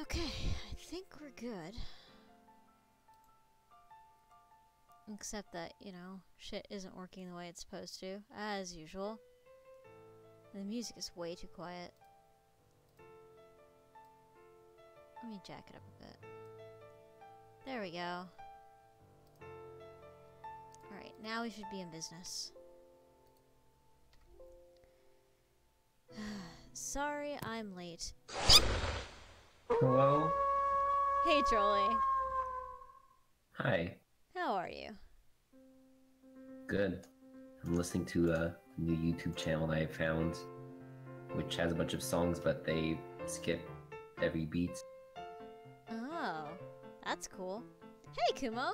Okay, I think we're good. Except that, you know, shit isn't working the way it's supposed to, as usual. The music is way too quiet. Let me jack it up a bit. There we go. Alright, now we should be in business. Sorry I'm late. Hello? Hey, Trolley. Hi. How are you? Good. I'm listening to a new YouTube channel that I found, which has a bunch of songs, but they skip every beat. Oh, that's cool. Hey, Kumo.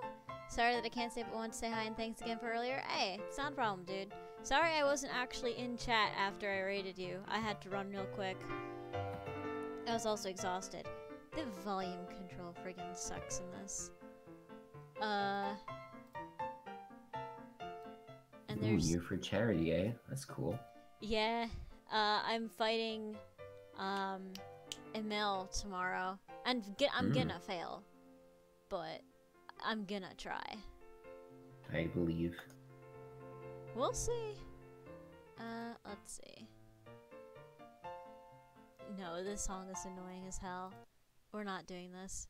Sorry that I can't say but want to say hi and thanks again for earlier. Hey, it's not a problem, dude. Sorry I wasn't actually in chat after I raided you. I had to run real quick. I was also exhausted. The volume control friggin' sucks in this. Uh... And Ooh, you're for charity, eh? That's cool. Yeah, uh, I'm fighting, um, Emil tomorrow. And I'm Mm. gonna fail. But I'm gonna try. I believe. We'll see. Uh, let's see. No, this song is annoying as hell. We're not doing this.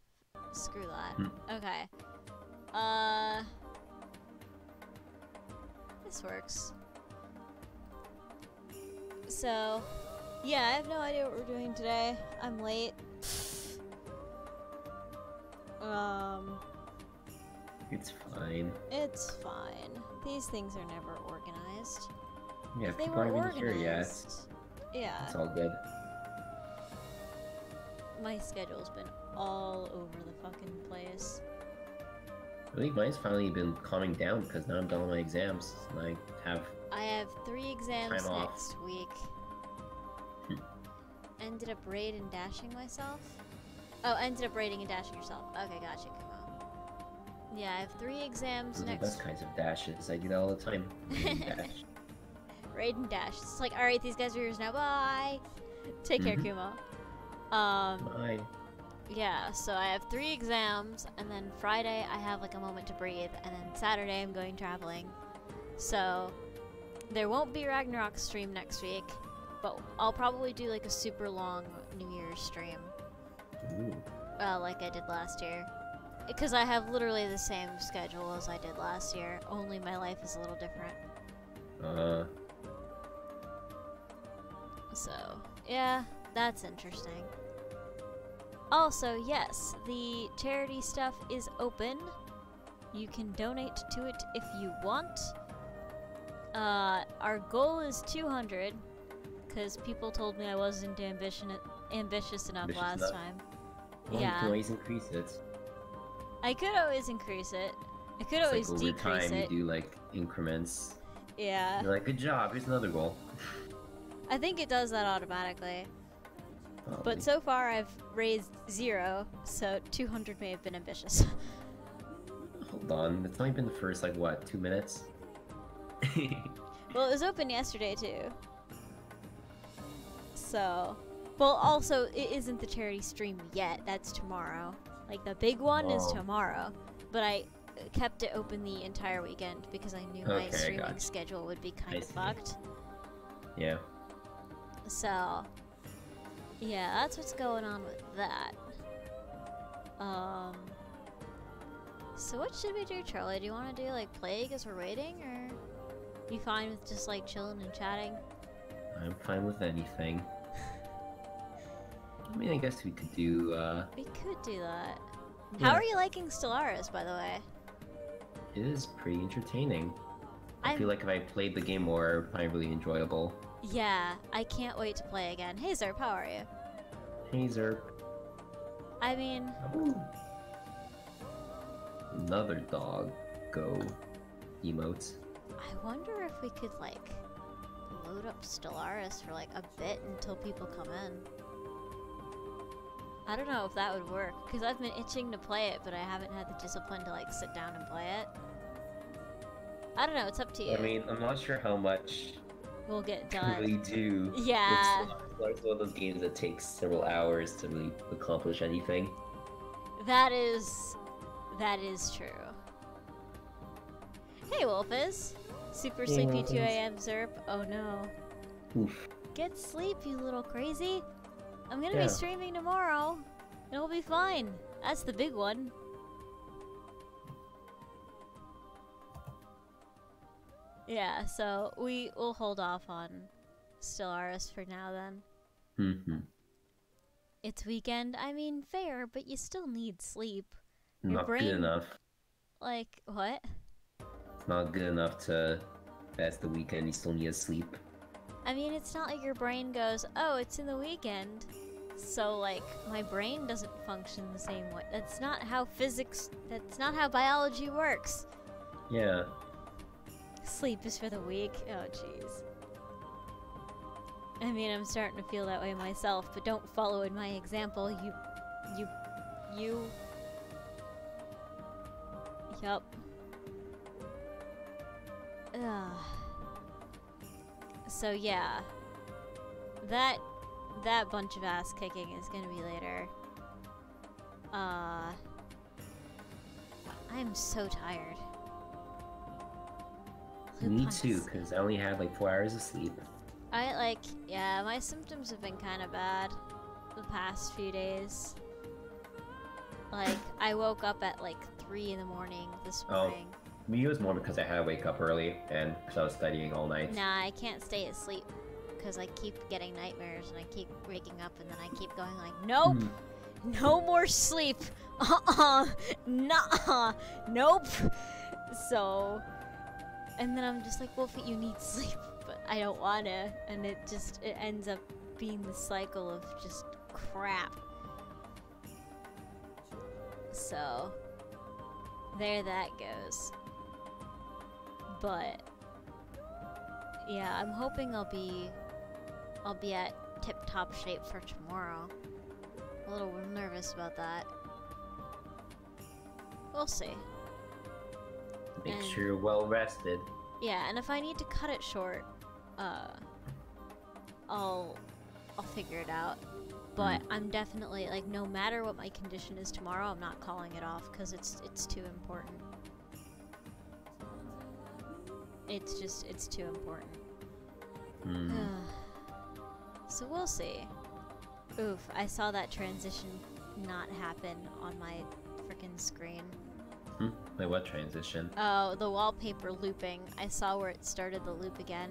Screw that. Hmm. Okay. Uh. This works. So, yeah, I have no idea what we're doing today. I'm late. um, It's fine. it's fine. These things are never organized. Yeah, If they were aren't even here yet, organized, yeah, it's all good. my schedule's been all over the fucking place. I think mine's finally been calming down because now I'm done with my exams and I have I have three exams next week. Hmm. ended up raiding and dashing myself. Oh, ended up raiding and dashing yourself. Okay, gotcha. Come on. Yeah, I have three exams those next. best kinds of dashes. I do that all the time. Dash. Raid and dash. It's like, all right, these guys are yours now. Bye. Take care, Mhm. Kumo. Um, Bye. Yeah. So I have three exams, and then Friday I have like a moment to breathe, and then Saturday I'm going traveling. So there won't be Ragnarok stream next week, but I'll probably do like a super long New Year's stream, uh, like I did last year. Because I have literally the same schedule as I did last year, only my life is a little different. Uh, So, yeah, that's interesting. Also, yes, the charity stuff is open. You can donate to it if you want. Uh, our goal is 200, because people told me I wasn't ambition ambitious enough Ambitious last enough. time. well, Yeah. you can always increase it. I could always increase it. I could It's always like over decrease time it. you do like increments. Yeah. You're like, good job. Here's another goal. I think it does that automatically. But so far I've raised zero, so 200 may have been ambitious. hold on, it's only been the first like what two minutes. well, it was open yesterday too. So, well, also it isn't the charity stream yet. That's tomorrow. Like the big one is Oh. tomorrow, but I kept it open the entire weekend because I knew my Okay, I streaming schedule would be kind I of see. fucked. yeah. So, yeah, that's what's going on with that. Um. So what should we do, Charlie? Do you want to do like plague as we're waiting, or you fine with just like chilling and chatting? I'm fine with anything. I mean, I guess we could do. uh We could do that. Yeah. How are you liking Stellaris, by the way? It is pretty entertaining. I I'm- feel like if I played the game more, it would probably be really enjoyable. Yeah, I can't wait to play again. Hey, Zerp, how are you? Hey, Zerp. I mean, Ooh. Another dog. Go. Emotes. I wonder if we could like load up Stellaris for like a bit until people come in. I don't know if that would work because I've been itching to play it, but I haven't had the discipline to like sit down and play it. I don't know. It's up to you. I mean, I'm not sure how much will get done. We do. Yeah. It's one of those games that takes several hours to really accomplish anything. That is, that is true. Hey, Wolfus. Super Hey, sleepy 2 Wolfus. a.m. Zerp. Oh no. Oof. Get sleep, you little crazy. I'm gonna Yeah. be streaming tomorrow. It'll be fine. That's the big one. Yeah, so we will hold off on Stellaris for now then. Mm-hmm. It's weekend. I mean, fair, but you still need sleep. Your Not brain- good enough. Like, what? It's not good enough to. pass the weekend. You still need sleep. I mean, it's not like your brain goes, oh, it's in the weekend. So, like, my brain doesn't function the same way. That's not how physics, that's not how biology works. Yeah. Sleep is for the weak. Oh, jeez. I mean, I'm starting to feel that way myself, but don't follow in my example. You, you, you. Yup. Ugh. So yeah, that that bunch of ass kicking is gonna be later. Uh, I'm so tired. Me too, because I only had like four hours of sleep. I like, yeah, my symptoms have been kind of bad the past few days. Like, I woke up at like 3 in the morning this Oh. morning. Me it was more because I had to wake up early and because I was studying all night. Nah, I can't stay asleep because I keep getting nightmares and I keep waking up and then I keep going like, nope, Hmm. no more sleep. Uh-uh, nah, nope. So, and then I'm just like, Wolfie, you need sleep, but I don't wanna, and it just it ends up being the cycle of just crap. So, there that goes. But yeah, I'm hoping I'll be I'll be at tip-top shape for tomorrow. A little nervous about that. We'll see. Make And- sure you're well rested. Yeah, and if I need to cut it short, uh, I'll I'll figure it out. But I'm definitely like, no matter what my condition is tomorrow, I'm not calling it off because it's it's too important. It's just it's too important. Hmm. so we'll see. Oof, I saw that transition not happen on my freaking screen. Hmm. Wait, what transition? Oh, the wallpaper looping. I saw where it started the loop again,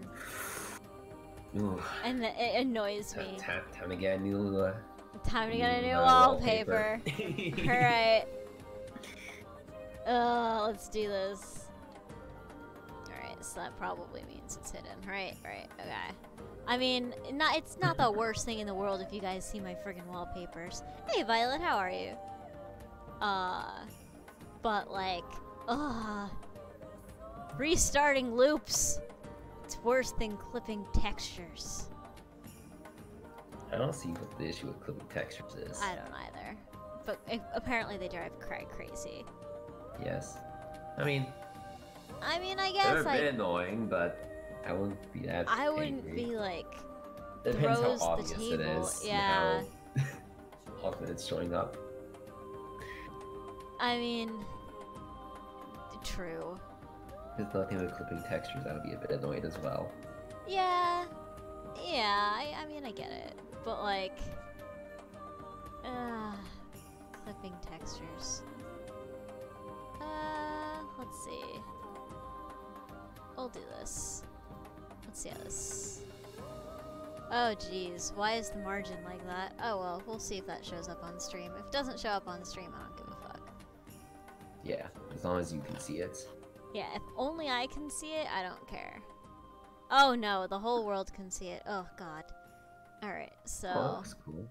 Ooh. and it annoys me. Time, to get a new. Uh, Time to get a new uh, wallpaper. Alright. Uh, let's do this. Alright, so that probably means it's hidden. Right, right, okay. I mean, not it's not the worst thing in the world if you guys see my friggin' wallpapers. Hey Violet, how are you? Uh but like, ugh. Restarting loops. It's worse than clipping textures. I don't see what the issue with clipping textures is. I don't either. But a- apparently they drive cry crazy. Yes. I mean, I mean, I they're guess a bit like annoying, but I wouldn't be that. I wouldn't angry. be like Depends throws the how obvious it table, is. yeah. How often it's showing up. I mean true. There's nothing with clipping textures. I would be a bit annoyed as well. Yeah. Yeah, I, I mean I get it. But like uh clipping textures. Uh let's see. We'll do this. Let's see how this Oh jeez, why is the margin like that? Oh well, we'll see if that shows up on stream. If it doesn't show up on stream, I don't as long as you can see it. Yeah, if only I can see it, I don't care. Oh no, the whole world can see it. Oh god. Alright, so. Oh, that looks cool.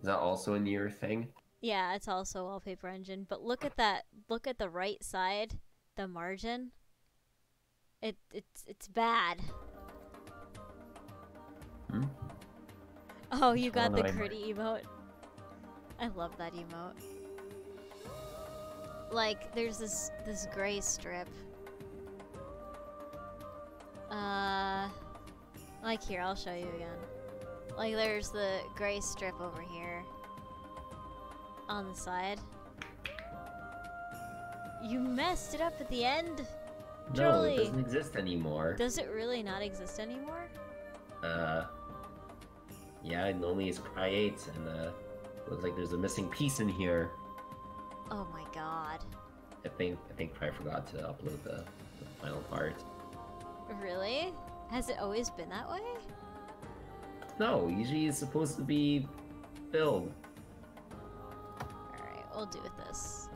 Is that also a near thing? Yeah, it's also wallpaper engine. But look at that. Look at the right side, the margin. It it's it's bad. Hmm? Oh, you got the my gritty emote. I love that emote. Like, there's this this gray strip. Uh, Like here, I'll show you again. Like there's the gray strip over here. On the side. You messed it up at the end? No, Jolie. it doesn't exist anymore. Does it really not exist anymore? Uh, yeah, it only is Cry 8, and uh, looks like there's a missing piece in here. Oh my god. I think I think Cry forgot to upload the, the final part. Really? Has it always been that way? No, usually it's supposed to be filled. Alright, we'll do with this.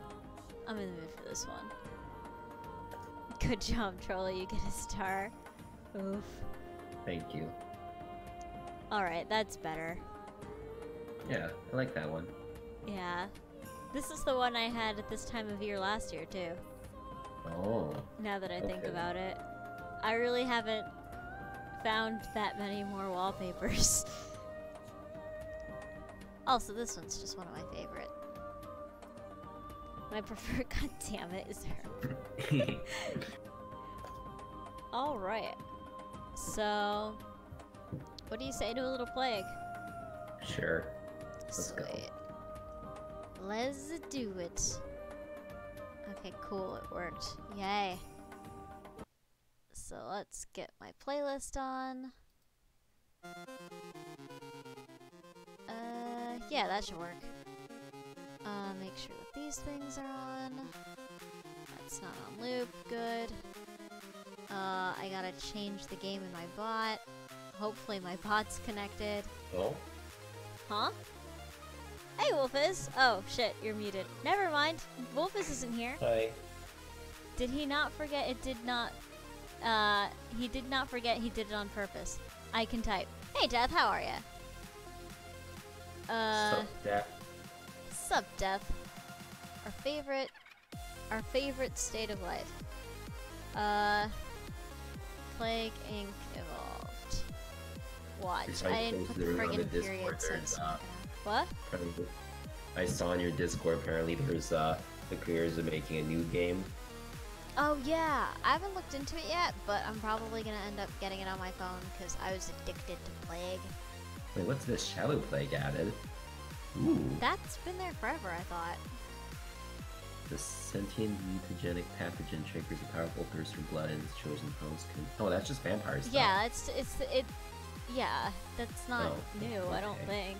I'm in the mood for this one. Good job, Trolley, you get a star. Oof. Thank you. Alright, that's better. Yeah, I like that one. Yeah. This is the one I had at this time of year last year, too. Oh, Now that I think about it. I really haven't found that many more wallpapers. also, this one's just one of my favorite. My preferred, god damn it, is her. Alright. So, what do you say to a little plague? sure. Let's go. Let's do it. Okay, cool, it worked. Yay. So let's get my playlist on. Uh, yeah, that should work. Uh, make sure that these things are on. That's not on loop, good. Uh, I gotta change the game in my bot. Hopefully my bot's connected. Oh, Huh? Hey, Wolfus! Oh, shit, you're muted. Never mind. Wolfus isn't here. hi. Did he not forget it did not... Uh, he did not forget he did it on purpose. I can type. Hey, Death, how are ya? Uh, so, Death. sup, Death? Our favorite... Our favorite state of life. Uh... Plague Inc. evolved. Watch. I didn't put the are on the friggin' period, so it's not gonna... What? I saw on your Discord apparently there's uh the creators are making a new game. Oh yeah, I haven't looked into it yet, but I'm probably gonna end up getting it on my phone because I was addicted to Plague. Wait, what's this Shadow Plague added? Ooh, That's been there forever, I thought. the sentient mutagenic pathogen triggers a powerful thirst for blood and its chosen host can. Oh, that's just vampires. Yeah, it's it's it. Yeah, that's not Oh, new. I don't think.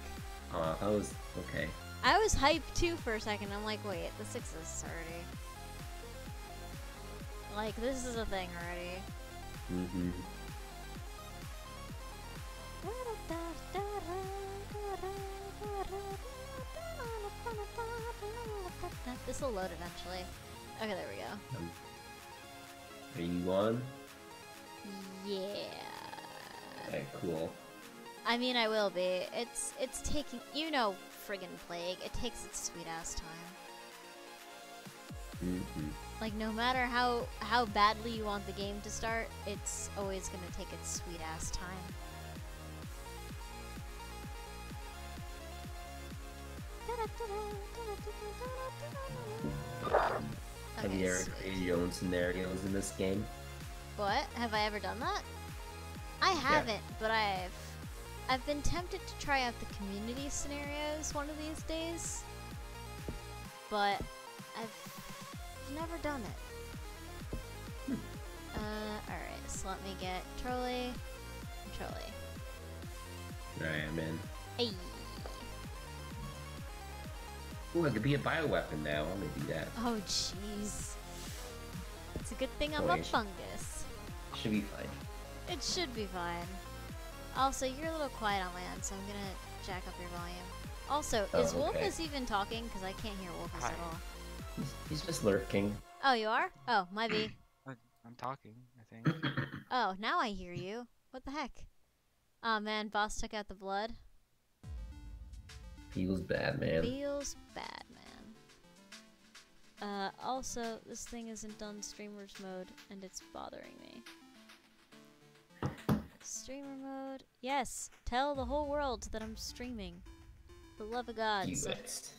That was okay. I was hyped too for a second. I'm like, wait, this exists already. Like this is a thing already. Mm-hmm. This will load eventually. Okay, there we go. Um, are you on? Yeah. Okay, cool. I mean, I will be. It's it's taking you know friggin' plague. It takes its sweet ass time. Mm-hmm. Like no matter how how badly you want the game to start, it's always gonna take its sweet ass time. Have Okay, you ever created your own scenarios in this game? What? Have I ever done that? I haven't, but I've I've been tempted to try out the community scenarios one of these days. But I've never done it. Uh, alright, so let me get Trolley and Trolley. Alright, I'm in. Hey. Ooh, it could be a bioweapon now. I'm gonna do that. Oh jeez. It's a good thing I'm a Boy. fungus. Should be fine. It should be fine. Also, you're a little quiet on land, so I'm gonna jack up your volume. Also, Oh, is okay. Wolfus even talking? Because I can't hear Wolfus at all. He's, he's just lurking. Oh, you are? Oh, my B. I- I'm talking, I think. Oh, now I hear you. What the heck? Oh man, boss took out the blood. Feels bad, man. Feels bad, man. Uh, also, this thing isn't done streamers mode, and it's bothering me. Streamer mode. Yes, tell the whole world that I'm streaming. The love of God. You So, it.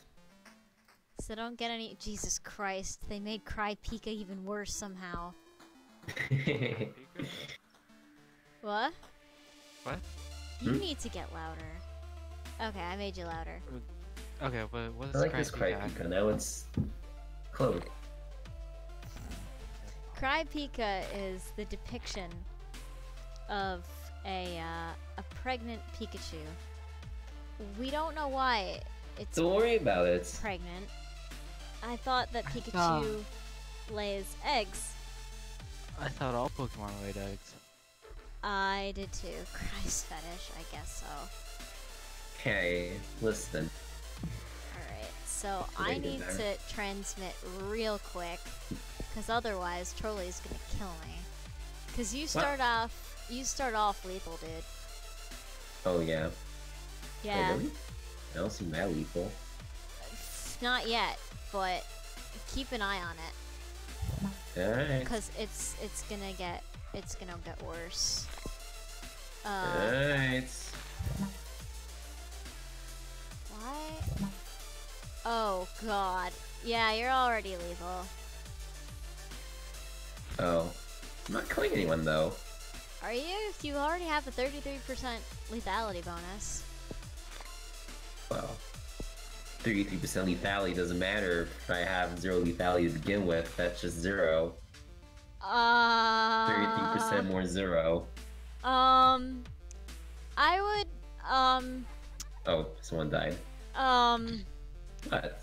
so don't get any. Jesus Christ, they made Cry Pika even worse somehow. What? What? You Hmm? need to get louder. Okay, I made you louder. Okay, but what's I like this Cry Pika? Crypika. Now it's clothed. Cry Pika is the depiction of a uh, a pregnant Pikachu. We don't know why it's Don't worry about it. pregnant. I thought that Pikachu thought- lays eggs. I thought all Pokemon laid eggs. I did too. Christ fetish, I guess so. Okay, listen. Alright, so I I need there. to transmit real quick, because otherwise Trolley's gonna kill me. Because you start off, you start off lethal, dude. Oh yeah. Yeah, Oh, really? I don't seem that lethal. not yet, but keep an eye on it, Alright. because it's it's gonna get it's gonna get worse. Uh, Alright. why? Oh god, yeah, you're already lethal. Oh. I'm not killing anyone though. Are you? You already have a 33% lethality bonus. Well. 33% lethality doesn't matter if I have zero lethality to begin with. That's just zero. Uh. 33% more zero. Um. I would. Um. Oh, someone died. Um. What?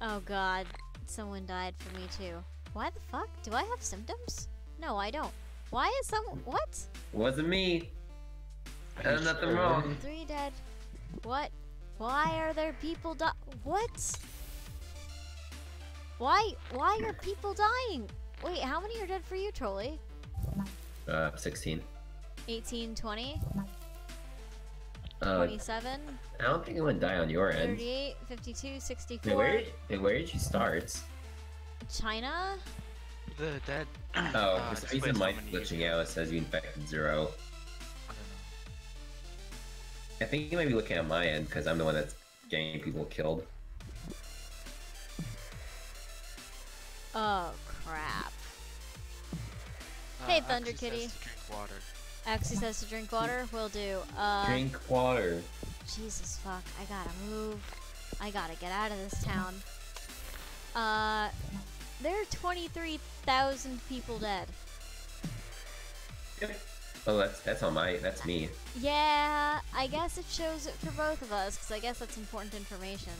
Oh god. Someone died for me too. Why the fuck? Do I have symptoms? No, I don't. Why is someone. What? Wasn't me. I did nothing sure? wrong. Three dead. What? Why are there people di- What? Why? Why are people dying? Wait, how many are dead for you, Trolley? Uh, 16. 18, 20, Uh, 27, I don't think anyone die on your end. 38, 52, 64. Wait, where, wait, where did you start? China? The dead. Oh, uh, for some reason mine's glitching out. It says you infected zero. I I think you might be looking at my end because I'm the one that's getting people killed. Oh, crap. know. Hey, Uh, Thunder Axie says Kitty. to drink water. Axie says to drink water. Will do. Uh, Drink water. Jesus fuck. I gotta move. I gotta get out of this town. Uh, there are 23,000 people dead. Oh, that's that's on my that's me. Yeah, I guess it shows it for both of us, because I guess that's important information.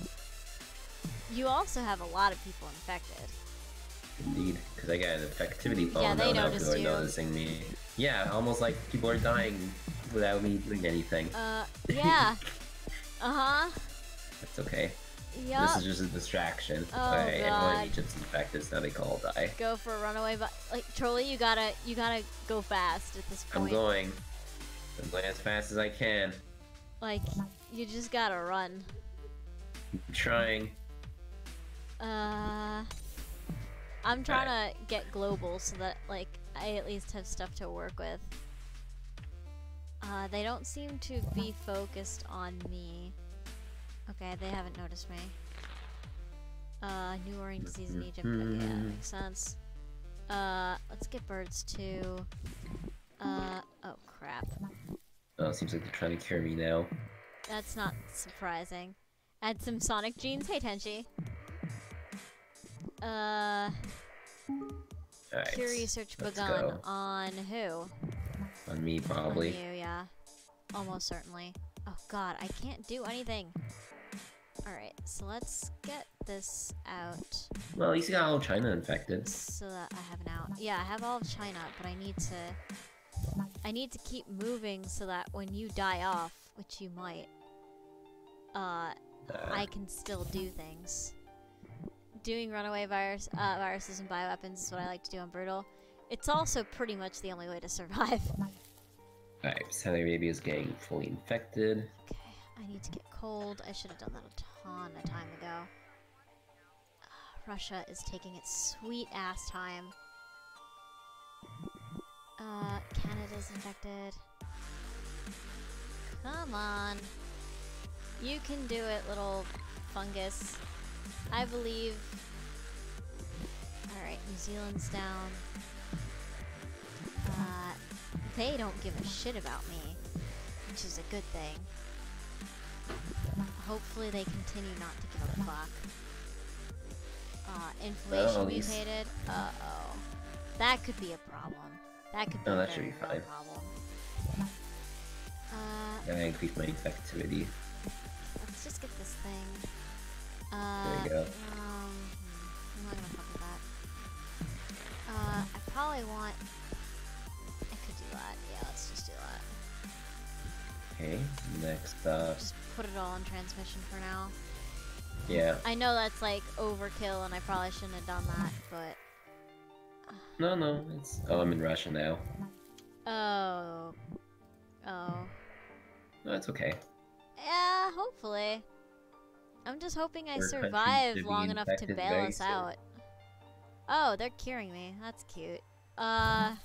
You also have a lot of people infected. Indeed, because I got an infectivity phone. Yeah, they noticed people are you. noticing me. Yeah, almost like people are dying without me doing anything. Uh, yeah. uh-huh. That's okay. Yup. This is just a distraction. Oh, everyone God. in Egypt's infected, so now they all die. Go for a runaway, but like Trolley, you gotta, you gotta go fast at this point. I'm going. I'm going as fast as I can. Like, you just gotta run. I'm trying. Uh, I'm trying to get global so that like I at least have stuff to work with. Uh, they don't seem to be focused on me. Okay, they haven't noticed me. Uh, new worrying disease in Egypt. Okay, yeah, makes sense. Uh, let's get birds too. Uh, oh crap. Oh, it seems like they're trying to cure me now. That's not surprising. Add some Sonic genes. Hey, Tenchi. Uh. Cure research begun go. on who? On me, probably. On you, yeah. Almost certainly. Oh god, I can't do anything. Alright, so let's get this out Well, at least you got all of China infected. so that I have an out. Yeah, I have all of China, but I need to... I need to keep moving so that when you die off, which you might, uh, Uh, I can still do things. Doing runaway virus, uh, viruses and bioweapons is what I like to do on Brutal. It's also pretty much the only way to survive. Alright, Saudi Arabia is getting fully infected. Okay, I need to get cold. I should have done that a of time ago. Ah, Russia is taking its sweet ass time. Uh, Canada's infected. Come on. You can do it, little fungus. I believe. Alright, New Zealand's down. Uh, they don't give a shit about me, which is a good thing. Hopefully they continue not to give a fuck. Uh, inflation at least- mutated. Uh oh. That could be a problem. That could be a problem. No, that should be fine. problem. Uh, Gotta increase my infectivity. let's just get this thing. Uh, There you go. Um, hmm, I'm not gonna fuck with that. Uh, I probably want. I could do that. Yeah, let's just do that. Okay, next up. Just put it all in transmission for now. Yeah. I know that's like overkill, and I probably shouldn't have done that, but. No, no, it's. Oh, I'm in Russia now. Oh. Oh. No, it's okay. Yeah, hopefully. I'm just hoping I survive long enough to bail us soon. out. Oh, they're curing me. That's cute. Uh. I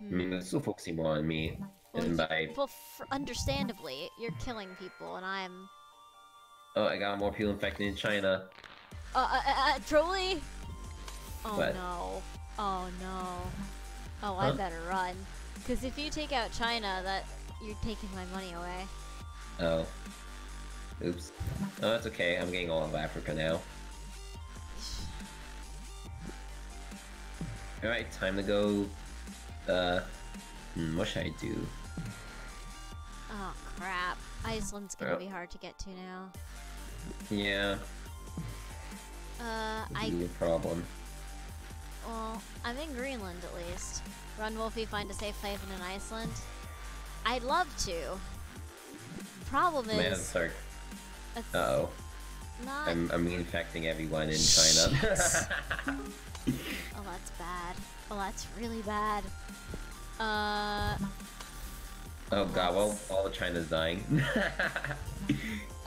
mean, they're still focusing more on me. Well, And by. well, understandably, you're killing people, and I'm. Oh, I got more people infected in China. Uh, uh, uh, uh Trolley? Oh What? no. Oh no. Oh, I better run. Because if you take out China, that you're taking my money away. Oh. Oops. Oh, that's okay. I'm getting all of Africa now. Alright, time to go. Uh. Hmm, what should I do? Oh crap. Iceland's gonna Yeah. be hard to get to now. Yeah, Uh, I be a problem. Well, I'm in Greenland at least. Run Wolfie, find a safe haven in Iceland. I'd love to. Problem is. Man, sorry. Uh oh. not. I'm, I'm infecting everyone in China. Oh, that's bad. Oh, that's really bad. Uh. Oh god, well, all of China's dying.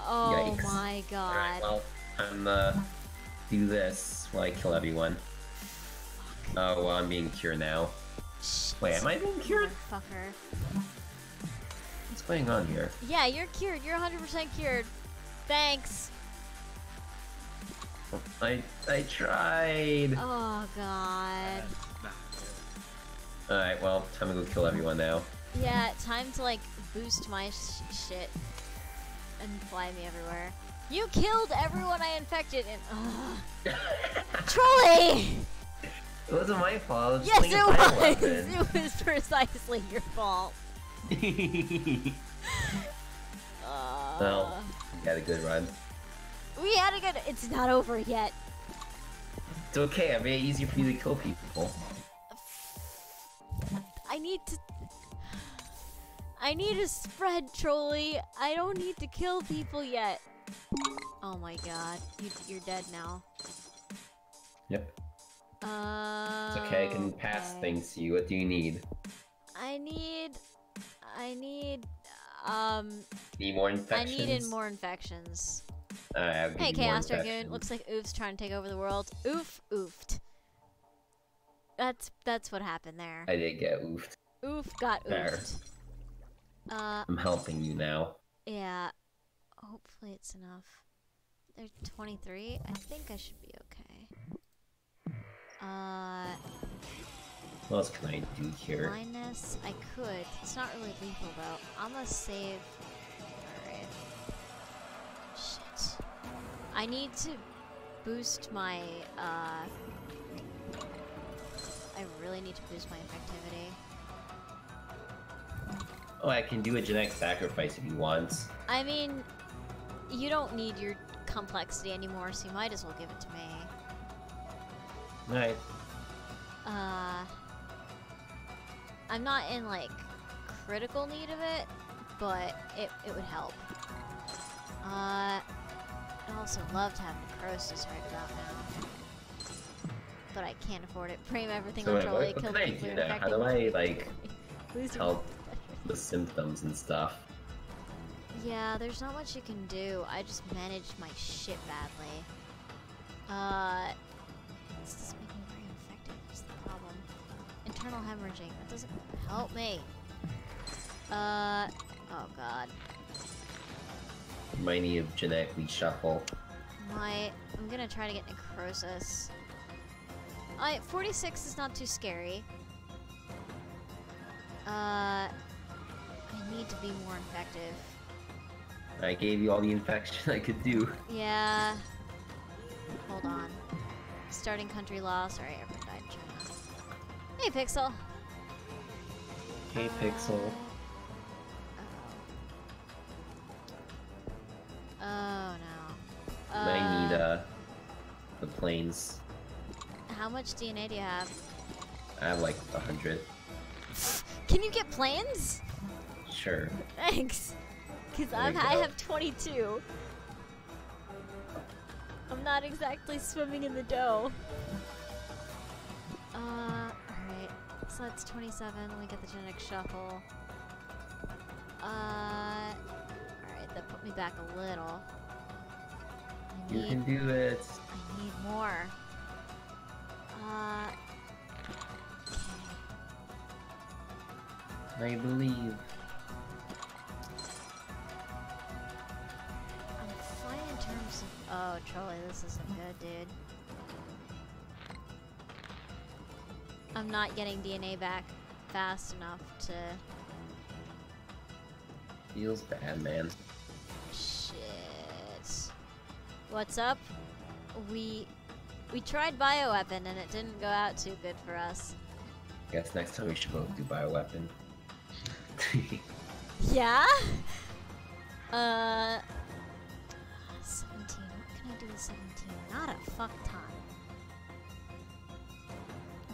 Oh Yikes. my Alright, god. well, I'm uh, do this while I kill everyone. Oh, well, I'm being cured now. Wait, am I being cured? Fucker. What's going on here? Yeah, you're cured. You're 100% cured. Thanks. I I tried. Oh god. Alright, well, time to go kill everyone now. Yeah, time to like boost my sh- shit and fly me everywhere. You killed everyone I infected and ugh. Trolley! It wasn't my fault. Was Yes, it was. bioweapon. It was precisely your fault. Uh, Well. you had a good run. we had a good. It's not over yet. It's okay, I made it easier for you to kill people. I need to. I need to spread, Trolley. I don't need to kill people yet. Oh my god, you, you're dead now. Yep. Uh. It's okay, I can pass okay. things to you. What do you need? I need. I need. Um. Need more infections? I needed more infections. Alright, Hey, Chaos Dragoon. Looks like Oof's trying to take over the world. Oof, oofed. That's that's what happened there. I did get oofed. Oof got There. Uh, I'm helping you now. yeah. Hopefully it's enough. They're 23. I think I should be okay. Uh, What else can I do here? blindness. I could. It's not really lethal though. I'm gonna save. Alright. Shit. I need to boost my. Uh, I really need to boost my effectivity. Oh, I can do a genetic sacrifice if you want. I mean, you don't need your complexity anymore, so you might as well give it to me. Alright. Uh, I'm not in like critical need of it, but it, it would help. Uh, I'd also love to have necrosis right about now. But I can't afford it. Frame everything So on wait, Trolley, what, what kill can I people do who now? infect How do I, like. Help the symptoms and stuff? Yeah, there's not much you can do. I just managed my shit badly. Uh, this is making me very infected. What's the problem? Internal hemorrhaging. That doesn't help me. Uh, oh god. Might need to genetically shuffle. My, I'm gonna try to get necrosis. I 46 is not too scary. Uh, I need to be more effective. I gave you all the infection I could do. Yeah. Hold on. Starting country law. Sorry, everyone died in China. Hey, Pixel. Hey, Pixel. Uh, oh no. I need uh the planes. How much DNA do you have? I have like a hundred. Can you get planes? Sure. Thanks. Cause I'm you I have 22. I'm not exactly swimming in the dough. Uh, alright. So that's 27. Let me get the genetic shuffle. Uh, alright, that put me back a little. I You need, can do it. I need more. Uh, okay. I believe. Oh, Trolley, this isn't good, dude. I'm not getting DNA back fast enough to. Feels bad, man. Shit. What's up? We. We tried bioweapon and it didn't go out too good for us. Guess next time we should both do bioweapon. Yeah? Uh. 17. What can I do with 17? Not a fuck ton.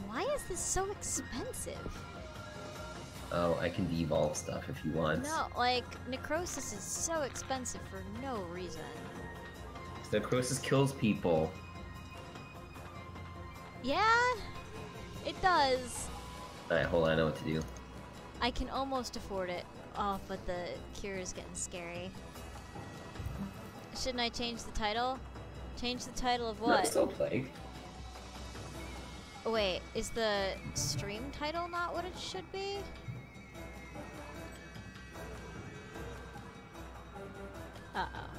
Why is this so expensive? oh, I can devolve stuff if you want. No, like, necrosis is so expensive for no reason. Necrosis kills people. Yeah, it does. Alright, hold on, I know what to do. I can almost afford it. Oh, but the cure is getting scary. Shouldn't I change the title? Change the title of what? it's still plague. Oh, Wait, is the stream title not what it should be? Uh-oh.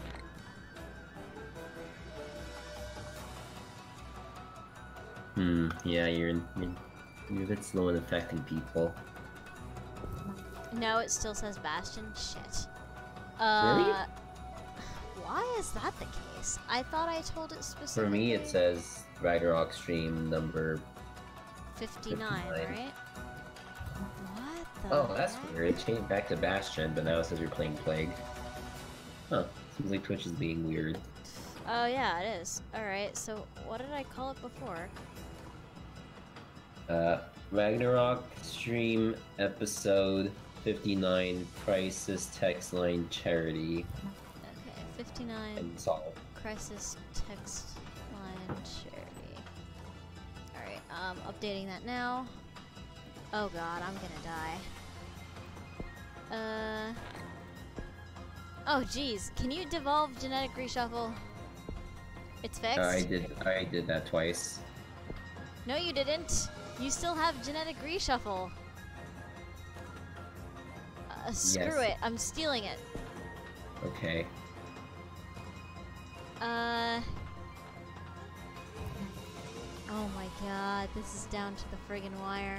Hmm, yeah, you're, in, you're, you're a bit slow in affecting people. No, it still says Bastion. Shit. Uh, Really? Why is that the case? I thought I told it specifically. For me, it says Ragnarok stream number. 59, 59. right? What the Oh, that's heck? weird. It changed back to Bastion, but now it says you're playing Plague. Huh. Seems like Twitch is being weird. Oh yeah, it is. Alright, so what did I call it before? Uh, Ragnarok stream episode 59 Crisis text line charity Okay, 59 and solve. Crisis Text Line Charity. Alright, um, updating that now. Oh god, I'm gonna die. Uh. Oh jeez, can you devolve genetic reshuffle? It's fixed? Uh, I did. I did that twice. No, you didn't. You still have genetic reshuffle. Uh, screw Yes. it. I'm stealing it. Okay. Uh. Oh my god, this is down to the friggin' wire.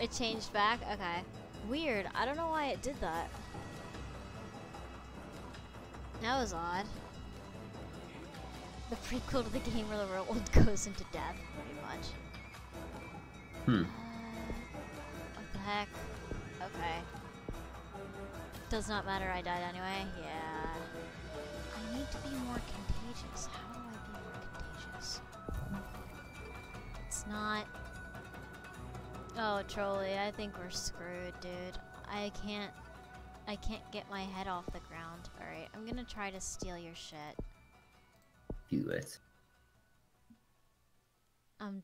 It changed back? Okay. Weird. I don't know why it did that. That was odd. The prequel to the game where the world goes into death, pretty much. Hmm. Uh, what the heck? Okay. Does not matter, I died anyway. Yeah. I need to be more contagious. It's not. Oh, Trolley, I think we're screwed, dude. I can't. I can't get my head off the ground. Alright, I'm gonna try to steal your shit. Do it. Um,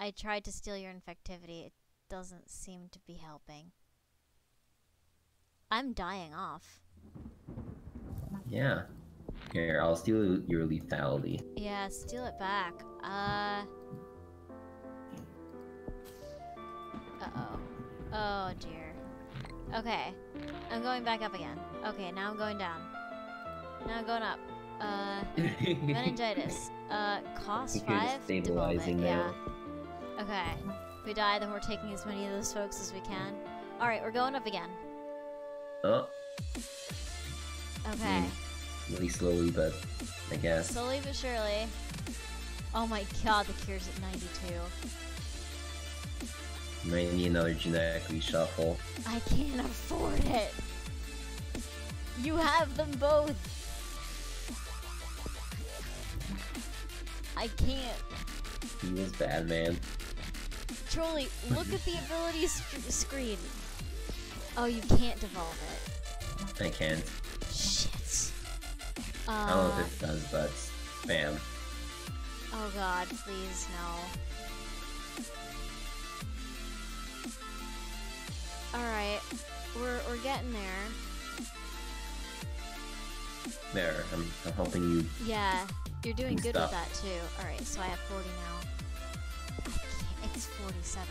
I tried to steal your infectivity. It doesn't seem to be helping. I'm dying off. Yeah. Here, I'll steal your lethality. Yeah, steal it back. Uh. Uh oh. Oh dear. Okay. I'm going back up again. Okay, now I'm going down. Now I'm going up. Uh. Meningitis. Uh, cost five. stabilizing. Yeah. Okay. If we die, then we're taking as many of those folks as we can. Alright, we're going up again. Oh, Okay. really slowly, but I guess. Slowly but surely. Oh my god, the cure's at 92. Might need another genetic reshuffle. I can't afford it. You have them both. I can't. He was bad, man. Trolley, look at the ability sc- screen. Oh, you can't devolve it. I can't. Shit. Uh, I don't know if it does, but bam. oh god, please no. Alright, we're, we're getting there. There, I'm, I'm helping you. Yeah, you're doing Good good with that too. Alright, so I have 40 now. It's 47.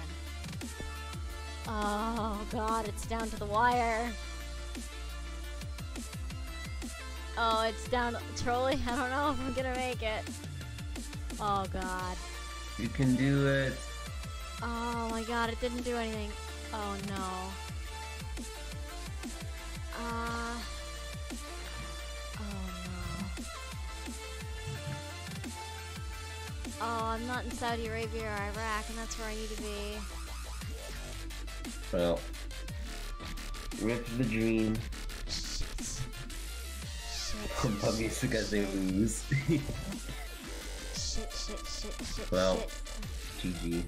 Oh god, it's down to the wire. Oh, it's down. Trolley, I don't know if I'm gonna make it. Oh god. You can do it. Oh my god, it didn't do anything. Oh no. Uh. Oh no. Oh, I'm not in Saudi Arabia or Iraq, and that's where I need to be. Well, rip the dream. Shit. Shit. Shit, because they lose. shit, shit, shit, shit, Well. shit. GG.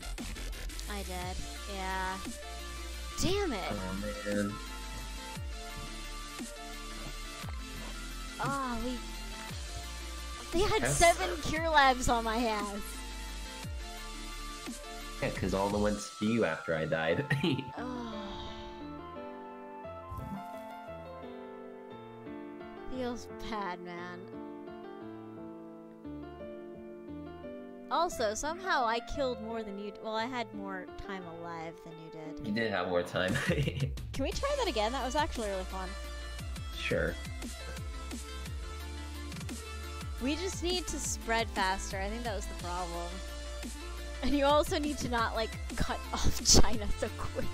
I did. Yeah. Damn it! Oh man. Oh, we. They had Yes. seven cure labs on my ass. Yeah, because all the went to you after I died. Oh. Feels bad, man. Also, somehow I killed more than you. Well, I had more time alive than you did. you did have more time. Can we try that again? That was actually really fun. sure. We just need to spread faster. I think that was the problem. And you also need to not like cut off China so quick.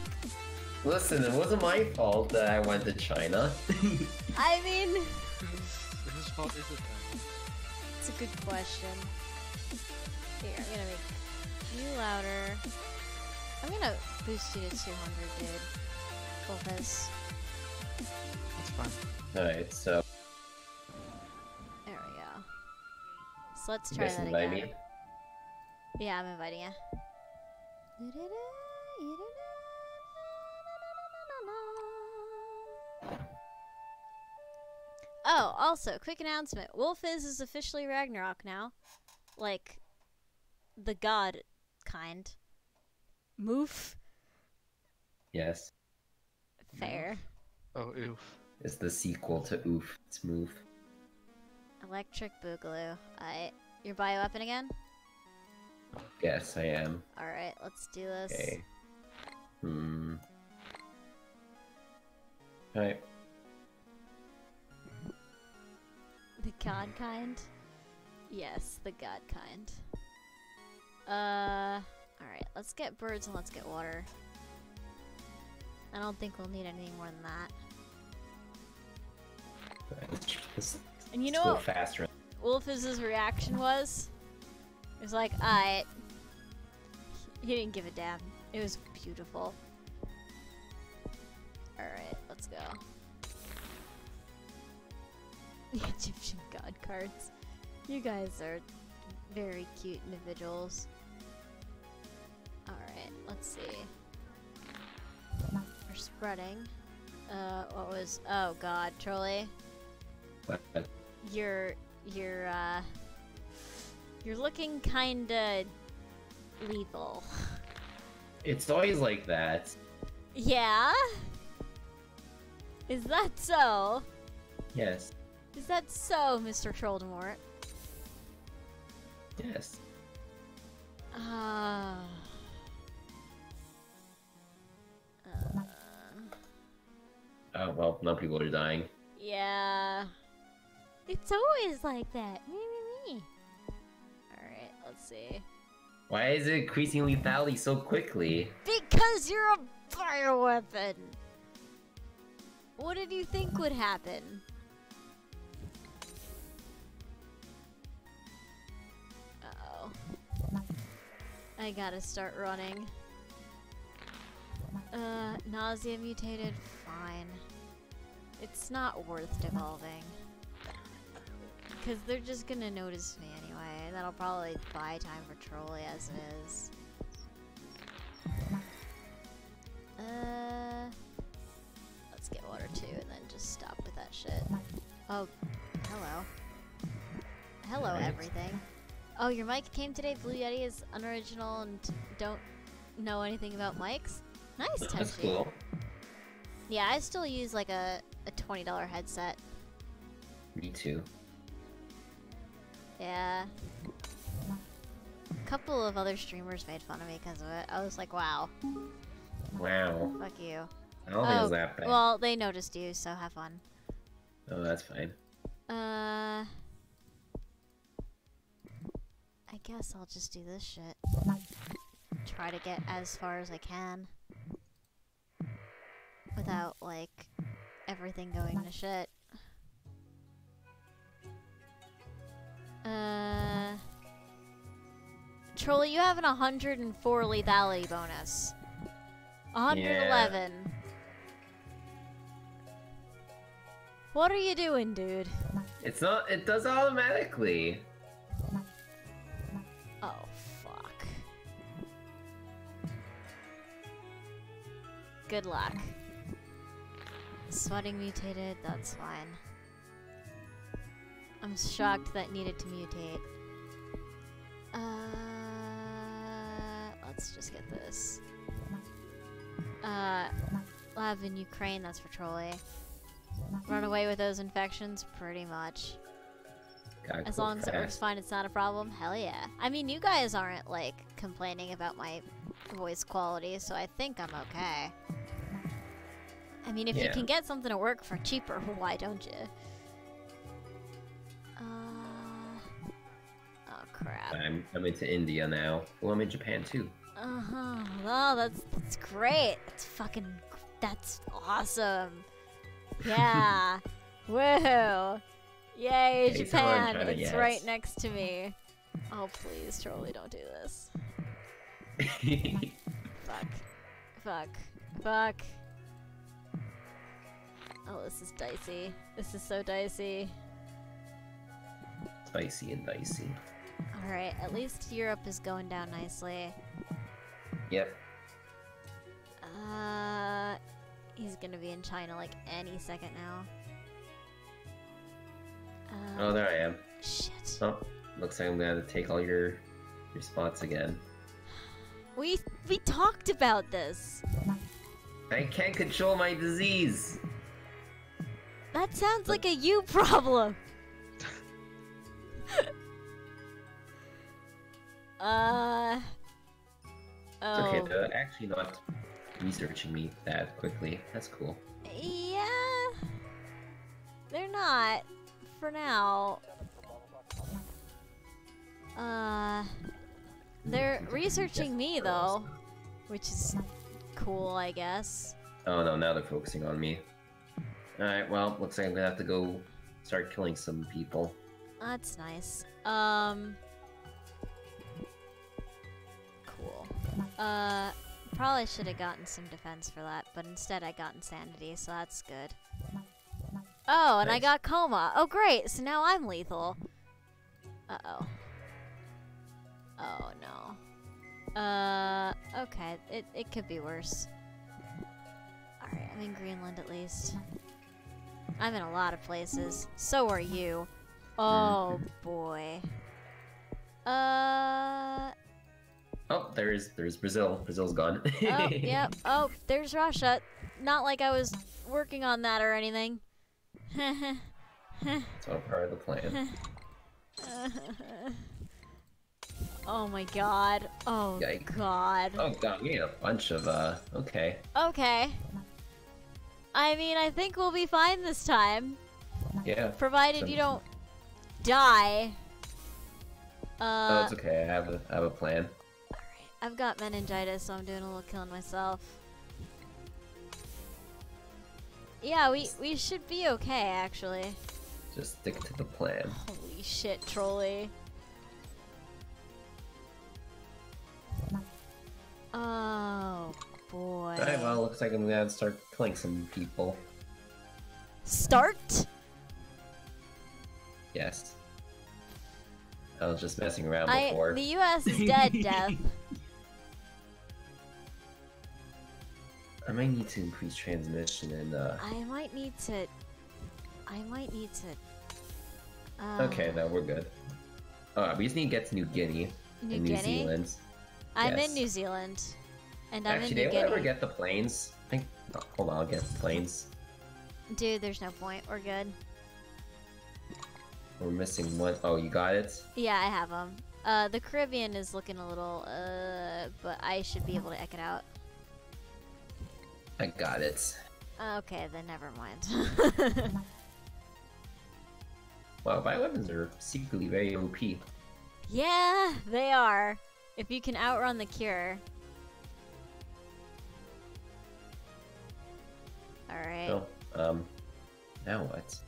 Listen, it wasn't my fault that I went to China. I mean, Whose, whose fault is it then? it's a good question. Here, I'm gonna make you louder. I'm gonna boost you to 200, dude. Full this. That's fine. Alright, so There we go. So let's you try guys that invite again. me. Yeah, I'm inviting you. Oh, also, quick announcement. Wolfiz is officially Ragnarok now. Like, the god kind. Moof. Yes. Fair. Oh, oof. It's the sequel to Oof. It's Move. Electric Boogaloo. Alright. Your bioweapon again? Yes, I am. Alright, let's do this. Okay. Hmm. Alright. The god kind? Yes, the god kind. Uh, alright, let's get birds and let's get water. I don't think we'll need anything more than that. And you know what faster. Wolfiz's reaction was? It was like, alright. He didn't give a damn. It was beautiful. Alright, let's go. The Egyptian god cards. You guys are very cute individuals. Alright, let's see. We're spreading. Uh, what was. Oh god, Trolley. But You're. You're, uh. You're looking kinda. lethal. it's always like that. Yeah? Is that so? Yes. Is that so, Mr. Troldemort? Yes. Ah. Uh, Oh well, now people are dying. yeah. It's always like that. Me, me, me. Alright, let's see. Why is it increasing lethality so quickly? Because you're a bioweapon! What did you think would happen? Uh-oh. I gotta start running. Uh, nausea mutated? Fine. It's not worth devolving. Because they're just gonna notice me anyway, and that'll probably buy time for Trolley as it is. Uh, let's get water too, and then just stop with that shit. Oh, hello. Hello, Alright. everything. Oh, your mic came today. Blue Yeti is unoriginal and don't know anything about mics. Nice, That's cool. Yeah, I still use like a, a $20 headset. Me too. Yeah. A couple of other streamers made fun of me because of it. I was like, wow, Wow. fuck you. I don't think Oh, it's that bad. Well, they noticed you, so have fun. oh, that's fine. Uh. I guess I'll just do this shit. Try to get as far as I can. Without, like, everything going to shit. Uh. Trolley, you have an 104 lethality bonus. 111. What are you doing, dude? It's not. It does automatically. Oh, fuck. Good luck. Sweating mutated, that's fine. I'm shocked that needed to mutate. Uh, let's just get this. Uh, lab in Ukraine, that's for Trolley. Run away with those infections, pretty much. Gotta As long as it works fine, it's not a problem. Hell yeah. I mean, you guys aren't like complaining about my voice quality, so I think I'm okay. I mean, if you can get something to work for cheaper, why don't you? Uh, oh crap. I'm coming to India now. Well, I'm in Japan too. Uh huh. Oh, that's that's great. That's fucking. That's awesome. Yeah. Woohoo. Yay, Japan. It's right next to me. Oh, please, Trolley, don't do this. Fuck. Fuck. Fuck. Oh, this is dicey. This is so dicey. Dicey and dicey. Alright, at least Europe is going down nicely. Yep. Uh, he's gonna be in China like any second now. Uh, Oh, there I am. shit. Oh, looks like I'm gonna have to take all your your spots again. We we talked about this. I can't control my disease. That sounds like a you problem. uh. It's Oh. okay. They're actually not researching me that quickly. That's cool. Yeah. They're not. For now. Uh. They're researching me, though. Which is cool, I guess. Oh no, now they're focusing on me. Alright, well, looks like I'm gonna have to go start killing some people. That's nice. Um. Cool. Uh. Probably should have gotten some defense for that, but instead I got insanity, so that's good. Oh, and I got coma. Oh, great. So now I'm lethal. Uh oh. Oh no. Uh. Okay. It it could be worse. All right. I'm in Greenland at least. I'm in a lot of places. So are you. Oh boy. Uh. Oh, there's there's Brazil. Brazil's gone. Oh, yep. Oh, there's Russia. Not like I was working on that or anything. It's all part of the plan. oh my god. Oh Yikes. god. Oh god, we need a bunch of uh okay. Okay. I mean, I think we'll be fine this time, Yeah. provided you don't die. oh, Uh, it's okay. I have a I have a plan. Alright. I've got meningitis, so I'm doing a little killing myself. Yeah, we we should be okay actually. Just stick to the plan. Holy shit, trolley. Oh boy. Alright, well, looks like I'm gonna start killing some people. Start? Yes. I was just messing around I before. the US is dead, Death. I might need to increase transmission and uh I might need to I might need to uh, Okay, no, we're good. Alright, we just need to get to New Guinea New and New Guinea? Zealand. I'm yes. in New Zealand. And I'm Actually, they New ever get the planes. I think oh, hold on, I'll get the planes. Dude, there's no point. We're good. We're missing one. Oh, you got it? Yeah, I have them. Uh, the Caribbean is looking a little, uh, but I should be able to ek it out. I got it. Okay, then never mind. Wow, bioweapons are secretly very OP. yeah, they are. If you can outrun the cure. Alright. So, um, now what?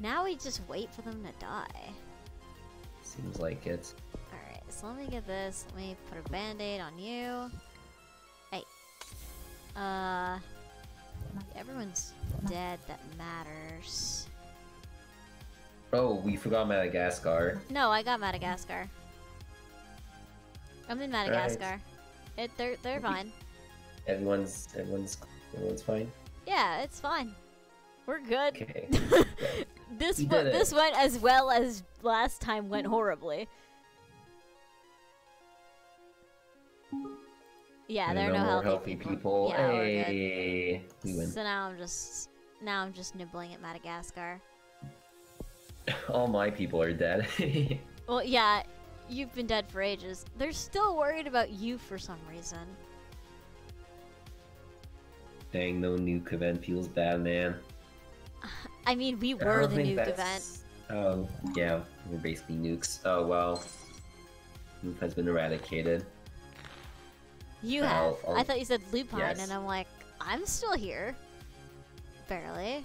Now we just wait for them to die. Seems like it. Alright, so let me get this. Let me put a band-aid on you. Hey. Uh everyone's dead that matters. Oh, we forgot Madagascar. No, I got Madagascar. I'm in Madagascar. It they're they're fine. Everyone's, everyone's, everyone's fine. Yeah, it's fine. We're good. Okay. this w- this went as well as last time went horribly. Yeah, And there are no, more healthy, healthy people. Yeah, we're good. hey, we win. So now I'm just now I'm just nibbling at Madagascar. All my people are dead. Well, yeah, you've been dead for ages. They're still worried about you for some reason. Dang, no nuke event feels bad, man. I mean, we I were the nuke event. that's- Oh, yeah, we're basically nukes. Oh, well. Nuke has been eradicated. You I'll- have. I I'll- thought you said lupine, Yes. and I'm like, I'm still here. Barely.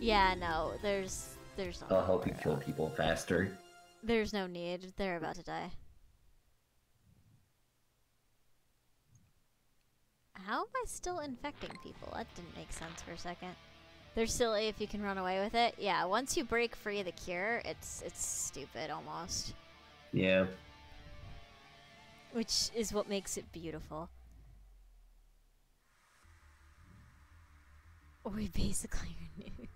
Yeah, no, there's there's no. I'll help you kill people faster. There's no need. They're about to die. How am I still infecting people? That didn't make sense for a second. They're silly if you can run away with it. Yeah, once you break free of the cure, it's it's stupid almost. Yeah. Which is what makes it beautiful. We basically are nukes.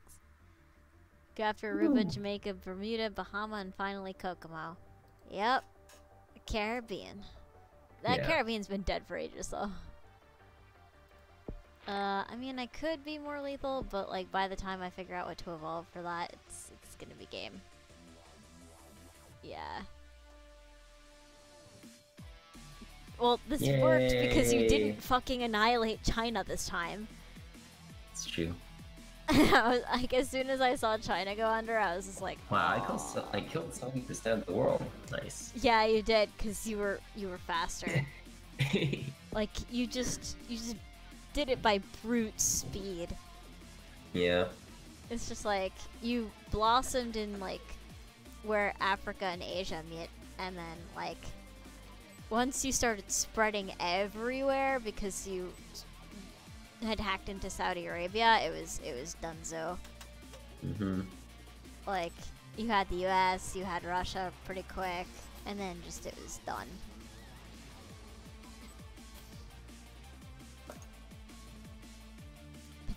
Go after Aruba, Jamaica, Bermuda, Bahama, and finally Kokomo. Yep. The Caribbean. That Yeah. Caribbean's been dead for ages, though. Uh, I mean, I could be more lethal, but like by the time I figure out what to evolve for that, it's it's gonna be game. Yeah. Well, this worked because you didn't fucking annihilate China this time. It's true. I was, like, as soon as I saw China go under, I was just like, Wow, I killed, I killed 70% of the world. Nice. Yeah, you did, cause you were you were faster. like you just you just did it by brute speed. yeah. It's just like you blossomed in like where Africa and Asia meet, and then like once you started spreading everywhere because you had hacked into Saudi Arabia, it was it was donezo. Mm-hmm. Like you had the U.S., you had Russia pretty quick, and then just it was done.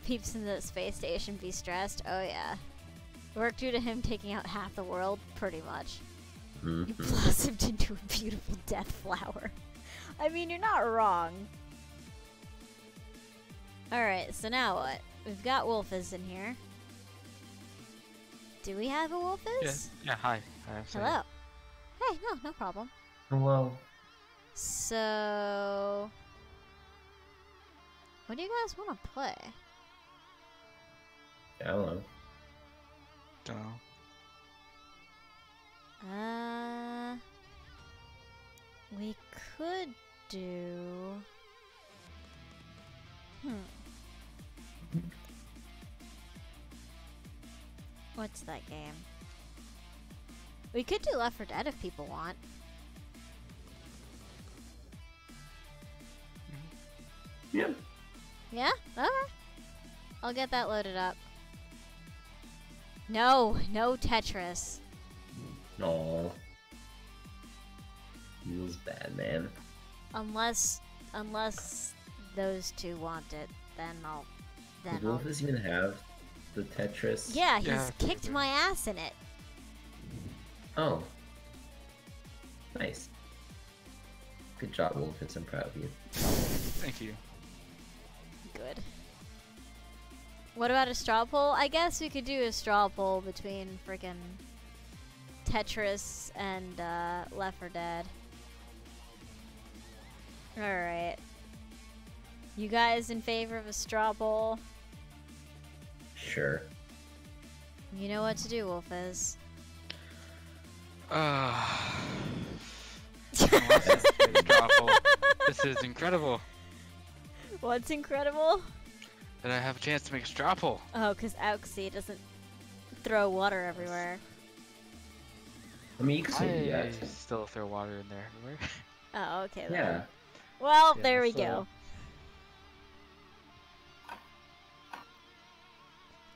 Peeps in the space station be stressed. Oh yeah, work due to him taking out half the world, pretty much. You hmm blossomed into a beautiful death flower. I mean, you're not wrong. Alright, so now what? We've got Wolfes in here. Do we have a Wolfes? Yeah, yeah, hi. Sorry. Hello. Hey, no, no problem. Hello. So, what do you guys want to play? I don't know. Dunno. Uh, We could do. Hmm. What's that game? We could do Left 4 Dead if people want. Yeah. Yeah? Okay. I'll get that loaded up. No, no Tetris. No. Feels bad, man. Unless, unless those two want it, then I'll, then Does I'll. Wolfus even have the Tetris? Yeah, he's Yeah, kicked my ass in it. Oh. Nice. Good job, Wolfus. I'm proud of you. Thank you. Good. What about a straw poll? I guess we could do a straw poll between freaking Tetris and uh, Left 4 Dead. Alright. You guys in favor of a straw poll? Sure. You know what to do, Wolfus. Uh, this, is awful. this is incredible What's incredible? That I have a chance to make a straw poll. Oh, because Auxie doesn't throw water everywhere. I mean, you can still do I that. still throw water in there everywhere. Oh, okay then. Yeah. Well, Yeah, there we so- go.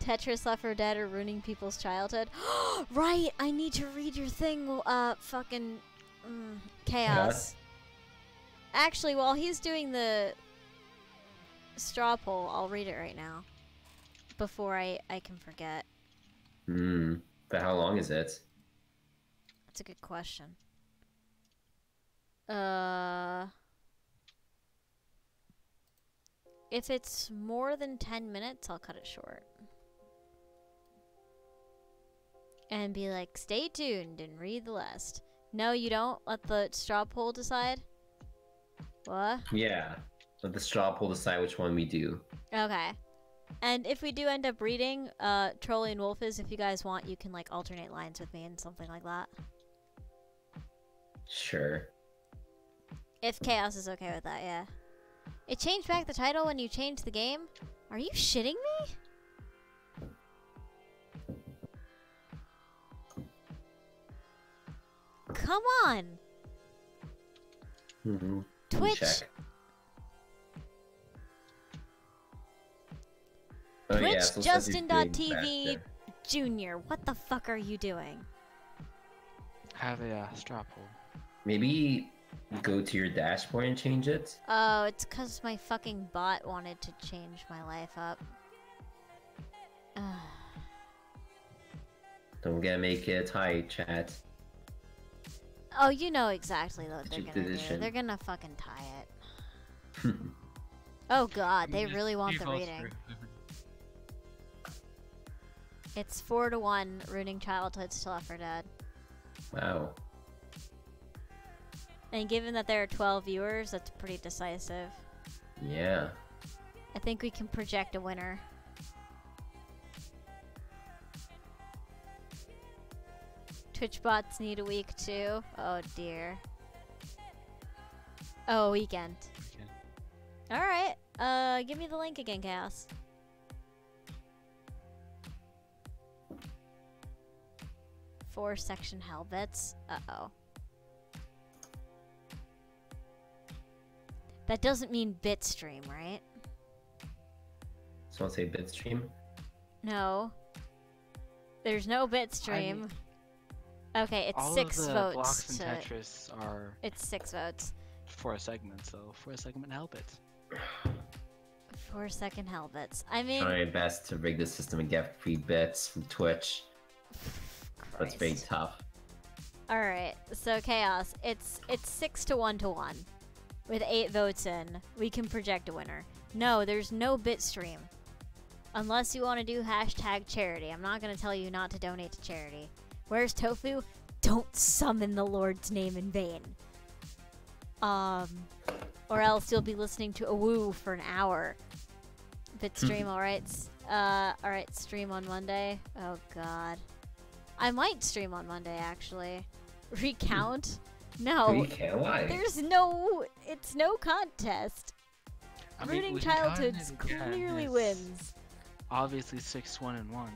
Tetris Left 4 Dead are ruining people's childhood. right, I need to read your thing, uh, fucking mm, chaos. Actually, while he's doing the straw poll, I'll read it right now. Before I, I can forget. Hmm. But how long is it? That's a good question. Uh, if it's more than 10 minutes, I'll cut it short. And be like, stay tuned and read the list. No, you don't? Let the straw poll decide? What? Yeah. Let the straw poll decide which one we do. Okay. And if we do end up reading uh, Trolley and Wolf is, if you guys want, you can like alternate lines with me and something like that. Sure. If Chaos is okay with that, yeah. It changed back the title when you changed the game? Are you shitting me? Come on! Mm-hmm. Twitch! Check. Oh, Twitch yeah, so it says you're doing Justin.tv. Junior, what the fuck are you doing? Have a uh, straw poll. Maybe go to your dashboard and change it. Oh, it's because my fucking bot wanted to change my life up. Don't get make it tight, chat. oh, you know exactly what they're gonna do. They're gonna fucking tie it. Oh god, they really want the default reading. Through. It's four to one, ruining childhoods to Left 4 Dead. wow. And given that there are 12 viewers, that's pretty decisive. Yeah. I think we can project a winner. Twitch bots need a week too. Oh dear. Oh, weekend. Okay. Alright. Uh, give me the link again, Chaos. Four section helvets. Uh oh. That doesn't mean bitstream, right? So I'll say bitstream. No. There's no bitstream. Okay, it's All six of the votes. blocks in to- Tetris are It's six votes. for a segment, so for a segment, help it. Four second helvets. I mean, trying my best to rig the system and get free bits from Twitch. That's Christ. tough. All right, so chaos. It's it's six to one to one, with eight votes in. We can project a winner. No, there's no bitstream, unless you want to do hashtag charity. I'm not gonna tell you not to donate to charity. Where's tofu? Don't summon the Lord's name in vain. Um, or else you'll be listening to a woo for an hour. Bitstream, all right. Uh, all right. Stream on Monday. Oh God. I might stream on Monday actually. Recount. No. You can't. There's no. It's no contest. I mean, Rooting we childhoods clearly wins. Obviously, six, one, and one.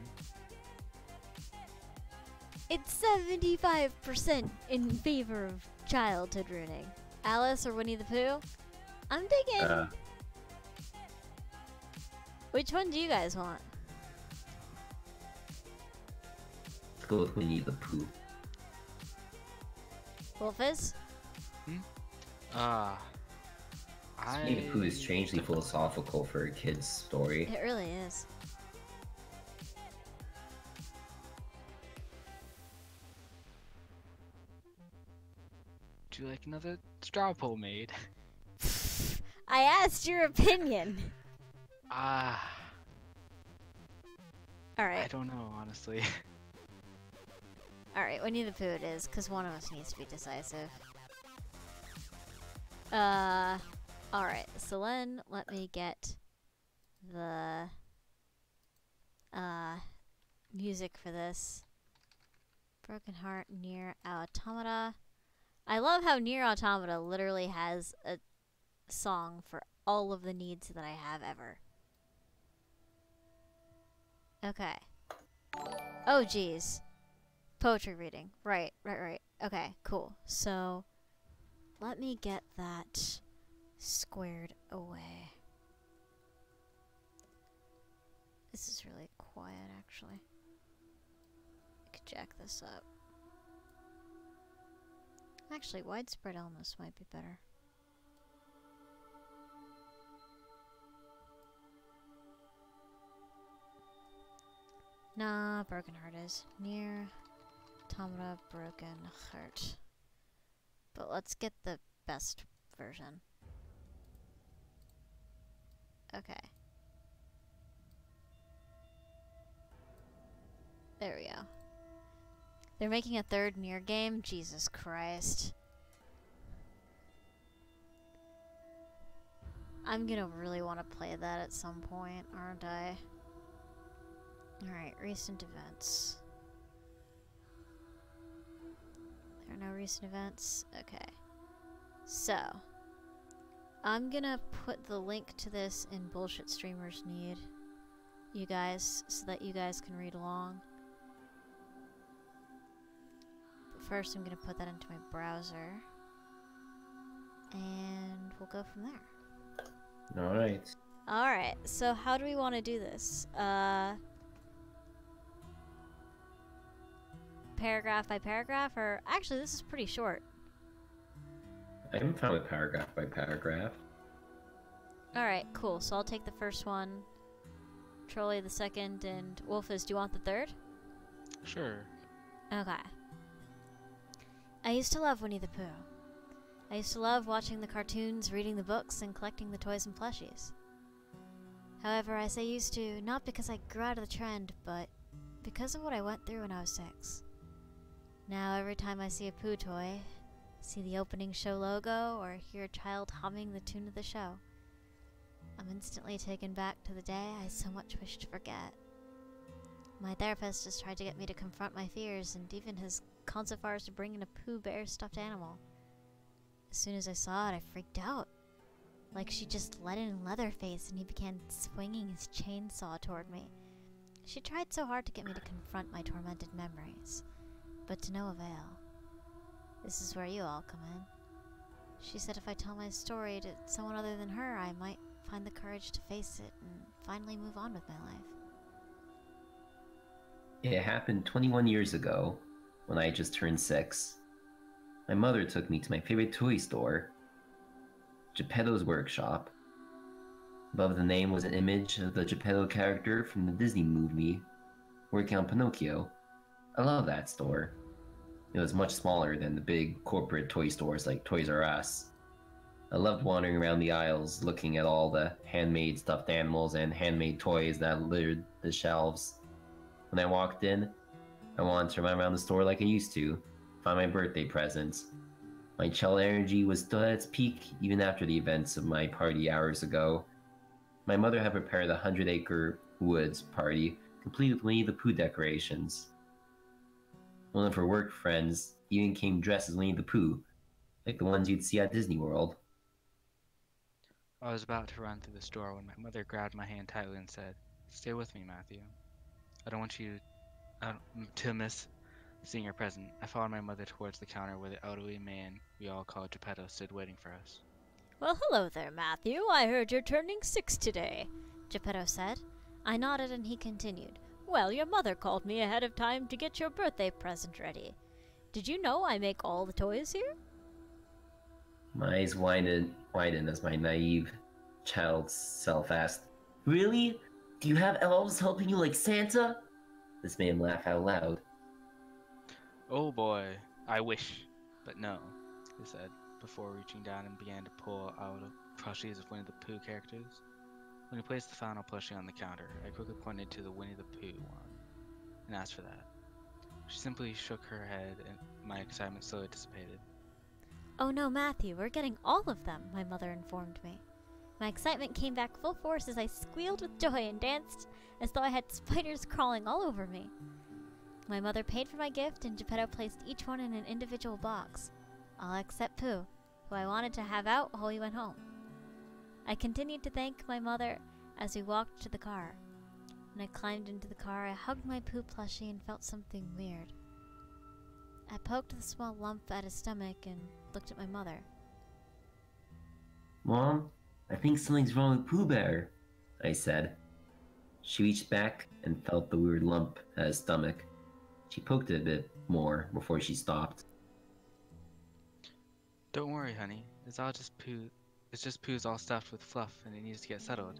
It's 75% in favor of childhood rooting. Alice or Winnie the Pooh? I'm thinking. Uh, which one do you guys want? Go with Winnie the Pooh. Wolfus? Ah. I. Winnie the Pooh is strangely philosophical for a kid's story. It really is. Do you like another straw poll made? I asked your opinion. Ah. I Alright, I don't know, honestly. alright, Winnie the Pooh it is, because one of us needs to be decisive. Uh, alright, so then let me get the, uh, music for this. Broken Heart, NieR Automata. I love how NieR Automata literally has a song for all of the needs that I have ever. Okay. Oh, geez. Poetry reading. Right, right, right. Okay, cool. So, let me get that squared away. This is really quiet, actually. I could jack this up. Actually, widespread illness might be better. Nah, broken heart is NieR automata broken heart. But let's get the best version. Okay. There we go. They're making a third NieR game? Jesus Christ. I'm gonna really want to play that at some point, aren't I? Alright, recent events. There are no recent events? Okay. So, I'm gonna put the link to this in Bullshit Streamers Need, you guys, so that you guys can read along. But first, I'm gonna put that into my browser, and we'll go from there. Alright. Alright, so how do we want to do this? Uh, paragraph by paragraph, or actually, this is pretty short. I'm fine with paragraph by paragraph. Alright, cool. So I'll take the first one, Trolley the second, and Wolfus, do you want the third? Sure. Okay. I used to love Winnie the Pooh. I used to love watching the cartoons, reading the books, and collecting the toys and plushies. However, I say used to not because I grew out of the trend, but because of what I went through when I was six. Now, every time I see a Pooh toy, see the opening show logo, or hear a child humming the tune of the show, I'm instantly taken back to the day I so much wish to forget. My therapist has tried to get me to confront my fears and even has gone so far as to bring in a Pooh Bear stuffed animal. As soon as I saw it, I freaked out. Like she just let in Leatherface and he began swinging his chainsaw toward me. She tried so hard to get me to confront my tormented memories, but to no avail. This is where you all come in. She said if I tell my story to someone other than her, I might find the courage to face it and finally move on with my life. It happened 21 years ago, when I just turned six. My mother took me to my favorite toy store, Geppetto's Workshop. Above the name was an image of the Geppetto character from the Disney movie, working on Pinocchio. I love that store. It was much smaller than the big corporate toy stores like Toys R Us. I loved wandering around the aisles looking at all the handmade stuffed animals and handmade toys that littered the shelves. When I walked in, I wanted to run around the store like I used to, find my birthday presents. My chill energy was still at its peak even after the events of my party hours ago. My mother had prepared a hundred acre woods party, complete with Winnie the Pooh decorations. One of her work friends even came dressed as Winnie the Pooh, like the ones you'd see at Disney World. I was about to run through the store when my mother grabbed my hand tightly and said, Stay with me, Matthew. I don't want you I to miss seeing your present. I followed my mother towards the counter where the elderly man we all called Geppetto stood waiting for us. Well, hello there, Matthew. I heard you're turning six today, Geppetto said. I nodded and he continued. Well, your mother called me ahead of time to get your birthday present ready. Did you know I make all the toys here? My eyes widened, widened as my naive child self asked, Really? Do you have elves helping you like Santa? This made him laugh out loud. Oh boy, I wish, but no, he said, before reaching down and began to pull out a plushies of one of the Pooh characters. When he placed the final plushie on the counter, I quickly pointed to the Winnie the Pooh one and asked for that. She simply shook her head, and my excitement slowly dissipated. Oh no, Matthew, we're getting all of them, my mother informed me. My excitement came back full force as I squealed with joy and danced as though I had spiders crawling all over me. My mother paid for my gift, and Geppetto placed each one in an individual box, all except Pooh, who I wanted to have out while we went home. I continued to thank my mother as we walked to the car. When I climbed into the car, I hugged my Pooh plushie and felt something weird. I poked the small lump at his stomach and looked at my mother. Mom, I think something's wrong with Pooh Bear, I said. She reached back and felt the weird lump at his stomach. She poked it a bit more before she stopped. Don't worry, honey. It's all just Pooh. It's just Pooh's all stuffed with fluff, and it needs to get settled.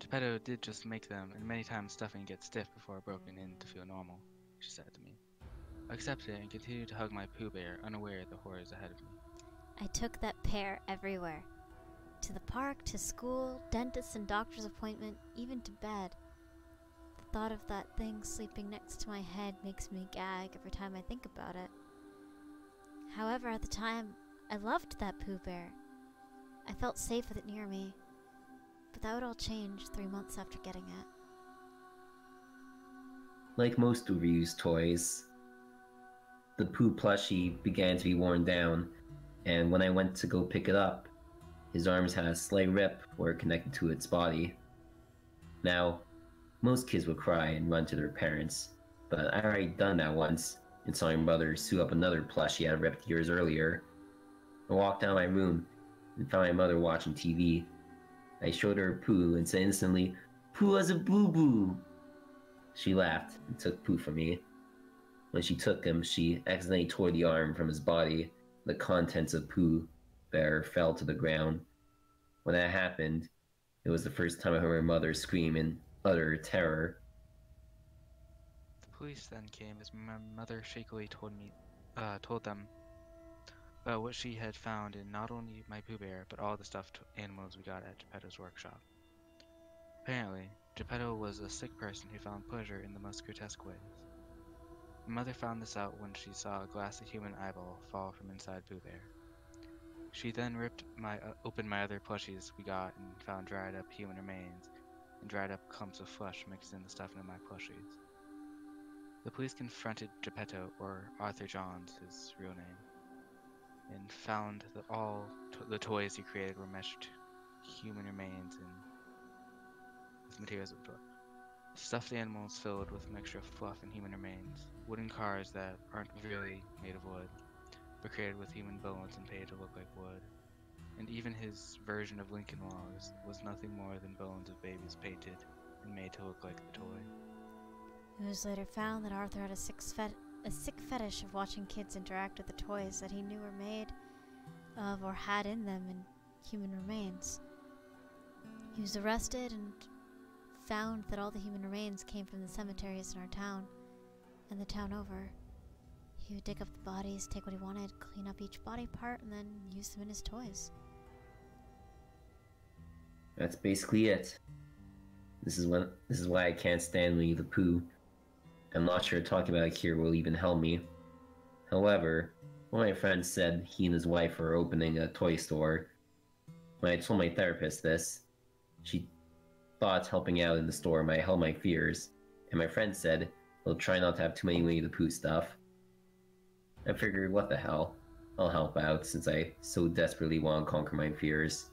Geppetto did just make them, and many times stuffing gets stiff before broken in to feel normal. She said to me. I accepted it and continued to hug my Pooh Bear, unaware of the horrors ahead of me. I took that pair everywhere to the park, to school, dentist and doctor's appointment, even to bed. The thought of that thing sleeping next to my head makes me gag every time I think about it. However, at the time, I loved that Pooh Bear. I felt safe with it near me. But that would all change three months after getting it. Like most reused toys, the Pooh plushie began to be worn down, and when I went to go pick it up, his arms had a slight rip where it connected to its body. Now, most kids would cry and run to their parents, but I already done that once and saw my mother sew up another plushie I had ripped years earlier. I walked down my room and found my mother watching TV. I showed her Pooh and said instantly, Pooh has a boo boo! She laughed and took Pooh from me. When she took him, she accidentally tore the arm from his body. The contents of Pooh Bear fell to the ground. When that happened, it was the first time I heard my mother scream in utter terror. The police then came as my mother shakily told me, uh, told them about what she had found in not only my Pooh Bear, but all the stuffed animals we got at Geppetto's workshop. Apparently, Geppetto was a sick person who found pleasure in the most grotesque ways. My mother found this out when she saw a glassy human eyeball fall from inside Pooh Bear. She then ripped my uh, open my other plushies we got and found dried up human remains and dried up clumps of flesh mixed in the stuffing of my plushies. The police confronted Geppetto, or Arthur Johns, his real name, and found that all to- the toys he created were meshed human remains and with materials of blood. Stuffed animals filled with a mixture of fluff and human remains. Wooden cars that aren't really made of wood, but created with human bones and painted to look like wood. And even his version of Lincoln Logs was nothing more than bones of babies painted and made to look like the toy. It was later found that Arthur had a sick, fet- a sick fetish of watching kids interact with the toys that he knew were made of or had in them in human remains. He was arrested and found that all the human remains came from the cemeteries in our town and the town over. He would dig up the bodies, take what he wanted, clean up each body part, and then use them in his toys. That's basically it. This is when this is why I can't stand Winnie the Pooh. I'm not sure talking about it here will even help me. However, one of my friends said he and his wife are opening a toy store. When I told my therapist this, she thought helping out in the store might help my fears, and my friend said he'll try not to have too many Winnie the Pooh stuff. I figured, what the hell? I'll help out since I so desperately want to conquer my fears.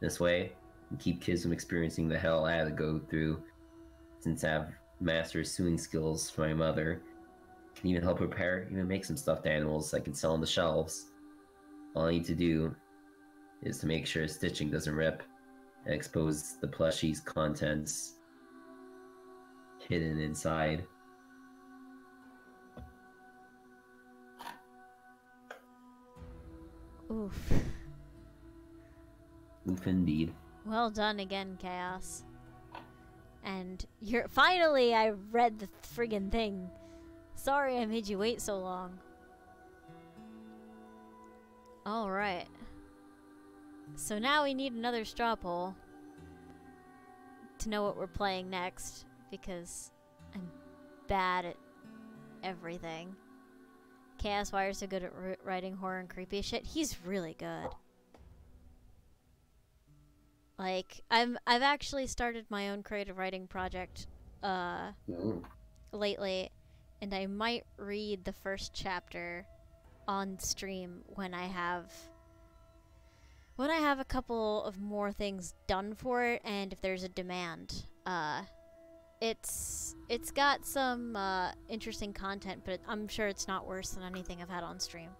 This way, and keep kids from experiencing the hell I had to go through since I have master sewing skills for my mother. Can even help prepare, even make some stuffed animals I can sell on the shelves. All I need to do is to make sure stitching doesn't rip and expose the plushie's contents hidden inside. Oof. Oof indeed. Well done again, Chaos. And you're finally I read the friggin' thing. Sorry I made you wait so long. Alright. So now we need another straw poll to know what we're playing next because I'm bad at everything. Chaos Wire's so good at writing horror and creepy shit. He's really good. Like I'm I've actually started my own creative writing project uh Ooh. lately and I might read the first chapter on stream when I have when I have a couple of more things done for it and if there's a demand. Uh it's it's got some uh, interesting content, but I'm sure it's not worse than anything I've had on stream.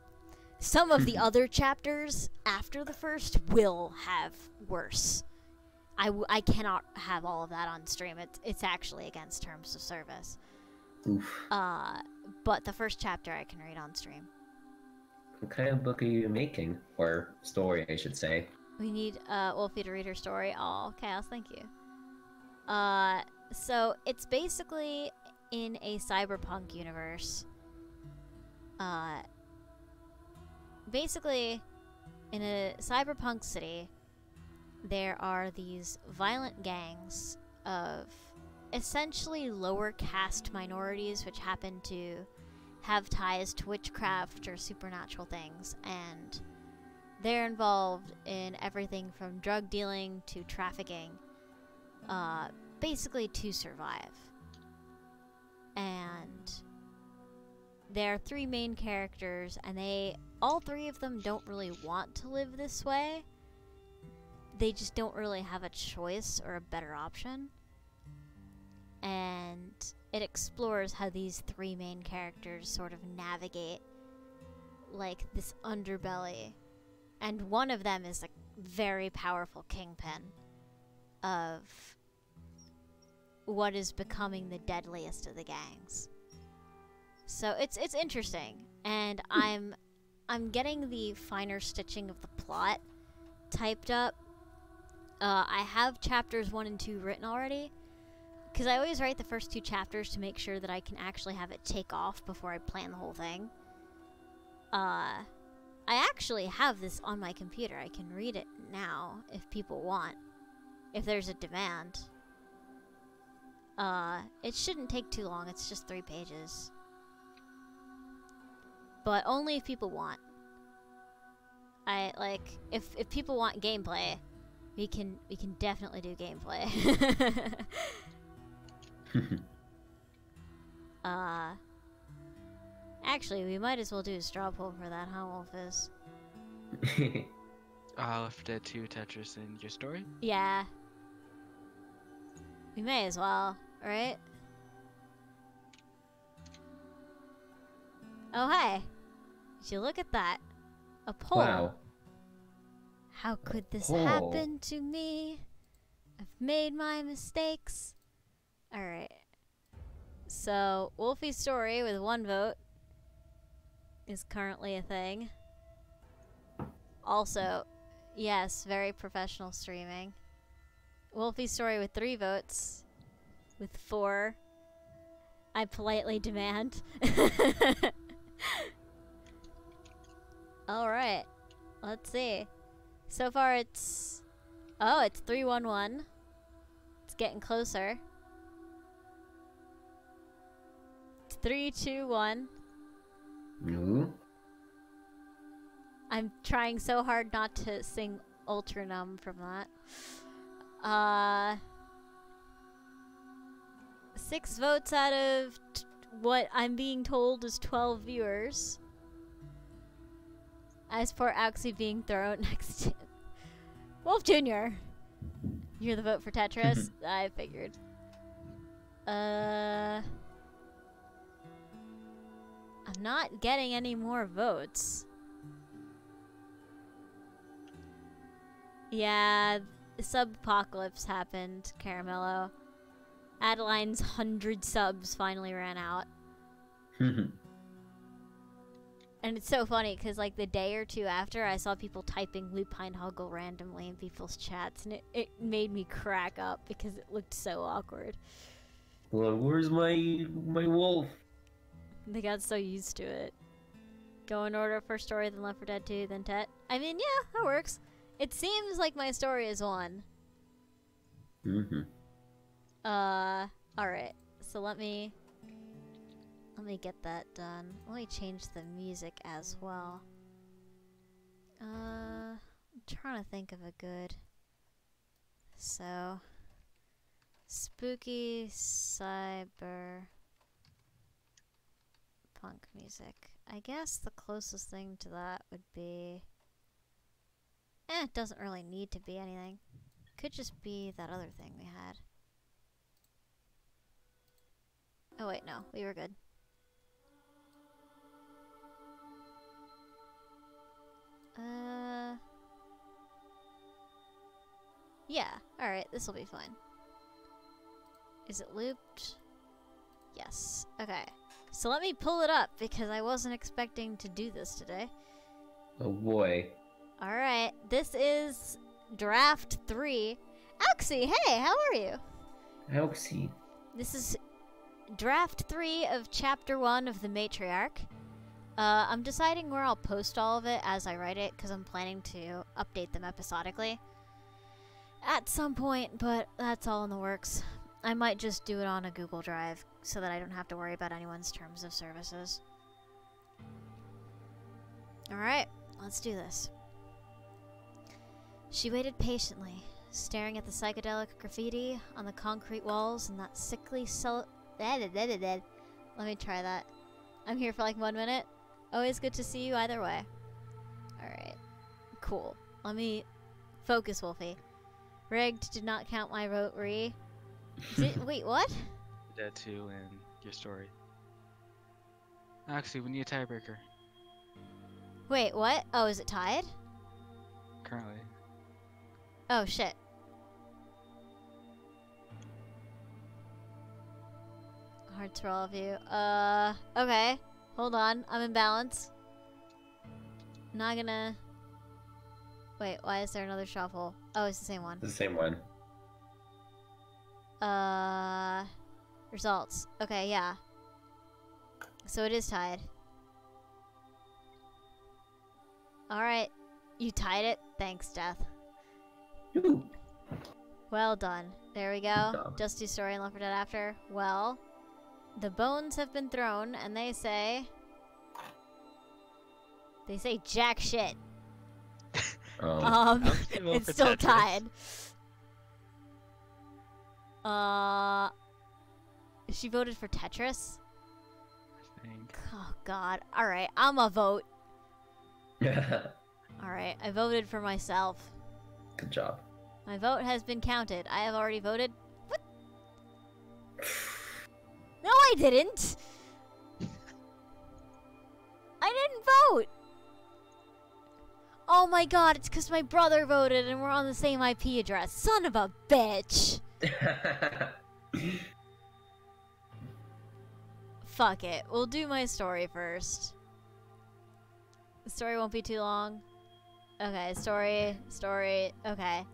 Some of the other chapters after the first will have worse. I, w- I cannot have all of that on stream. It's it's actually against terms of service. Oof. Uh, but the first chapter I can read on stream. What kind of book are you making? Or story, I should say. We need uh, Wolfie to read her story. Oh, Chaos, thank you. Uh, so it's basically in a cyberpunk universe. Uh, basically, in a cyberpunk city, there are these violent gangs of essentially lower caste minorities which happen to have ties to witchcraft or supernatural things and they're involved in everything from drug dealing to trafficking uh, basically to survive. And there are three main characters and they all three of them don't really want to live this way. They just don't really have a choice or a better option. And it explores how these three main characters sort of navigate like this underbelly. And one of them is a very powerful kingpin of what is becoming the deadliest of the gangs. So it's it's interesting. And hmm. i'm i'm getting the finer stitching of the plot typed up uh, i have chapters one and two written already because I always write the first two chapters to make sure that I can actually have it take off before I plan the whole thing. Uh, I actually have this on my computer. I can read it now if people want, if there's a demand. Uh, it shouldn't take too long. It's just three pages. But only if people want. I like if if people want gameplay, we can we can definitely do gameplay. uh, actually, we might as well do a straw poll for that, huh, Wolfus? Uh, Left 4 Dead 2 Tetris in your story? Yeah. We may as well, right? Oh, hey. Did you look at that? A poll. wow. How could this poll. happen to me? I've made my mistakes. Alright. So, Wolfie's story with one vote is currently a thing. Also, yes, very professional streaming. Wolfie's story with three votes. With four. I politely demand. Alright. Let's see. So far it's... Oh, it's 311. It's getting closer. It's 321. Ooh. I'm trying so hard not to sing Ultra Numb from that. Uh... Six votes out of t- what I'm being told is 12 viewers. As for actually being thrown next to Wolf Jr. You're the vote for Tetris? I figured. Uh. I'm not getting any more votes. Yeah, sub apocalypse happened, Caramello. Adeline's hundred subs finally ran out. And it's so funny because, like, the day or two after, I saw people typing Lupine Huggle randomly in people's chats, and it, it made me crack up because it looked so awkward. well, where's my my wolf? They got so used to it. Go in order first story, then Left 4 Dead 2, then Tet. I mean, yeah, that works. It seems like my story is one. hmm Uh, alright. So let me... Let me get that done. Let me change the music as well. Uh, I'm trying to think of a good... So... Spooky cyber punk music. I guess the closest thing to that would be... Eh, it doesn't really need to be anything. Could just be that other thing we had. Oh wait, no, we were good. Uh... Yeah, alright, this will be fine. Is it looped? Yes. Okay. So let me pull it up because I wasn't expecting to do this today. Oh boy. Alright, this is draft three. Oxy, hey, how are you? Elxie. This is draft three of chapter one of the matriarch. Uh, I'm deciding where I'll post all of it as I write it because I'm planning to update them episodically at some point, but that's all in the works. I might just do it on a Google Drive so that I don't have to worry about anyone's terms of services. Alright, let's do this. She waited patiently, staring at the psychedelic graffiti on the concrete walls and that sickly cel- Let me try that. I'm here for like one minute. Always good to see you either way. Alright. Cool. Let me focus, Wolfie. Rigged did not count my vote, Ree. Did, wait, what? Dead 2 and your story. Actually, we need a tiebreaker. Wait, what? Oh, is it tied? Currently. Oh, shit. Hearts for all of you. Uh, okay. Hold on. I'm in balance. Not gonna... Wait, why is there another shuffle? Oh, it's the same one. The same one. Uh, results. Okay, yeah. So it is tied. Alright. You tied it? Thanks, Death. Ooh. Well done. There we go. Just do story and Left 4 Dead after. Well, the bones have been thrown, and they say... They say jack shit. Um, Um, How could it's still tied. Uh, she voted for Tetris. Oh God! All right, I'm a vote. Good All right, I voted for myself. Good job. My vote has been counted. I have already voted. What? No, I didn't. I didn't vote. Oh my God! It's because my brother voted, and we're on the same IP address. Son of a bitch. Fuck it. We'll do my story first. The story won't be too long. Okay, story, story. Okay.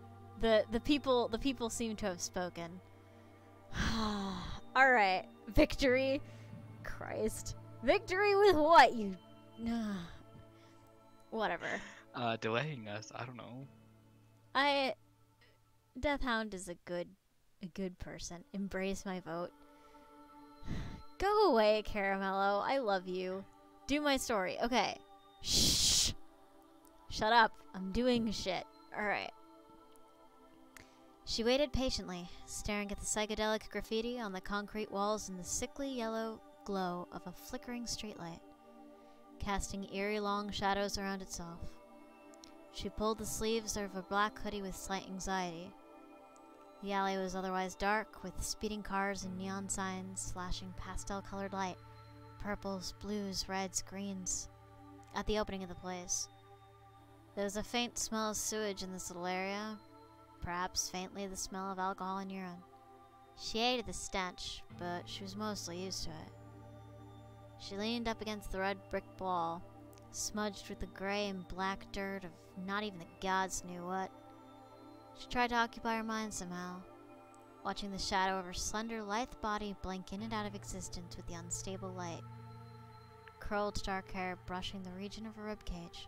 The the people the people seem to have spoken. All right. Victory. Christ. Victory with what? You Whatever. Uh, delaying us. I don't know. I Deathhound is a good a good person. Embrace my vote. Go away, Caramello. I love you. Do my story. Okay. Shh. Shut up. I'm doing shit. Alright. She waited patiently, staring at the psychedelic graffiti on the concrete walls in the sickly yellow glow of a flickering streetlight. casting eerie long shadows around itself. She pulled the sleeves of her black hoodie with slight anxiety. The alley was otherwise dark, with speeding cars and neon signs flashing pastel colored light purples, blues, reds, greens at the opening of the place. There was a faint smell of sewage in this little area, perhaps faintly the smell of alcohol and urine. She hated the stench, but she was mostly used to it. She leaned up against the red brick wall, smudged with the gray and black dirt of not even the gods knew what. She tried to occupy her mind somehow, watching the shadow of her slender, lithe body blink in and out of existence with the unstable light. Curled dark hair brushing the region of her ribcage.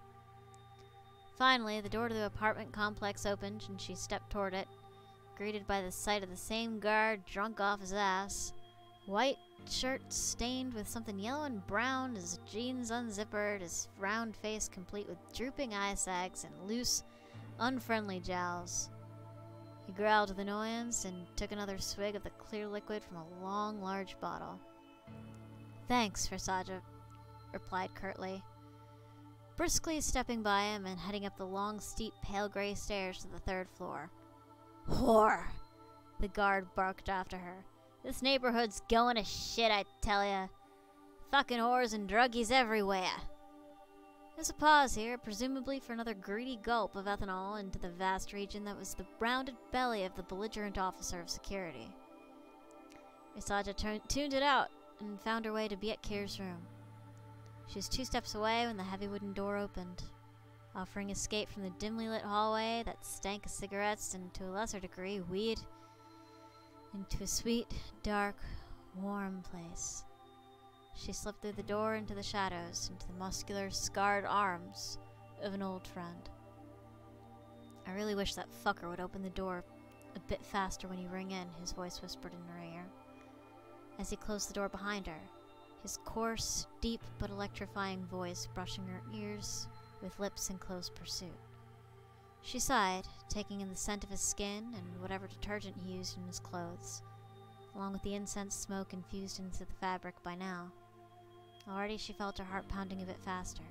Finally, the door to the apartment complex opened and she stepped toward it, greeted by the sight of the same guard drunk off his ass. White shirt stained with something yellow and brown, his jeans unzippered, his round face complete with drooping eye sags and loose, unfriendly jowls. He growled with annoyance and took another swig of the clear liquid from a long, large bottle. Thanks, Versaja replied curtly. Briskly stepping by him and heading up the long, steep, pale gray stairs to the third floor. Whore! The guard barked after her. This neighborhood's going to shit, I tell ya. Fucking whores and druggies everywhere. There's a pause here, presumably for another greedy gulp of ethanol into the vast region that was the rounded belly of the belligerent officer of security. Isaja turn tuned it out and found her way to Bietkir's room. She was two steps away when the heavy wooden door opened, offering escape from the dimly lit hallway that stank of cigarettes and, to a lesser degree, weed, into a sweet, dark, warm place. She slipped through the door into the shadows, into the muscular, scarred arms of an old friend. I really wish that fucker would open the door a bit faster when you ring in, his voice whispered in her ear. As he closed the door behind her, his coarse, deep but electrifying voice brushing her ears with lips in close pursuit. She sighed, taking in the scent of his skin and whatever detergent he used in his clothes, along with the incense smoke infused into the fabric by now. Already she felt her heart pounding a bit faster.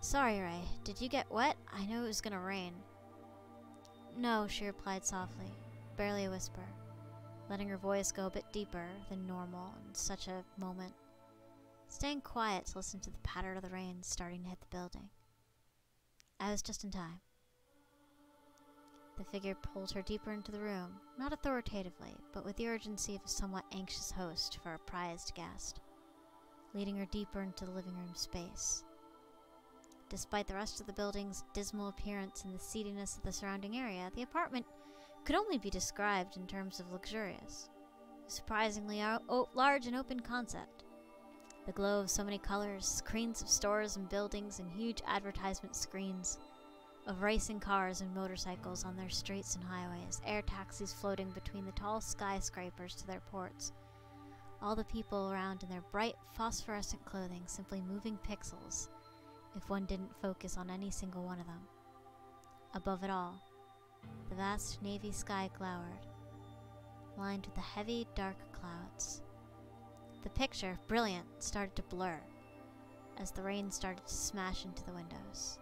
Sorry, Ray. Did you get wet? I knew it was gonna rain. No, she replied softly, barely a whisper, letting her voice go a bit deeper than normal in such a moment. Staying quiet to listen to the patter of the rain starting to hit the building. I was just in time. The figure pulled her deeper into the room, not authoritatively, but with the urgency of a somewhat anxious host for a prized guest leading her deeper into the living room space. Despite the rest of the building's dismal appearance and the seediness of the surrounding area, the apartment could only be described in terms of luxurious. Surprisingly large and open concept. The glow of so many colors, screens of stores and buildings, and huge advertisement screens of racing cars and motorcycles on their streets and highways, air taxis floating between the tall skyscrapers to their ports all the people around in their bright phosphorescent clothing simply moving pixels if one didn't focus on any single one of them. Above it all, the vast navy sky glowered, lined with the heavy, dark clouds. The picture, brilliant, started to blur as the rain started to smash into the windows.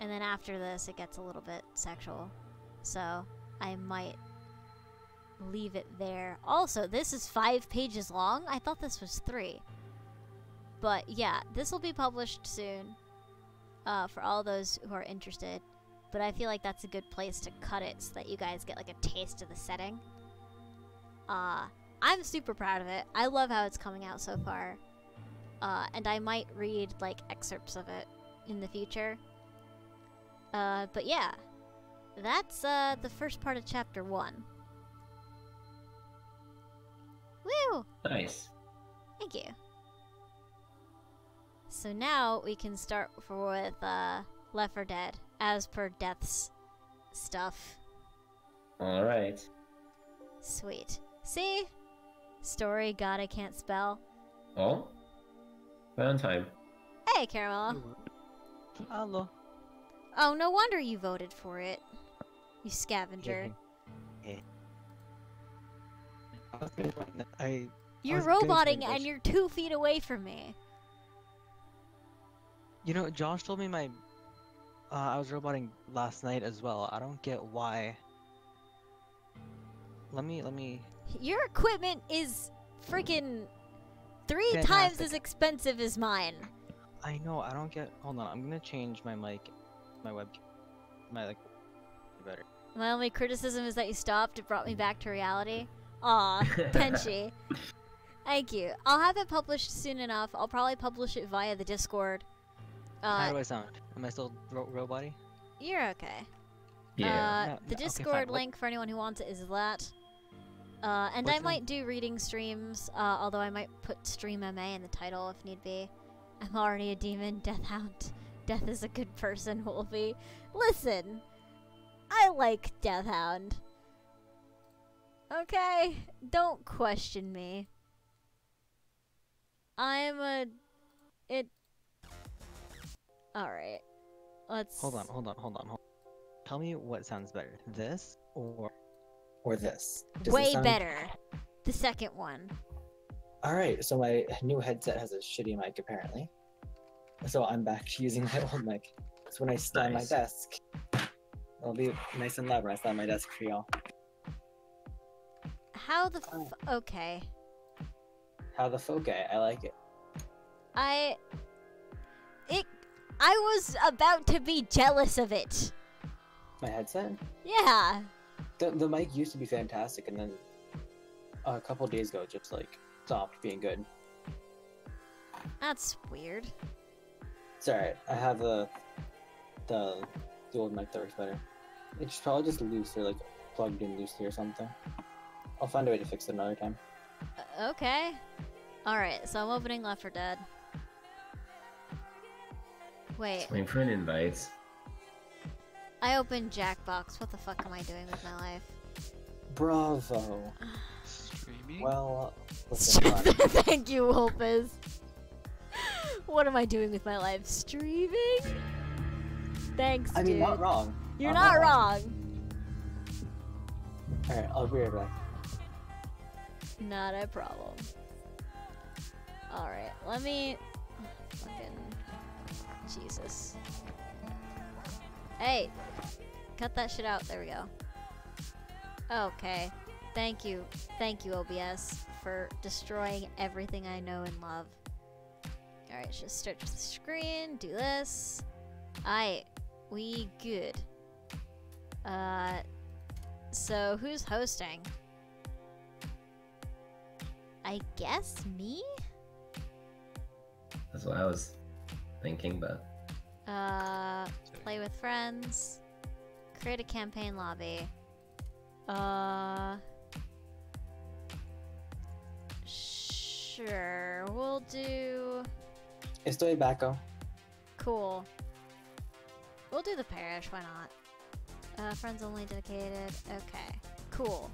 And then after this, it gets a little bit sexual, so I might leave it there. Also, this is five pages long. I thought this was three. But yeah, this will be published soon uh, for all those who are interested. But I feel like that's a good place to cut it so that you guys get like a taste of the setting. Uh, I'm super proud of it. I love how it's coming out so far. Uh, and I might read like excerpts of it in the future. Uh, but yeah, that's uh, the first part of chapter one. Woo! Nice. Thank you. So now we can start with uh, Left 4 Dead, as per Death's stuff. All right. Sweet. See? Story God I can't spell. Oh? Right on time. Hey, Caramel. Hello. Oh, no wonder you voted for it. You scavenger. I You're roboting and you're two feet away from me. You know, Josh told me my. Uh, I was roboting last night as well. I don't get why. Let me let me. Your equipment is freaking three times as expensive as mine. I know. I don't get. Hold on. I'm gonna change my mic, my web, my like. Better. My only criticism is that you stopped. It brought me back to reality. Aw, Tenchi. Thank you. I'll have it published soon enough. I'll probably publish it via the Discord. How Uh, do I sound? Am I still ro- robot you're okay. Yeah. Uh, No, the no, okay, Discord fine. What- link for anyone who wants it is that. Uh, and I What's the- might do reading streams, uh, although I might put Stream MA in the title if need be. I'm already a demon, Death Hound. Death is a good person, Wolfie. Listen, I like Death Hound. Okay? Don't question me. I'm a. It. Alright. Let's. Hold on. Hold on. Hold on. Hold. Tell me what sounds better, this or Or this. Does Way sound- better. The second one. All right, so my new headset has a shitty mic apparently. So I'm back to using my old mic. So when I sit on my desk, it'll be nice and loud when I sit on my desk for y'all. How the Oh. f- okay. How the folk I, I like it. I it I was about to be jealous of it. My headset? Yeah. The, the mic used to be fantastic and then a couple days ago it just like stopped being good. That's weird. It's alright. I have the the the old mic that works better. It's probably just loose or like plugged in loosely or something. I'll find a way to fix it another time. Uh, okay. All right. So I'm opening Left 4 Dead. Wait. Waiting for an invite. I opened Jackbox. What the fuck am I doing with my life? Bravo. Streaming? Well, uh, listen, Thank you, Wolpus. What am I doing with my life? Streaming? Thanks, I mean, dude. not wrong. You're I'm not not wrong. All right, I'll be right back. Not a problem. Alright, let me. Fucking. Jesus. Hey! Cut that shit out. There we go. Okay. Thank you. Thank you, OBS, for destroying everything I know and love. Alright, just stretch the screen, do this. Alright, we good. Uh, so who's hosting? I guess me? That's what I was thinking, but Uh, play with friends. Create a campaign lobby. Uh, sure. We'll do. Estoy backo. Cool. We'll do the parish. Why not? Uh, friends only dedicated. Okay. Cool.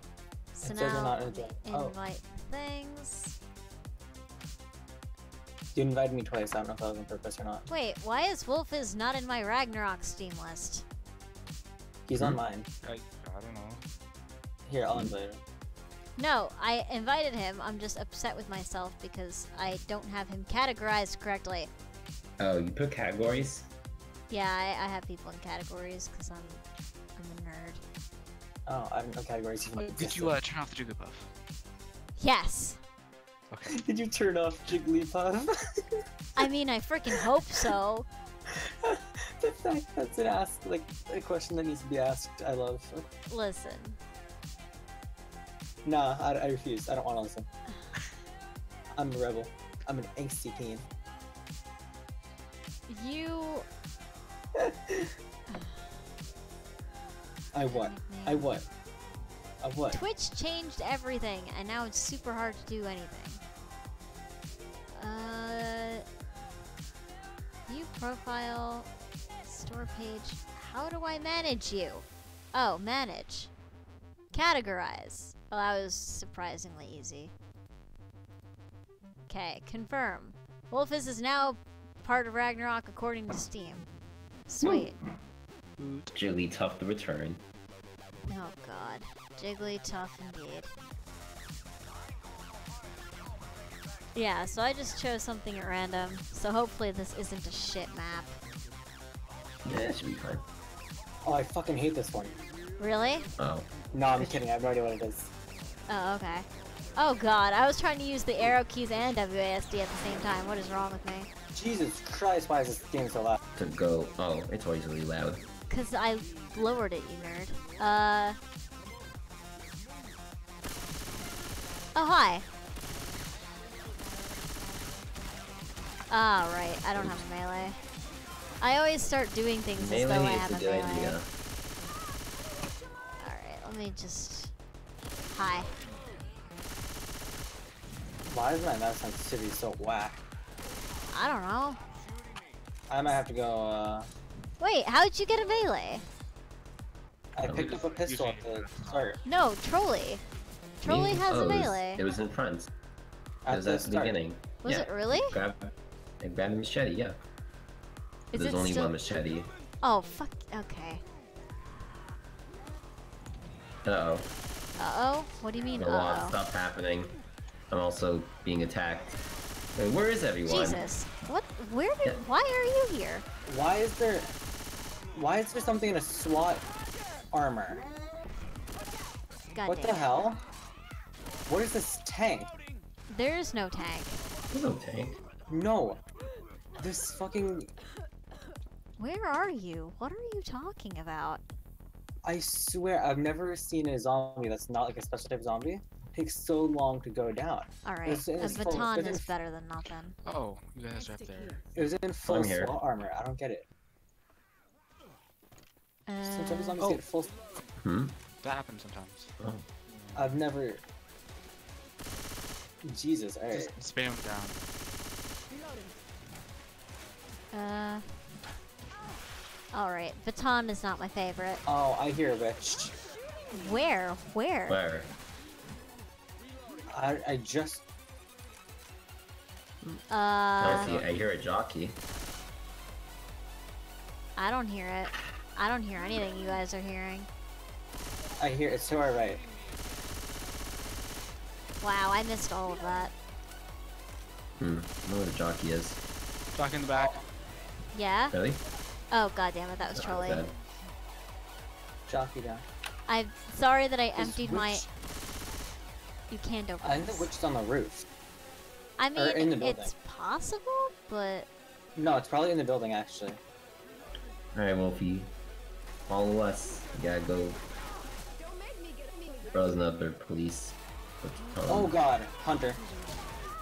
So It now not let oh. invite things. You invited me twice. I don't know if that was on purpose or not. Wait, why is Wolf is not in my Ragnarok Steam list? He's Hmm? on mine. I, I don't know. Here, I'll invite him. No, I invited him. I'm just upset with myself because I don't have him categorized correctly. oh, you put categories. Yeah, I, I have people in categories because I'm I'm a nerd. Oh, I don't know categories. even Did you uh, turn off the Jigglypuff? Yes. Okay. Did you turn off Jigglypuff? I mean, I freaking hope so. that's, that, that's an ask, like a question that needs to be asked. I love. Listen, Nah, I, I refuse. I don't want to listen. I'm a rebel. I'm an angsty teen. you. I what? I what? I what? Twitch changed everything, and now it's super hard to do anything. Uh, view profile, store page. How do I manage you? Oh, manage. Categorize. Well, that was surprisingly easy. Okay, confirm. Wolfis is now part of Ragnarok according to Steam. Sweet. Jigglytuff the return. Oh god. Jiggly tough indeed. Yeah, so I just chose something at random. So hopefully this isn't a shit map. Yeah, it should be fine. Oh, I fucking hate this one. Really? Oh. No, I'm kidding. I have no idea what it is. Oh, okay. Oh god, I was trying to use the arrow keys and WASD at the same time. What is wrong with me? Jesus Christ, why is this game so loud? To go. Oh, it's always really loud. Cause I lowered it, you nerd. Uh. Oh hi. Ah right, I don't have a melee. I always start doing things as Melee though I have a a good melee. idea. Alright, let me just. Hi. Why is my mouse sensitivity so whack? I don't know. I might have to go, uh... Wait, how'd you get a melee? I Oh, picked up a pistol at the start. No, Trolley. Trolley Me? has oh, a it was- melee. It was in front. It was the at the start. beginning. Was yeah. it really? Grab, I grabbed a machete, yeah. Is There's only still- one machete. Oh, fuck. Okay. Uh-oh. Uh-oh? What do you mean, A lot of uh-oh? stuff happening. I'm also being attacked. Wait, where is everyone? Jesus. What? Where did? Yeah. Why are you here? Why is there... Why is there something in a SWAT armor? God what damn the hell? What is this tank? There's no tank. There's no tank. No. This fucking... Where are you? What are you talking about? I swear, I've never seen a zombie that's not like a special type of zombie. takes so long to go down. Alright, It's- a it's full- baton is better than nothing. Oh, you guys are up there. It was in full SWAT armor. I don't get it. Some type of Uh, zombies oh. get full. Hmm? That happens sometimes. Oh. I've never. Jesus, alright. Just spam down. Uh, Alright, baton is not my favorite. Oh, I hear a witch. Where? Where? Where? I, I just. Uh, don't see. I hear a jockey. I don't hear it. I don't hear anything you guys are hearing. I hear it's to our right. Wow, I missed all of that. Hmm. I know what a jockey is. Talk in the back. Yeah? Really? Oh god damn it, that was Not trolling. bad. Jockey down. I'm sorry that I This emptied my. You can't open I think the this. witch is on the roof. I mean, in the building. it's possible, but No, it's probably in the building actually. Alright, Wolfie. Follow us. You gotta go. Bros another police. Oh god, Hunter.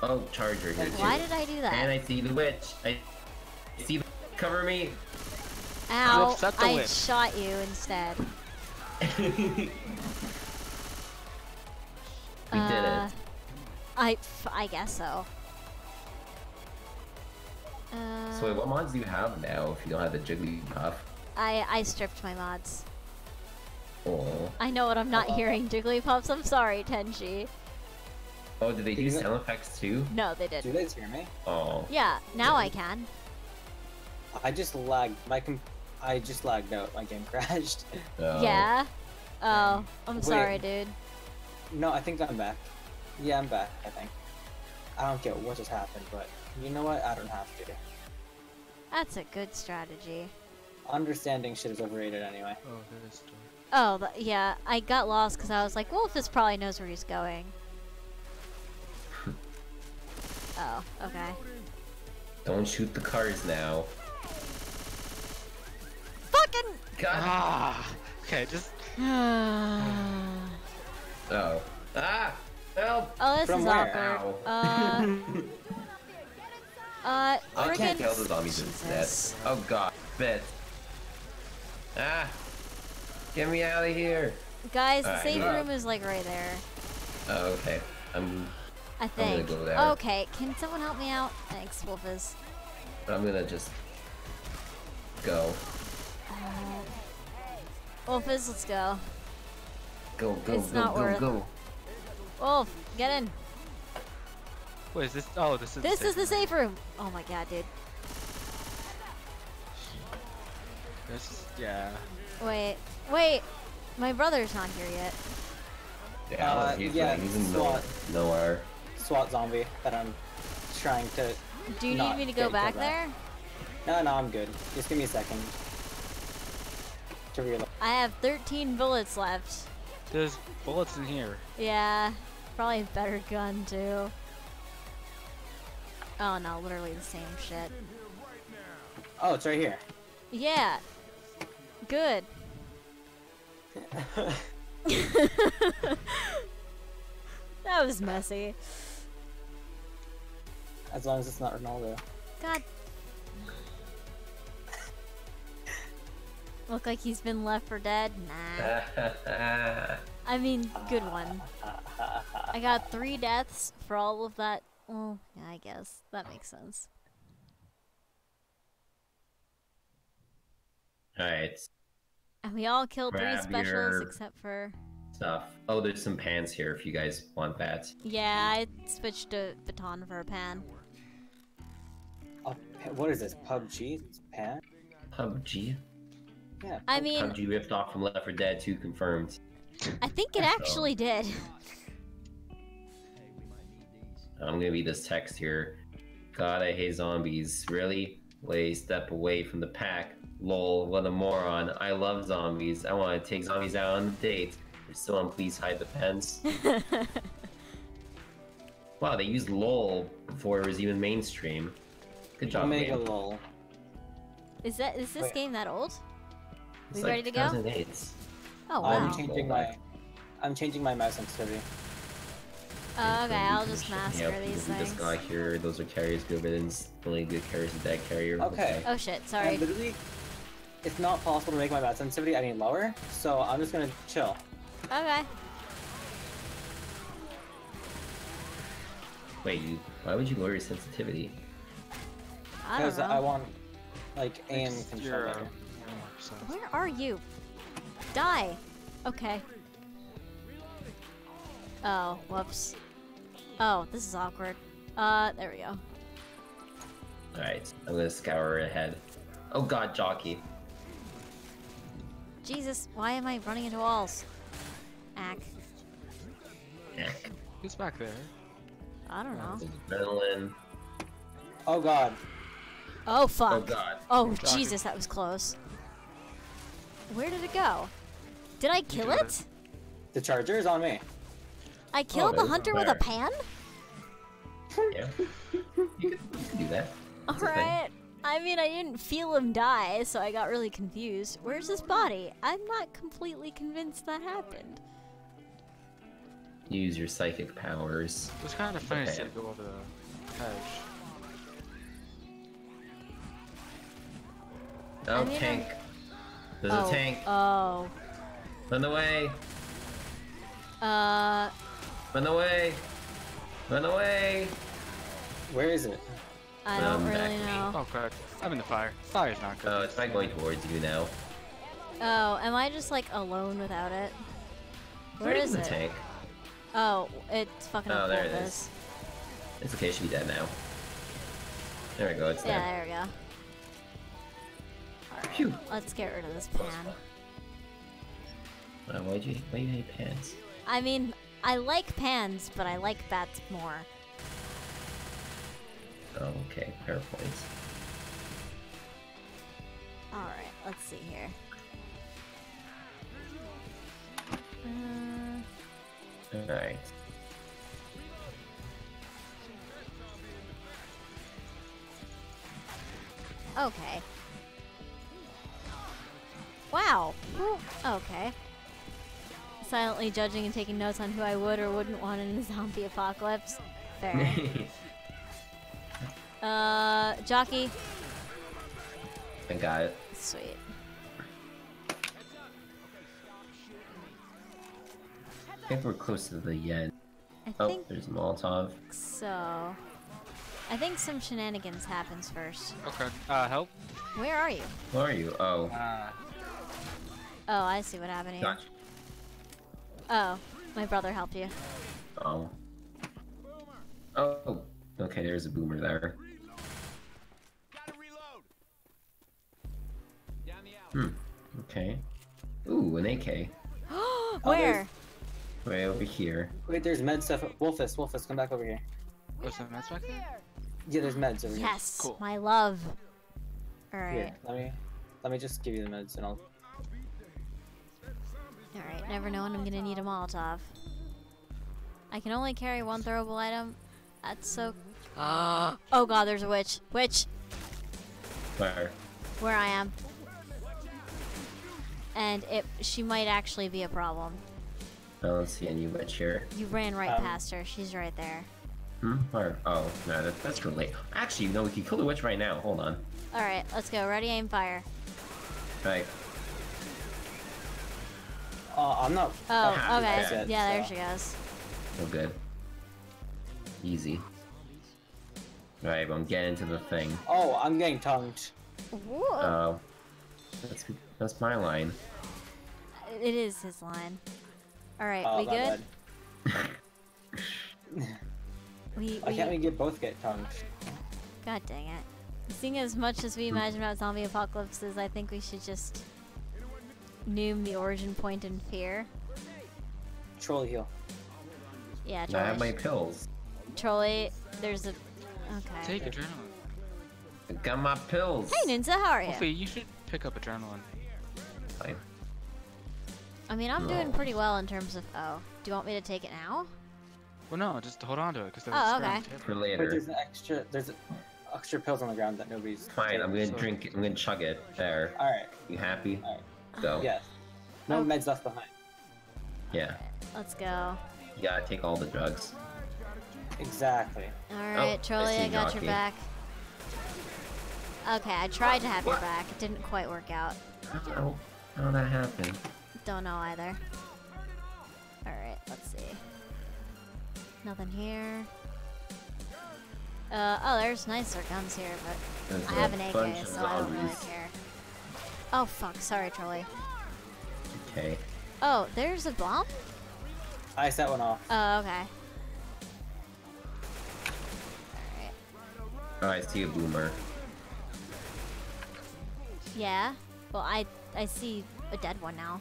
Oh, Charger here too. why did I do that? And I see the witch. I see the. Cover me. Ow! I whip. shot you instead. we uh, did it. I, f- I guess so. Uh, So wait, what mods do you have now if you don't have the Jigglypuff? I I stripped my mods. Oh. I know what I'm not Uh-oh. hearing, Jigglypuffs. I'm sorry, Tenchi. Oh, did they do Did sound effects too? No, they didn't. Do they hear me? Oh. Yeah, now I can. I just lagged. My com- I just lagged out. My game crashed. oh. Yeah. Oh, I'm Wait. sorry, dude. no, I think I'm back. Yeah, I'm back. I think. I don't get what just happened, but you know what? I don't have to. That's a good strategy. Understanding shit is overrated anyway. Oh, there's the. Oh, yeah. I got lost because I was like, Wolfus probably knows where he's going. oh, okay. Don't shoot the cars now. Fucking. God. Ah! Okay, just. oh, Oh. Ah! Help! Oh, this From is where? awkward. Ow. Uh, uh, I can't kill the zombies instead. Jesus. Oh god. Bit. Ah! Get me out of here! Guys, the Alright, safe yeah. room is like right there. Oh, okay. I'm I gonna think. go there. Okay, can someone help me out? Thanks, Wolfus. I'm gonna just go. Wolfus, let's go. Go, go, It's go, not go, worth- go. Wolf, get in. Wait, is this? Oh, this is. This the is the safe room. Oh my god, dude. This is, yeah. Wait, wait. My brother's not here yet. Yeah, Uh, he's, yeah, he's in SWAT. nowhere. SWAT zombie that I'm trying to. Do you need me to go back that. there? No, no, I'm good. Just give me a second. To reload. I have 13 bullets left. There's bullets in here. Yeah, probably a better gun too. Oh no, literally the same shit. Oh, it's right here. Yeah. Good. that was messy. as long as it's not Ronaldo. God. Look like he's been left for dead? Nah. I mean, good one. I got three deaths for all of that. Well, yeah, I guess. That makes sense. Alright, And we all killed three Grab specials except for. stuff. Oh, there's some pans here if you guys want that. Yeah, I switched a baton for a pan. Oh, what is this? PUBG? It's Pan? PUBG? Yeah. I mean, PUBG ripped off from Left 4 Dead 2 confirmed. I think it actually did. I'm gonna read this text here. God, I hate zombies. Really? Way step away from the pack. Lol, what a moron. I love zombies. I want to take zombies out on a date. If someone please hide the pens. wow, they used LOL before it was even mainstream. Good job, Omega game. lol. is that is this Wait. game that old? It's we ready to go? 2008. Oh I'm changing my. I'm changing my mouse sensitivity. Oh, okay, I'll just master these This things. guy here, those are carriers, good riddance. Only good carriers, a dead carrier. Okay. Oh shit, I sorry. literally, it's not possible to make my mouse sensitivity any lower, so I'm just gonna chill. Okay. Wait, you? Why would you lower your sensitivity? I don't Because know. I want, like, aim Fix control Where are you? Die. Okay. Oh, whoops. Oh, this is awkward. Uh, there we go. Alright, I'm gonna scour ahead. Oh god, jockey. Jesus, why am I running into walls? Ack. Heck. Who's back there? I don't know. Adrenaline. Oh god. Oh fuck. Oh god. Oh Jockey. Jesus, that was close. Where did it go? Did I kill got it? The charger is on me. I killed the oh, hunter with a pan? Yeah. you, could, you could do that. That's a thing. Alright. I mean, I didn't feel him die, so I got really confused. Where's his body? I'm not completely convinced that happened. Use your psychic powers. It was kind of funny to see Okay. it go over the hedge. Oh, I mean, oh, tank. There's oh. a tank. Oh. Run away. Uh, Run away. Run away. Where is it? I Um, don't back really me. know. Oh crap! I'm in the fire. Fire's not good. Oh, it's not going towards you now. Oh, am I just like alone without it? Where Right is in the it? tank. Oh, it's fucking Oh, up there with it is. It's okay, it should be dead now. There we go, it's Yeah, there. there we go. Phew. Let's get rid of this pan. Uh, why'd you, why you hate pants? I mean, I like pans, but I like bats more. Oh, okay, fair points. Alright, let's see here. Uh, Alright. okay. Wow. Okay. Silently judging and taking notes on who I would or wouldn't want in a zombie apocalypse. Fair. uh, jockey. I got it. Sweet. I think we're close to the end. I Oh, think there's Molotov. so. I think some shenanigans happens first. Okay. Uh, help. Where are you? Where are you? Oh, Uh, Oh, I see what happened here. gotcha. Oh, my brother helped you. Oh. Oh, okay, there's a boomer there. Hmm, okay. Ooh, an AK. Where? Way over here. Wait, there's med stuff. Wolfus, Wolfus, come back over here. what's the mess back there? Yeah, there's meds over here. Yes, Cool. my love. All right, Here, let me let me just give you the meds and I'll. All right. Never know when I'm gonna need a Molotov. I can only carry one throwable item. That's so. Ah. Oh god, there's a witch. Witch, Where? where I am. And it, she might actually be a problem. I don't see any witch here. You ran right Um, past her. She's right there. Hmm? Where? Oh, no, that, that's too late. Actually, no, we can kill the witch right now. Hold on. All right, let's go. Ready, aim, fire. Right. Uh, I'm not. Oh, okay. that's it, yeah, there so- she goes. Oh, good. Easy. Right, I'm getting into the thing. Oh, I'm getting tongued. Whoa. Oh. that's, that's my line. it is his line. All right, Oh, we good? We, Why we, can't we get both get tongued? God dang it. Seeing as much as we imagine about zombie apocalypses, I think we should just noom the origin point in fear. Troll heal. Yeah, I have my pills. Trolley, there's a. Okay. Take adrenaline. I got my pills. Hey, Ninja, how are you? Wolfie, you should pick up adrenaline. Fine. I mean, I'm doing pretty well in terms of. Oh, do you want me to take it now? Well, no, just hold on to it because Oh, okay. For Wait, later. there's an extra. There's extra pills on the ground that nobody's. Fine, I'm gonna So- drink it. I'm gonna chug it. There. All right. You happy? All right. Go. Yes. No Oh. meds left behind. Yeah. Let's go. You gotta take all the drugs. Exactly. Alright, I Trolley, see I got your back. Okay, I tried to have your back. It didn't quite work out. How, how that happened? Don't know either. Alright, let's see. Nothing here. Uh, oh, there's nicer guns here, but There's I a have an AK, so I don't really care. Oh, fuck. Sorry, Trolley. Okay. Oh, there's a bomb? I set one off. Oh, okay. Alright. Oh, I see a boomer. Yeah. Well, I I see a dead one now.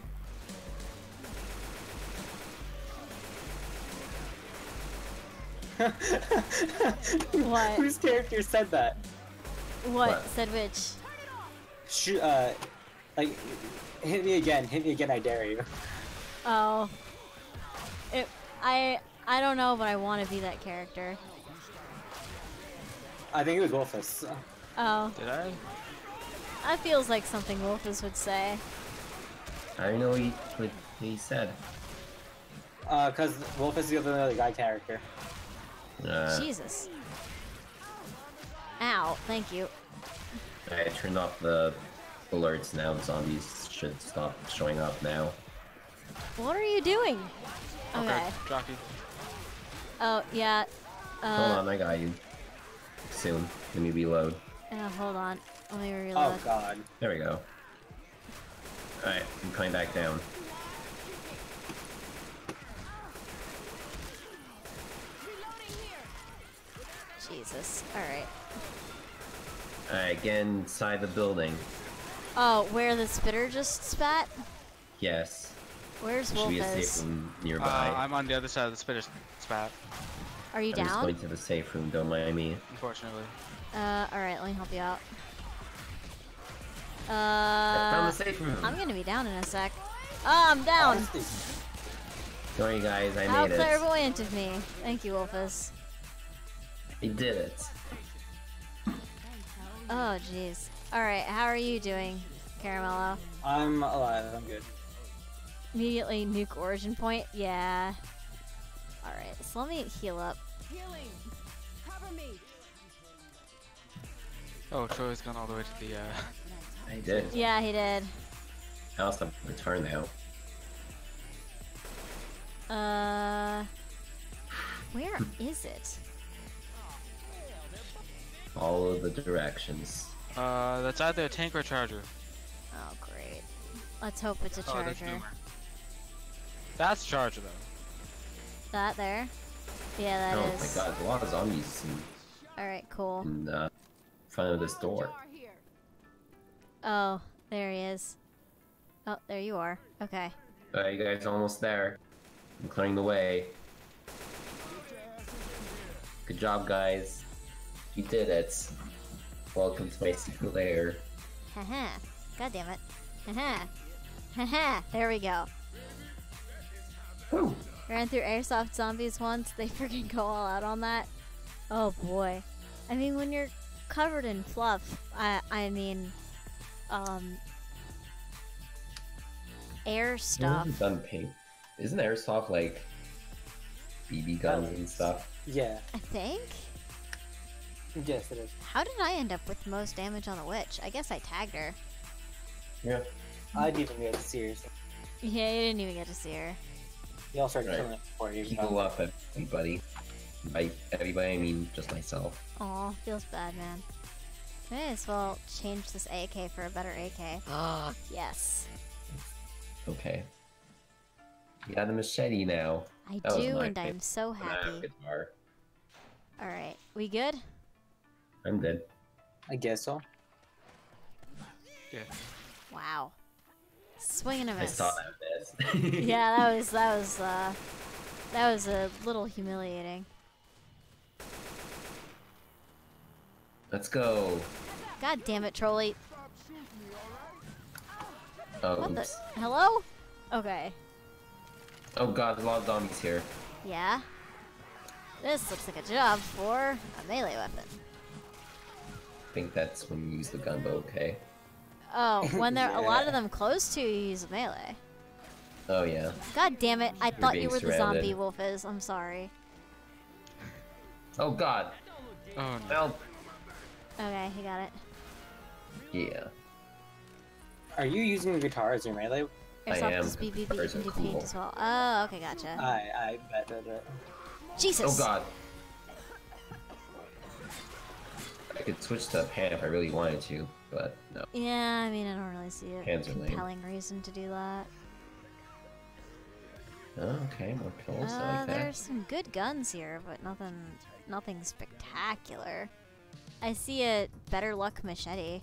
What? Whose character said that? What? What? Said which? Shoot. Uh, like, hit me again. Hit me again. I dare you. Oh. It. I. I don't know, but I want to be that character. I think it was Wolfus. Oh, Did I? that feels like something Wolfus would say. I don't know he, what he said. Uh, cause Wolfus is the other guy character. Uh, Jesus. Ow, thank you. I turned off the alerts now. The zombies should stop showing up now. What are you doing? Okay. Jockey. Oh, yeah. Hold Uh, on, I got you. Soon. Let me reload. uh, hold on. Let me Oh reload. God. There we go. Alright, I'm coming back down. Jesus. Alright. Alright, get inside the building. Oh, where the spitter just spat? Yes. Where's There should be a safe Wolfus? room Uh, nearby. I'm on the other side of the spitter spat, Are you down? I'm just going to the safe room, don't mind me. unfortunately. Uh, alright, let me help you out. I found Uh, the safe room. I'm gonna be down in a sec. Oh, I'm down! Sorry guys, I How made it. How clairvoyant of me. Thank you, Wolfus. I did it. Oh, jeez. Alright, how are you doing, Caramello? I'm alive. I'm good. Immediately nuke origin point? Yeah. Alright, so let me heal up. Healing. Cover me. Oh, Troy's gone all the way to the, uh... I did. Yeah, he did. I also have to return now. Uh. Where is it? Follow the directions. Uh, that's either a tank or a charger. Oh, great. Let's hope it's a Oh, that's charger. That's charger, though. that there? Yeah, that oh is. my god, there's a lot of zombies Alright, cool. in, in uh, front of this door. Oh, there he is. Oh, there you are. Okay. Alright, you guys almost there. I'm clearing the way. Good job, guys. You did it. Welcome to my secret lair. Haha. God damn it. Haha. Haha. There we go. Whew. Ran through airsoft zombies once. They freaking go all out on that. Oh boy. I mean, when you're covered in fluff, I I mean, um, air stuff. Isn't done pink? Isn't airsoft like BB guns and stuff? Yeah. I think. Yes, it is. How did I end up with most damage on the witch? I guess I tagged her. Yeah. I didn't even get to see her. so Yeah, you didn't even get to see her. Y'all started Right. killing it before you People up everybody. By everybody, I mean just myself. Aw, feels bad, man. May as well change this AK for a better AK. Ah, yes. Okay. You got a machete now. I That do, my and I'm so And I have happy. Alright, we good? I'm dead. I guess so. Yeah. Wow. Swing and a I miss. saw that miss. yeah, that was that was uh that was a little humiliating. Let's go. God damn it, trolley. Oh, What the. Hello? Okay. oh god, there's a lot of zombies here. Yeah. This looks like a job for a melee weapon. I think that's when you use the gun, but okay. Oh, when there are a lot of them close to you, you use melee. Oh yeah. God damn it! I thought you being were the zombie wolf. Is I'm sorry. Oh god. Oh no. Help. Okay, he got it. Yeah. Are you using the guitar as your melee? I Airsoft am, is BBB guitars can are do paint cool. as well. Oh, okay, gotcha. I I bet that. that- Jesus. Oh god. I could switch to a pan if I really wanted to, but no. Yeah, I mean, I don't really see a Hands compelling reason to do that. Oh, okay, more pills. Uh, like there's some good guns here, but nothing, nothing spectacular. I see a better luck machete,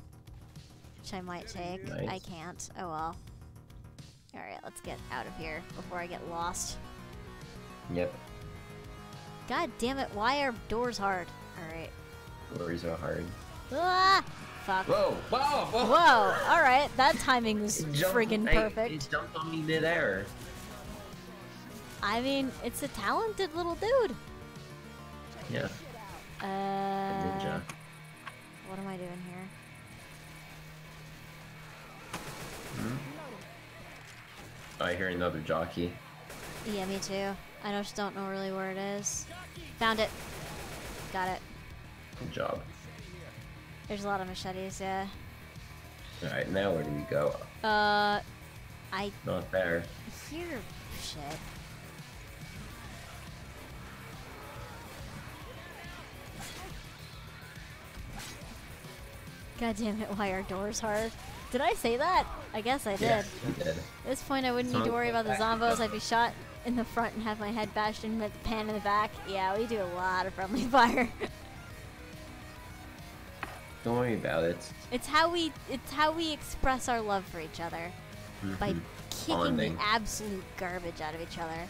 which I might take. I can't. Oh well. All right, let's get out of here before I get lost. Yep. God damn it! Why are doors hard? All right. Doors are hard. Ah! Fuck. Whoa! Whoa! Whoa! Whoa! All right, that timing was friggin' perfect. It jumped on me midair. I mean, it's a talented little dude. Yeah. Uh, ninja. What am I doing here? Hmm? I hear another jockey. Yeah, me too. I just don't know really where it is. Found it. Got it. Good job. There's a lot of machetes, yeah. Alright, now where do we go? Uh, I Not there. Here, shit. God damn it, why are doors hard? Did I say that? I guess I did. Yeah, did. At this point, I wouldn't need to worry about the zombos. I'd be shot in the front and have my head bashed in with the pan in the back. Yeah, we do a lot of friendly fire. Don't worry about it. it's how we it's how we express our love for each other by Mhm. kicking Bonding. the absolute garbage out of each other.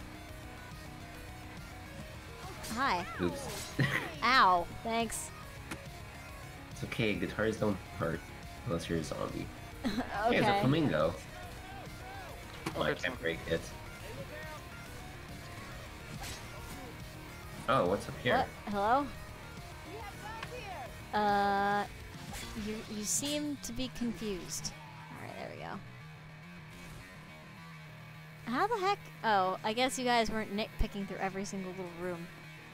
Hi. Oops. Ow. Thanks. it's okay, guitars don't hurt. Unless you're a zombie. Hey, it's a flamingo. Oh, I can't break it. Oh, what's up here? What? Hello? Uh, you you seem to be confused. All right, there we go. How the heck? Oh, I guess you guys weren't nitpicking through every single little room.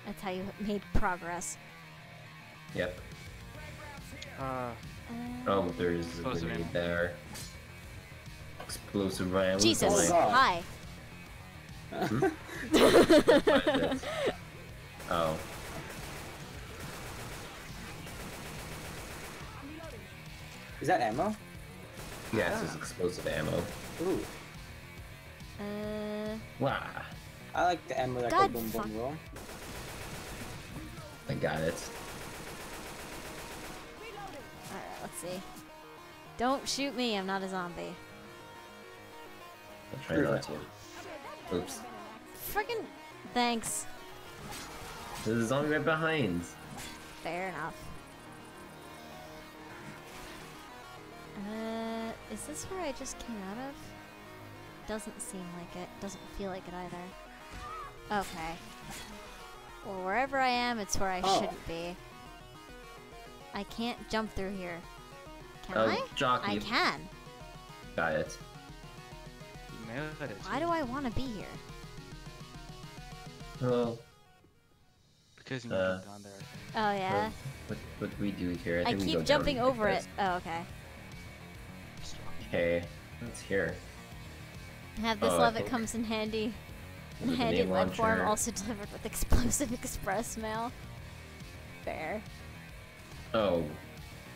That's how you made progress. Yep. Uh, Uh, Oh, there's a Explosive grenade ammo. there. Explosive rounds. Jesus! Oh, God. Hi. Oh. Is that ammo? Yeah, this is explosive ammo. Ooh. Uh, Wow. I like the ammo that goes God boom boom roll. I got it. alright, let's see. Don't shoot me, I'm not a zombie. I'll try You're not fine. to. Oops. Friggin' thanks. There's a zombie right behind. Fair enough. Uh, is this where I just came out of? Doesn't seem like it. Doesn't feel like it either. Okay. Well, wherever I am, it's where I Oh. shouldn't be. I can't jump through here. Can Oh, I? jockey. I can. Got it. You made it. Why do I want to be here? Well, Because you Uh, moved down there. Oh yeah. what what do we do here? I think we go keep jumping over it. Oh, okay. Just walk. Okay, what's here? I have this Oh, love it comes in handy. In Handy name in lead form, also delivered with explosive express mail. Fair. Oh,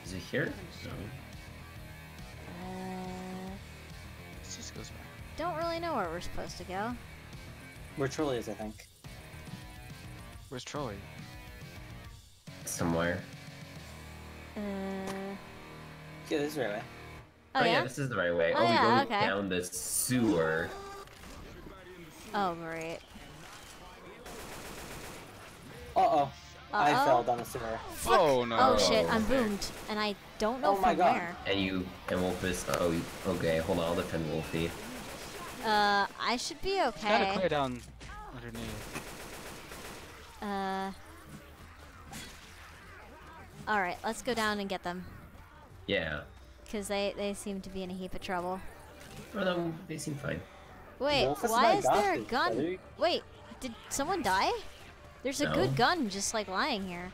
is it here? No. Uh, This just goes back. don't really know where we're supposed to go. Where Trolley is, I think. Where's Troy? Somewhere. Uh, Yeah, this is right way. Oh, yeah? this is the right way. Oh, Oh, we yeah, go okay. down the sewer. Oh, right. Uh oh. I Uh-oh. fell down the sewer. Fuck. Oh, no. Oh shit, I'm okay. boomed, and I don't know Oh my from God. where. And you and Wolfus. Oh, you- okay. Hold on. I'll defend Wolfie. Uh, I should be It's kind of okay. clear down underneath. Uh. All right, let's go down and get them, Yeah. Cause they they seem to be in a heap of trouble. Well, no, they seem fine. Wait, Wolfus why and is there a gun? buddy. Wait, did someone die? There's a No. good gun just like lying here.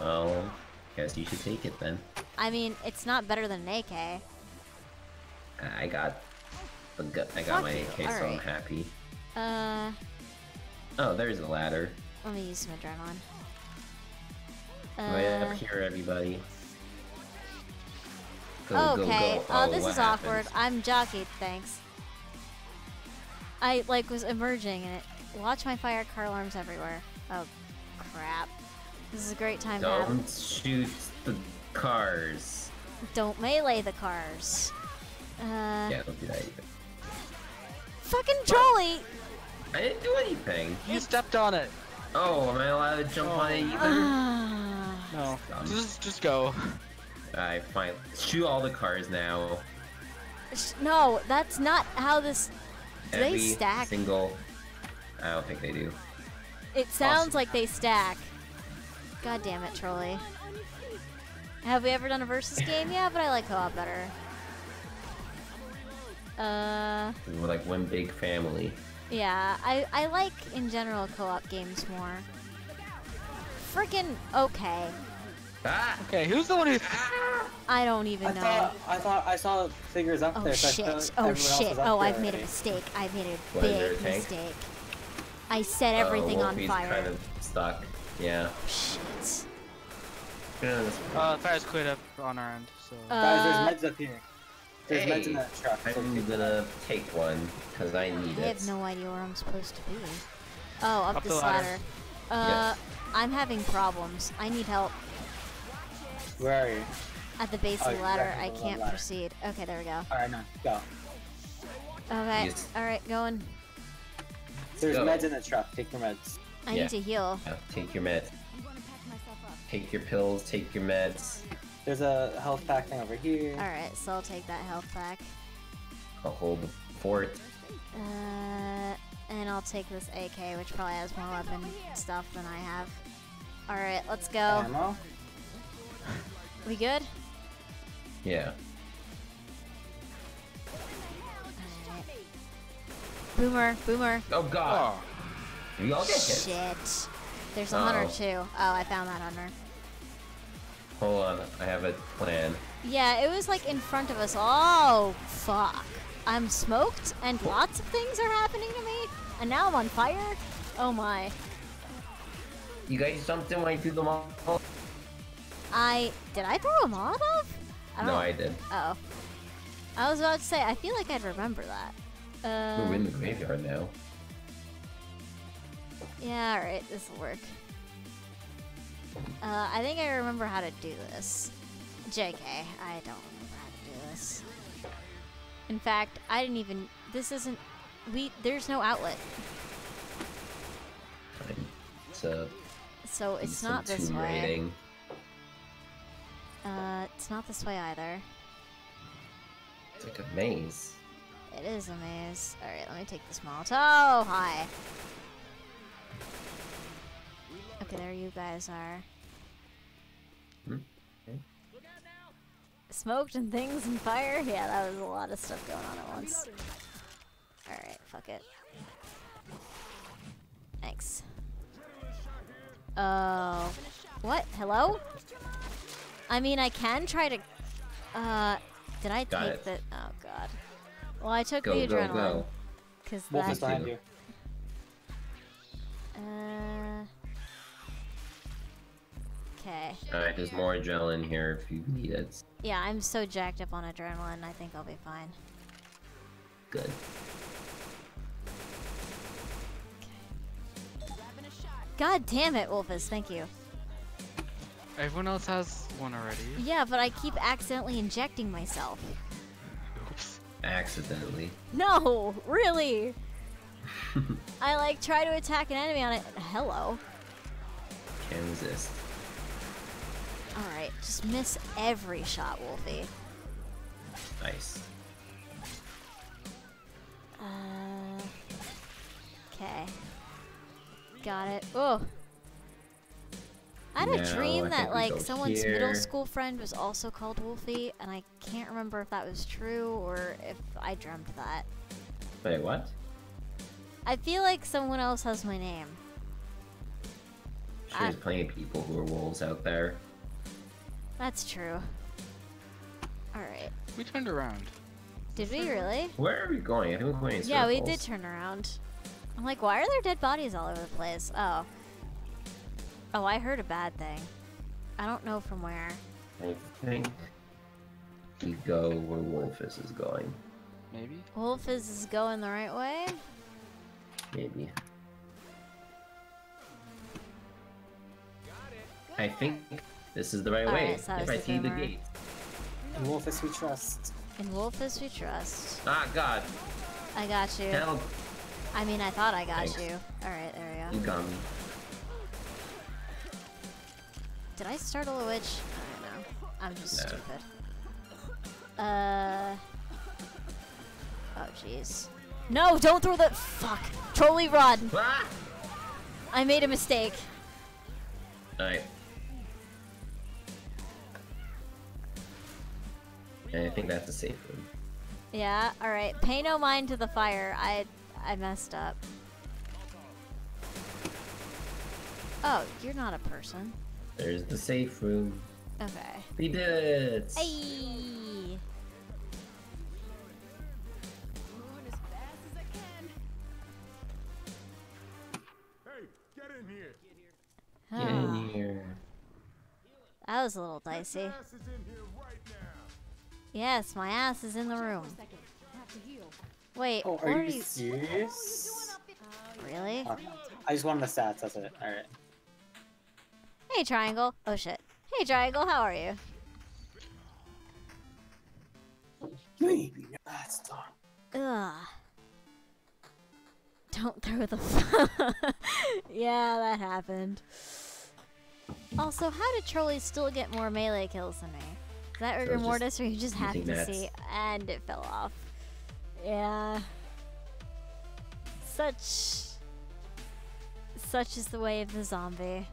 Oh, guess you should take it then. I mean, it's not better than an AK. I got. the gu- I got Fuck my you, AK, so I'm happy. Uh, Oh, there's a ladder. let me use some adrenaline. Right Uh, up here, everybody. Go, go, okay. go. Oh, this what is awkward. I'm jockeyed, thanks. I like was emerging and it. Watch my fire car alarms everywhere. Oh, crap. This is a great time to have. Don't shoot the cars. Don't melee the cars. Uh, Yeah, don't do that either. fucking trolley. I didn't do anything. You stepped on it. Oh, am I allowed to jump on it either? Ah. No. Just, just go. I fine. Shoot all the cars now. No, that's not how this. Do Every they stack? single. I don't think they do. It sounds like they stack. God damn it, trolley. Have we ever done a versus game? Yeah, but I like co-op better. Uh, We're like one big family. yeah, I I like in general co-op games more. Freaking okay. Ah! Okay, who's the one who? I don't even I know. thought I thought I saw figures up Oh there. so I shit! Oh everyone else shit! Oh, I've made a mistake. I've made a What, is there a big mistake. I set Uh, everything on Wolfie's fire. kind of stuck. Yeah. Shit. Yeah, Uh, fire's cleared up on our end, so. Uh, Guys, there's meds up here. There's meds in Hey, that truck. I'm gonna take one because I need I it. have no idea where I'm supposed to be. Oh, up, Up this the ladder. ladder. Uh, I'm having problems. I need help Where are you? at the base Oh, of the ladder. back I the can't ladder. proceed. Okay, there we go. All right, now go. Okay, Yes. all right, going. There's Go. meds in the truck. Take your meds. I Yeah. need to heal. Yeah, take your meds. I'm gonna patch myself up. Take your pills. Take your meds. There's a health pack thing over here. All right, so I'll take that health pack. I'll hold the fort. Uh, and I'll take this AK, which probably has more weapon stuff than I have. All right, let's go. Ammo. We good? Yeah. Alright. Boomer, boomer. Oh God! Oh. We all get hit. Shit. There's a hunter Uh-oh. too. Oh, I found that hunter. Hold on, I have a plan. Yeah, it was like in front of us. Oh, fuck. I'm smoked and lots of things are happening to me. And now I'm on fire. Oh my. You guys jumped in when I threw them all. I. Did I throw a Molotov? I don't No, I did. Oh. I was about to say, I feel like I'd remember that. Uh, We're in the graveyard now. Yeah, alright, this will work. Uh, I think I remember how to do this. JK, I don't remember how to do this. In fact, I didn't even. This isn't. We. There's no outlet. Fine. It's a So it's decent not this way. rating. Uh, it's not this way either. It's like a maze. It is a maze. Alright, let me take this Molotov. Hi. Okay, there you guys are. Hmm, okay. Smoked and things and fire? Yeah, that was a lot of stuff going on at once. Alright, fuck it. Thanks. Oh. What? Hello? I mean, I can try to. Uh. Did I Got take it. the. Oh, God. Well, I took Go, the go, adrenaline. go. Because Wolf that. is behind you. Uh. Okay. Alright, there's more adrenaline here if you need it. Yeah, I'm so jacked up on adrenaline, I think I'll be fine. Good. God damn it, Wolfus, thank you. Everyone else has one already. Yeah, but I keep accidentally injecting myself. Oops. Accidentally. No, really. I like try to attack an enemy on it. Hello. Can't resist. Alright, just miss every shot, Wolfie. Nice. Uh. Okay. Got it. Oh. I had a dream that like go someone's middle school friend was also called Wolfie, and I can't remember if that was true or if I dreamt that. Wait, what? I feel like someone else has my name. Sure, there's plenty of people who are wolves out there. That's true. Alright. We turned around. Did we really? Where are we going? I think we're going in Yeah, we did turn around. I'm like, why are there dead bodies all over the place? Oh. Oh, I heard a bad thing. I don't know from where. I think we go where Wolfus is going. Maybe. Wolf is, is going the right way? Maybe. I think this is the right way. Alright, so if I see the boomer. gate. And Wolf is we trust. In Wolfus we trust. Ah, God. I got you. Help. I mean, I thought I got Thanks. you. Alright, there we You go. got me. Did I startle a witch? I don't know. I'm just No. stupid. Uh. Oh, jeez. No, don't throw the. Fuck. Trolley run. Ah! I made a mistake. Alright. I think that's a safe room. Yeah, alright. Pay no mind to the fire. I I messed up. Oh, you're not a person. There's the safe room. Okay. We did it! Hey. Moving as fast as I can. Hey, get in here. Get in here. that was a little dicey. Ass is in here right now. Yes, my ass is in the room. Second. Have to heal. Wait, Oh, what are you serious? Really? Uh, I just wanted the stats, that's it. Alright. Hey, Triangle. Oh shit. Hey, Triangle. How are you? Maybe that's done. Ugh. Don't throw the. yeah, that happened. Also, how did trolleys still get more melee kills than me? Is that rigor mortis, or you just have to see? And it fell off. Yeah. Such. Such is the way of the zombie.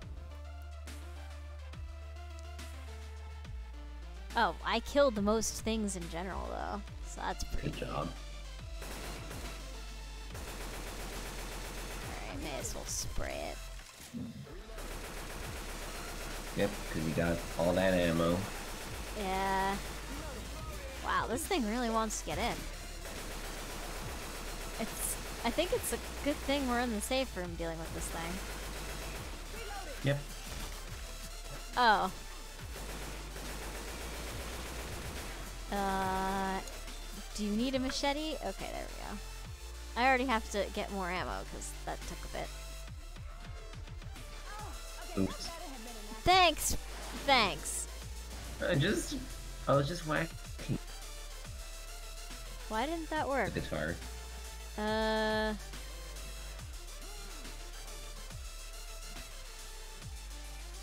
Oh, I killed the most things in general, though. So that's pretty Good job. Alright, may as well spray it. Yep, because we got all that ammo. Yeah. Wow, this thing really wants to get in. It's. I think it's a good thing we're in the safe room dealing with this thing. Yep. Oh. Uh. Do you need a machete? Okay, there we go. I already have to get more ammo because that took a bit. Oops. Thanks! Thanks! I just, I was just whacking Why didn't that work? the guitar. Uh.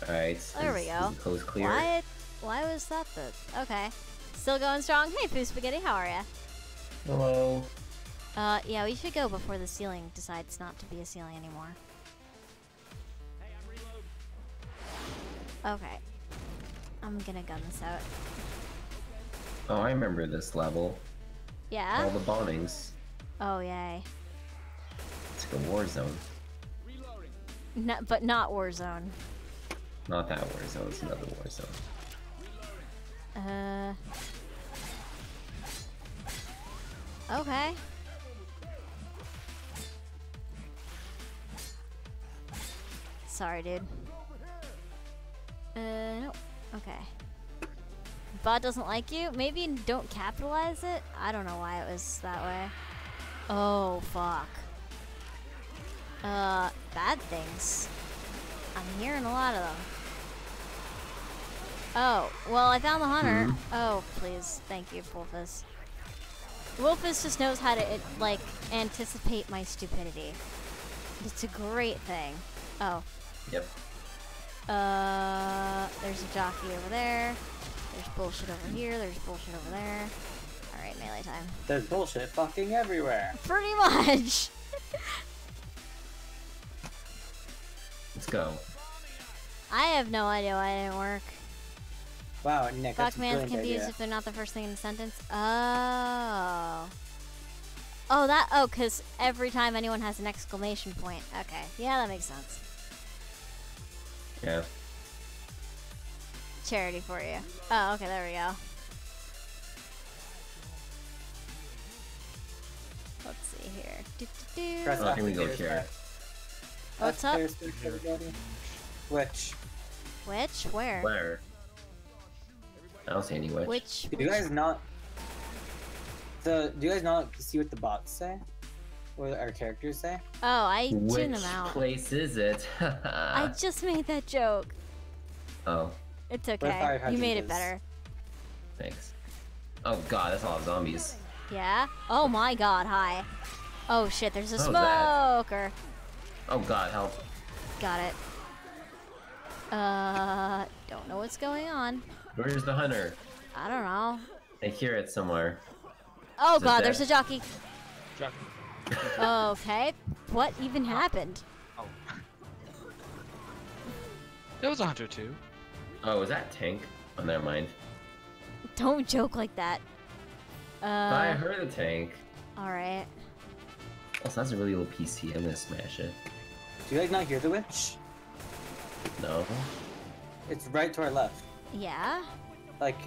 Alright. There we go. the clear? Why? Why was that the? Okay. Still going strong? Hey, Foo Spaghetti, how are ya? Hello. Uh, yeah, we should go before the ceiling decides not to be a ceiling anymore. Okay. I'm gonna gun this out. Oh, I remember this level. Yeah? All the bombings. Oh, yay. It's like a war zone. No, but not war zone. Not that war zone. It's another war zone. Uh. Okay. Sorry, dude. Uh, no. Okay. Bot doesn't like you? Maybe don't capitalize it? I don't know why it was that way. Oh, fuck. Uh, bad things. I'm hearing a lot of them. Oh, well, I found the hunter. Mhm. Oh, please. Thank you, Wolfus. Wolfus just knows how to, it, like, anticipate my stupidity. It's a great thing. Oh. Yep. Uh, there's a jockey over there. There's bullshit over here. There's bullshit over there. Alright, melee time. There's bullshit fucking everywhere. Pretty much! Let's go. I have no idea why it didn't work. Wow, Nick, that's Fuck a man's brilliant confused idea. if they're not the first thing in the sentence. Oh. Oh, that. Oh, because every time anyone has an exclamation point. Okay. Yeah, that makes sense. Yeah. Charity for you. Oh, okay, there we go. Let's see here. Do, do, do. Oh, here we go, Stairs Kara. What's up? stairs back, everybody. Which? Which? Where? Where? I don't see any witch. Which? Do you guys not? The do you guys not see what the bots say? What our characters say? Oh, I Which tune them out. Which place is it? I just made that joke. oh, It's okay. You hydrant made it better. thanks. Oh god, that's a lot of zombies. Yeah? Oh my god, hi. Oh shit, there's a What smoker. Oh god, help. Got it. Uh, don't know what's going on. Where's the hunter? I don't know. I hear it somewhere. Oh Is god, dead? there's a jockey. Jack. Okay. What even happened? Oh. That was a hunter too. Oh, is that tank? Oh, never mind. Don't joke like that. I Uh, heard a tank. alright. Also, that's a really old PC. I'm gonna smash it. Do you guys not hear the witch? No. It's right to our left. Yeah? Like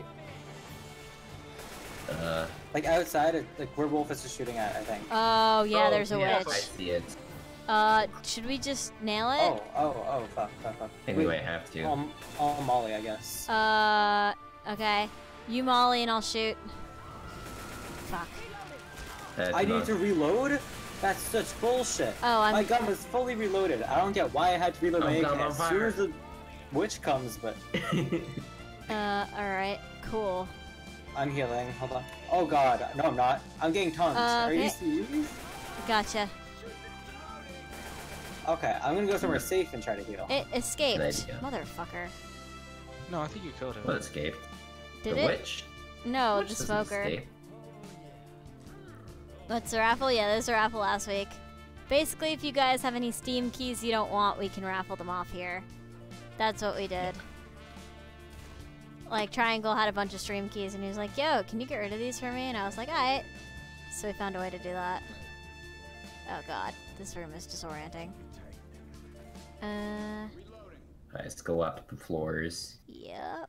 Uh. like outside, it- like where Wolf is shooting at, I think. Oh, yeah, oh, there's a yeah, I witch. see it. Uh, should we just nail it? Oh, oh, oh, fuck, fuck, fuck. I think we might have to. Oh, Molly, I guess. Uh, okay. You Molly and I'll shoot. Fuck. That's I need to reload? That's such bullshit. Oh, I'm- My gun was fully reloaded. I don't get why I had to reload Oh, my AK gun as soon as the witch comes, but Uh, alright. Cool. I'm healing. Hold on. Oh god, no I'm not. I'm getting tons. Uh, Are you serious? Gotcha. Okay, I'm gonna go somewhere safe and try to heal. It escaped. Motherfucker. No, I think you killed him. What escaped? Did the it? witch? No, Witch the smoker. escape. What's the raffle? Yeah, there's a raffle last week. Basically, if you guys have any Steam keys you don't want, we can raffle them off here. That's what we did. Like, Triangle had a bunch of Steam keys, and he was like, yo, can you get rid of these for me? And I was like, alright. So we found a way to do that. Oh god, this room is disorienting. Uh, let's go up the floors. yep.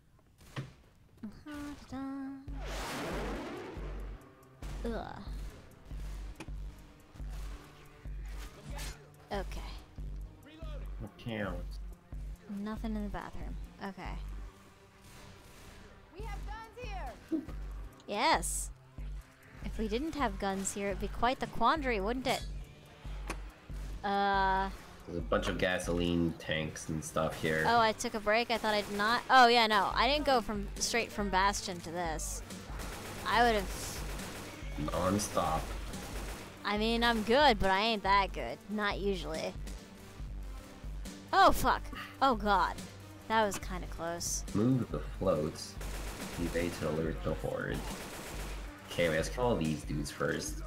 Ugh. Okay. Nothing in the bathroom. Okay. Yes. If we didn't have guns here, it'd be quite the quandary, wouldn't it? Uh. There's a bunch of gasoline tanks and stuff here. Oh, I took a break. I thought I did not. Oh yeah, no, I didn't go from straight from Bastion to this. I would have. Non-stop. I mean, I'm good, but I ain't that good. Not usually. Oh fuck. Oh god. That was kind of close. Move the floats. Ready to alert the horde. Okay, let's kill all these dudes first.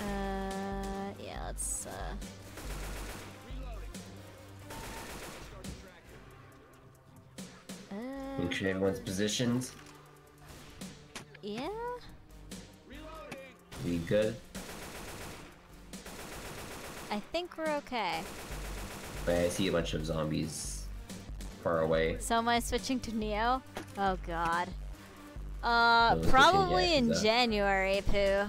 Uh, yeah, let's, uh... Uh, Make sure everyone's positioned. yeah? We good? I think we're okay. But I see a bunch of zombies far away. So am I switching to Neo? Oh god. Uh, switching probably in Yakuza. January, Pooh.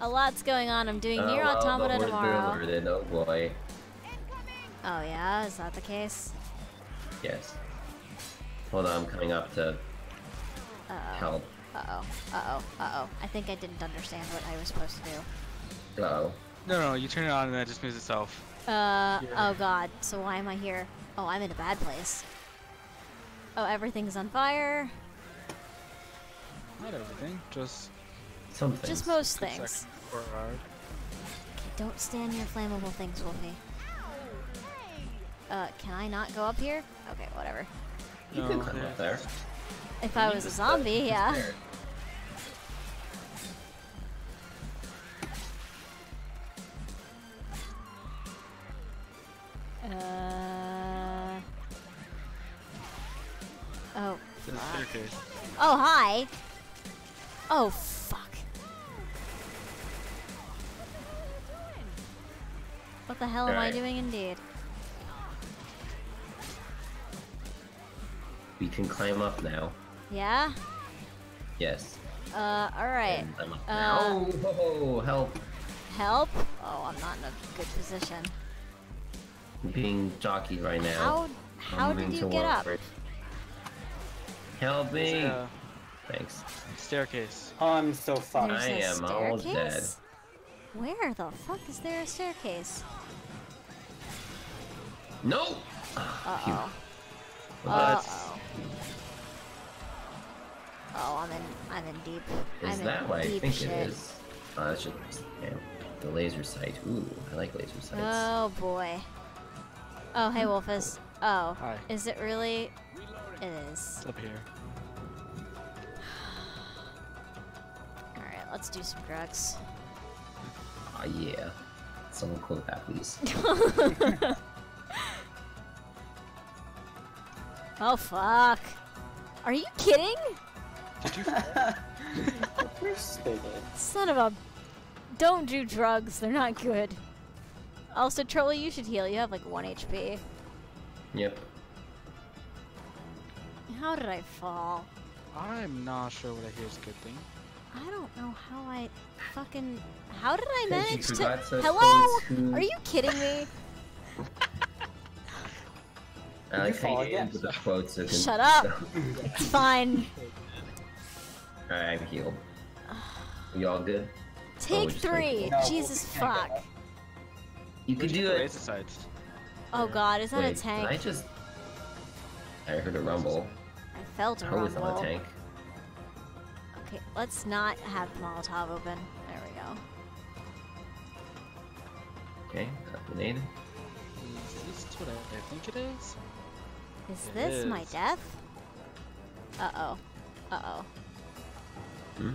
A lot's going on. I'm doing Oh, NieR well, Automata horde's tomorrow. alerted, Oh boy. Oh yeah, is that the case? Yes. Hold on, I'm coming up to Uh oh. help. Uh oh. Uh oh. Uh oh. I think I didn't understand what I was supposed to do. Uh-oh. No, no, you turn it on and that just moves itself. Uh, Here. oh god, so why am I here? Oh, I'm in a bad place. Oh, everything's on fire. Not everything, just Some things. Just most things. seconds before hard. Okay, don't stand near flammable things, Wolfie. Uh, can I not go up here? Okay, whatever. You can No, climb there- up there. If I was a zombie, yeah. Uh. Oh. Fuck. Oh, hi. Oh, fuck. What the hell am I doing indeed? We can climb up now. Yeah? Yes. Uh, alright. And I'm up Uh. Oh, help. Help? Oh, I'm not in a good position. I'm being jockeyed right now. How, I'm how did moving you get up? forward. Help me! a Thanks. staircase. Oh, I'm so fucked. There's I a am almost dead. staircase? Where the fuck is there a staircase? No! Phew. Uh-oh. Uh oh. Oh, I'm in. I'm in deep. Is I'm that in what I think shit. it is? Oh, that's just yeah, the laser sight. Ooh, I like laser sights. Oh boy. Oh hey Wolfus. Oh. Hi. Is it really? It is. It's up here. All right. Let's do some drugs. Ah, yeah. Someone quote that, please. Oh fuck. Are you kidding? Did you? Of course they did. Son of a. Don't do drugs. They're not good. Also, Trolley, you should heal. You have like one HP. yep. How did I fall? I'm not sure what I hear is a good thing. I don't know how I fucking. How did I manage to? Hello? Are you kidding me? I like you how fall you end again? with the quotes. So can- Shut up. It's fine. Alright, I'm healed. Oh, we all good? Take just like- three. No, Jesus we can't fuck. Up. You could do put it. Laser sights. Oh god, is that Wait, a tank? Did I just. I heard a rumble. I felt a I was on a tank. Okay, let's not have Molotov open. There we go. Okay, got grenade. Is this what I, I think it is? Is It this my death? Uh oh. Uh oh. Hmm?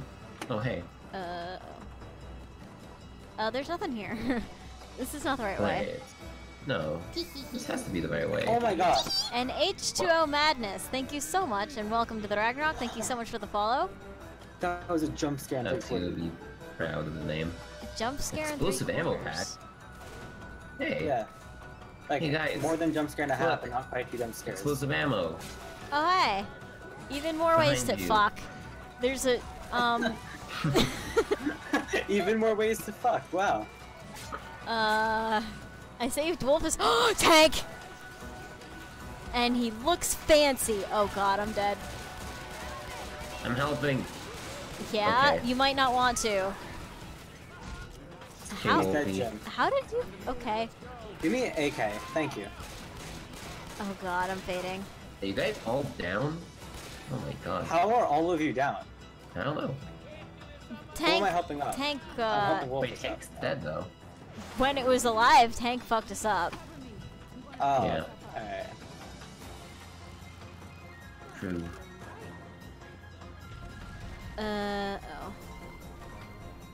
Oh, hey. Uh oh. Uh, there's nothing here. this is not the right way. Wait. No. This has to be the right way. Oh my god. And H2O Madness, thank you so much, and welcome to the Ragnarok. Thank you so much for the follow. That was a jump scare. Now and to be proud of the name. Jump scare Explosive ammo pack. Hey, Yeah. Like, Hey, guys. more than jump scare and a half, and not quite two jump scares. explosive ammo. Oh hey, even more ways to you. fuck. There's a um Even more ways to fuck. Wow. Uh I saved Wolfus Oh tank And he looks fancy. Oh god, I'm dead. I'm helping. Yeah, Okay. you might not want to. How He's dead, Wolfie. Jim. how did you okay. Give me an AK. Thank you. Oh god, I'm fading. Are you guys all down? Oh my god. How are all of you down? I don't know. Who am Tank I helping up? Tank I'm uh helping Wolf Wait, us up. Tank's dead though. When it was alive, Tank fucked us up. Oh. Yeah. Alright. True. Uh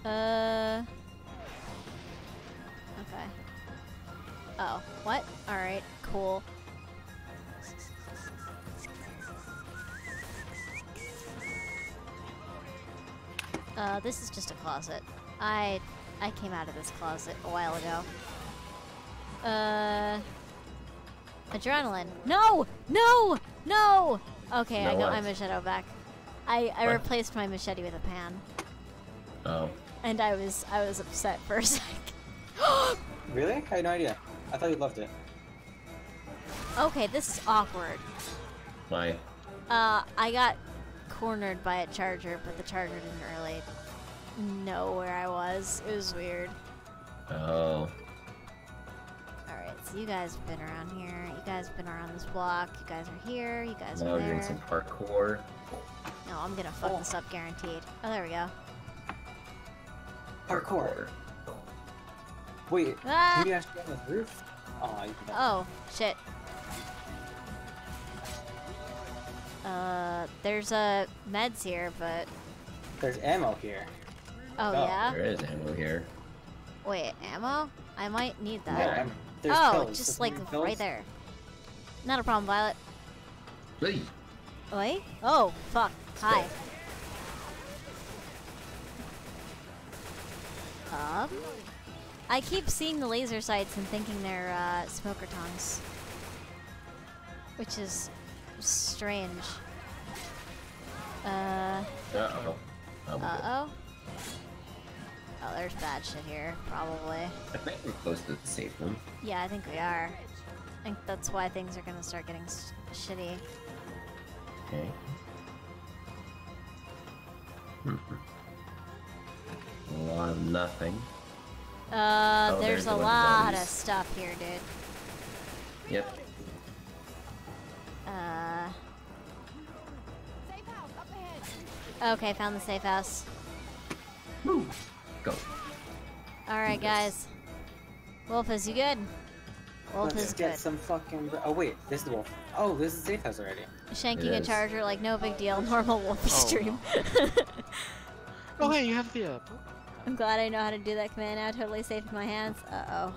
oh. Uh. Okay. Oh, what? Alright, cool. Uh, this is just a closet. I I came out of this closet a while ago. Uh Adrenaline. No! No! No! Okay, I No got my machete back. I, I What? replaced my machete with a pan. Oh. And I was I was upset for a sec. Really? I had no idea. I thought you loved it. okay, this is awkward. Why? Uh, I got cornered by a charger, but the charger didn't really know where I was. It was weird. Oh. Alright, so you guys have been around here. You guys have been around this block. You guys are here. You guys Now are we're doing some parkour. No, I'm gonna fuck Oh. this up guaranteed. Oh, there we go. Parkour. Wait, Ah! can you actually get on the roof? Oh, you. Oh, shit. Uh, there's a meds here, but There's ammo here. Oh Oh, yeah. There is ammo here. Wait, ammo? I might need that. Yeah, am- oh, pills. just like pills. right there. Not a problem, Violet. Hey! Wait. Oh, fuck. Hi. Um, I keep seeing the laser sights and thinking they're uh, smoker tongues, which is strange. Uh, Uh-oh. Oh, uh good. oh. Oh, there's bad shit here, probably. I think we're close to the safe room. Yeah, I think we are. I think that's why things are gonna start getting shitty. Okay. Mhm. A lot of nothing. Uh, Oh, there's there's a bunch of lot of stuff here, dude. Yep. Uh, Safe house up ahead. okay, found the safe house. Go. Alright, guys. Wolf, is you good? Wolf Let's is get good. some fucking. Oh wait, this is the wolf. Oh, this is safe house already. Shanking a charger, like, no big deal. Normal wolf Oh, stream. Oh, hey, you have the uh, book. I'm glad I know how to do that command now. Totally safe in my hands. Uh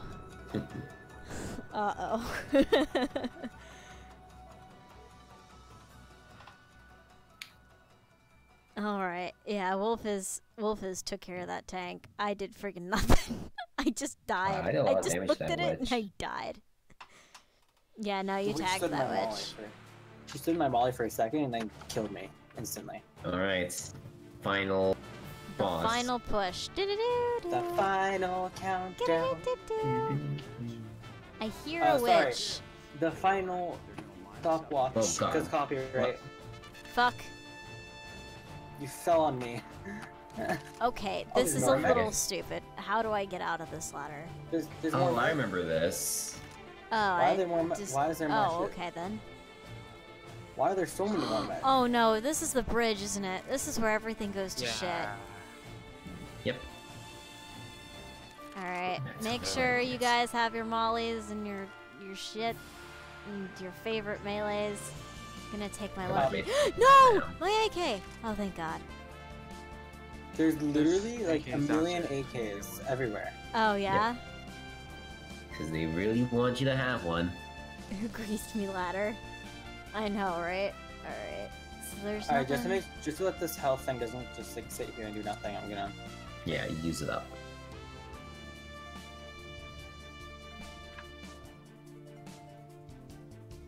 oh. Uh oh. Alright. Yeah, Wolf is Wolf is took care of that tank. I did freaking nothing. I just died. I did a lot of just damage looked at that it and. I died. Yeah, now you She tagged stood that my molly witch. for- She stood in my molly for a second and then killed me instantly. Alright. Final The boss. final push. Do-do-do-do. The final countdown. I hear Oh, a sorry. witch. The final stopwatch. Oh, God. Because copyright. What? Fuck. You fell on me. Okay, Oh, this is a little Megan. stupid. How do I get out of this ladder? There's, there's Oh, more. I remember this. Oh, Why I are there more? just- Why is there more Oh, shit? okay then. Why are there so many more men? Oh no, this is the bridge, isn't it? This is where everything goes to shit. Yep. Alright, make sure you guys have your mollies and your your shit and your favorite melees. I'm gonna take my Come lucky. no! Down. My AK! Oh, thank God. There's literally There's like a million. AKs everywhere. Oh, yeah? Because they really want you to have one. Who greased me ladder? I know, right? Alright. So there's Alright, just to make, just so that this health thing doesn't just like sit here and do nothing, I'm gonna. Yeah, use it up.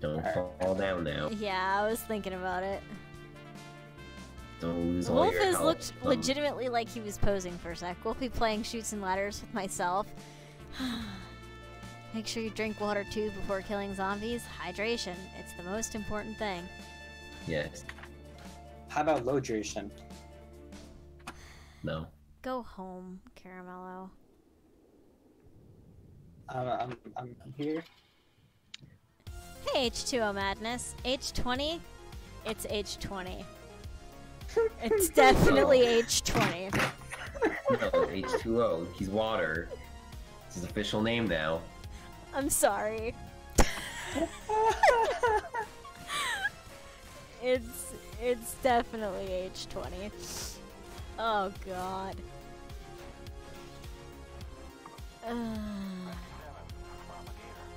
Don't Alright. fall down now. Yeah, I was thinking about it. Don't lose all Wolf your has health looked from- legitimately like he was posing for a sec. We'll be playing shoots and ladders with myself. Make sure you drink water too before killing zombies. Hydration. It's the most important thing. Yes. How about low duration? No. Go home, Caramello. I'm, I'm, I'm I'm here. Hey, H2O Madness. H20? It's H20. It's definitely H20. No, H2O. He's water. It's his official name now. I'm sorry. it's it's definitely H20. Oh god. Ugh.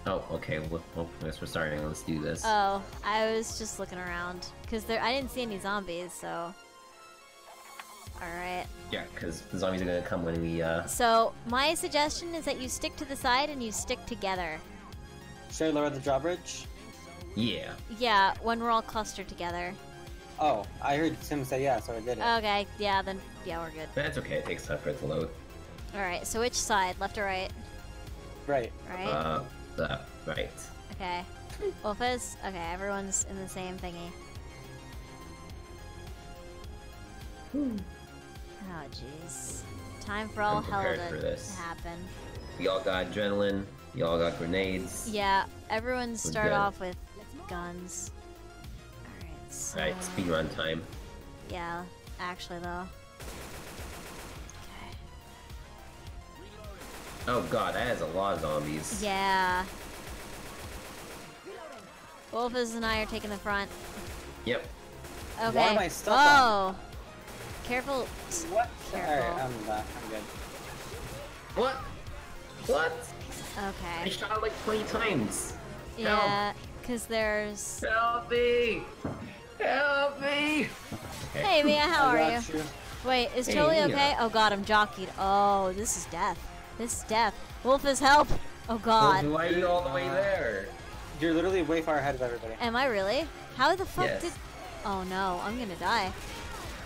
Oh, okay. Well, well, I guess we're starting. Let's do this. oh, I was just looking around because there I didn't see any zombies, so. All right. yeah, because the zombies are gonna come when we. uh... So my suggestion is that you stick to the side and you stick together. Should I lower the drawbridge? Yeah. Yeah, when we're all clustered together. Oh, I heard Tim say yeah, so I did it. Okay, yeah, then yeah, we're good. That's okay. It takes time for it to load. All right. So which side, left or right? right. Right. Uh, the right. Okay. Wolfers? Okay, everyone's in the same thingy. Hmm. Oh, jeez. Time for all hell to, for this. to happen. We all got adrenaline. Y'all got grenades. Yeah, everyone start good. off with guns. Alright, so... Alright, speed run time. Yeah, actually, though. Oh god, that has a lot of zombies. Yeah. Wolfers and I are taking the front. Yep. Okay. am I stuck oh! on? Careful. What? Careful. Alright, I'm back. I'm good. What? What? I Okay. shot it like 20 times. Yeah, because there's... Help me! Help me! Hey, Mia, how I are you? you. Wait, is Hey, Charlie Mia. okay? Oh god, I'm jockeyed. Oh, this is death. This is death. Wolf is help! Oh god. Well, why are you all the way there? You're literally way far ahead of everybody. Am I really? How the fuck Yes. did... Oh no, I'm gonna die.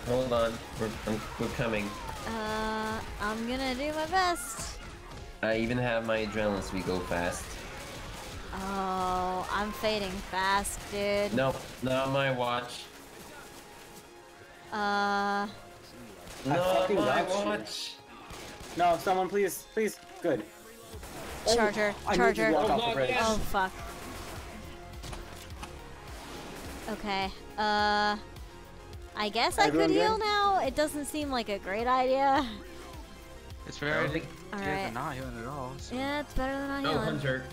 Hold on, we're, I'm, we're coming. Uh, I'm gonna do my best. I even have my adrenaline so we go fast. Oh, I'm fading fast, dude. Nope, not my watch. Uh, Not my got you. watch. No, someone please, please. Good. charger, I need to charger. Oh, off the God, bridge. yes. Oh fuck. Okay. Uh, I guess I could heal good? now. It doesn't seem like a great idea. It's very good Alright. for not healing at all. So. Yeah, it's better than not Oh, healing. Hunter.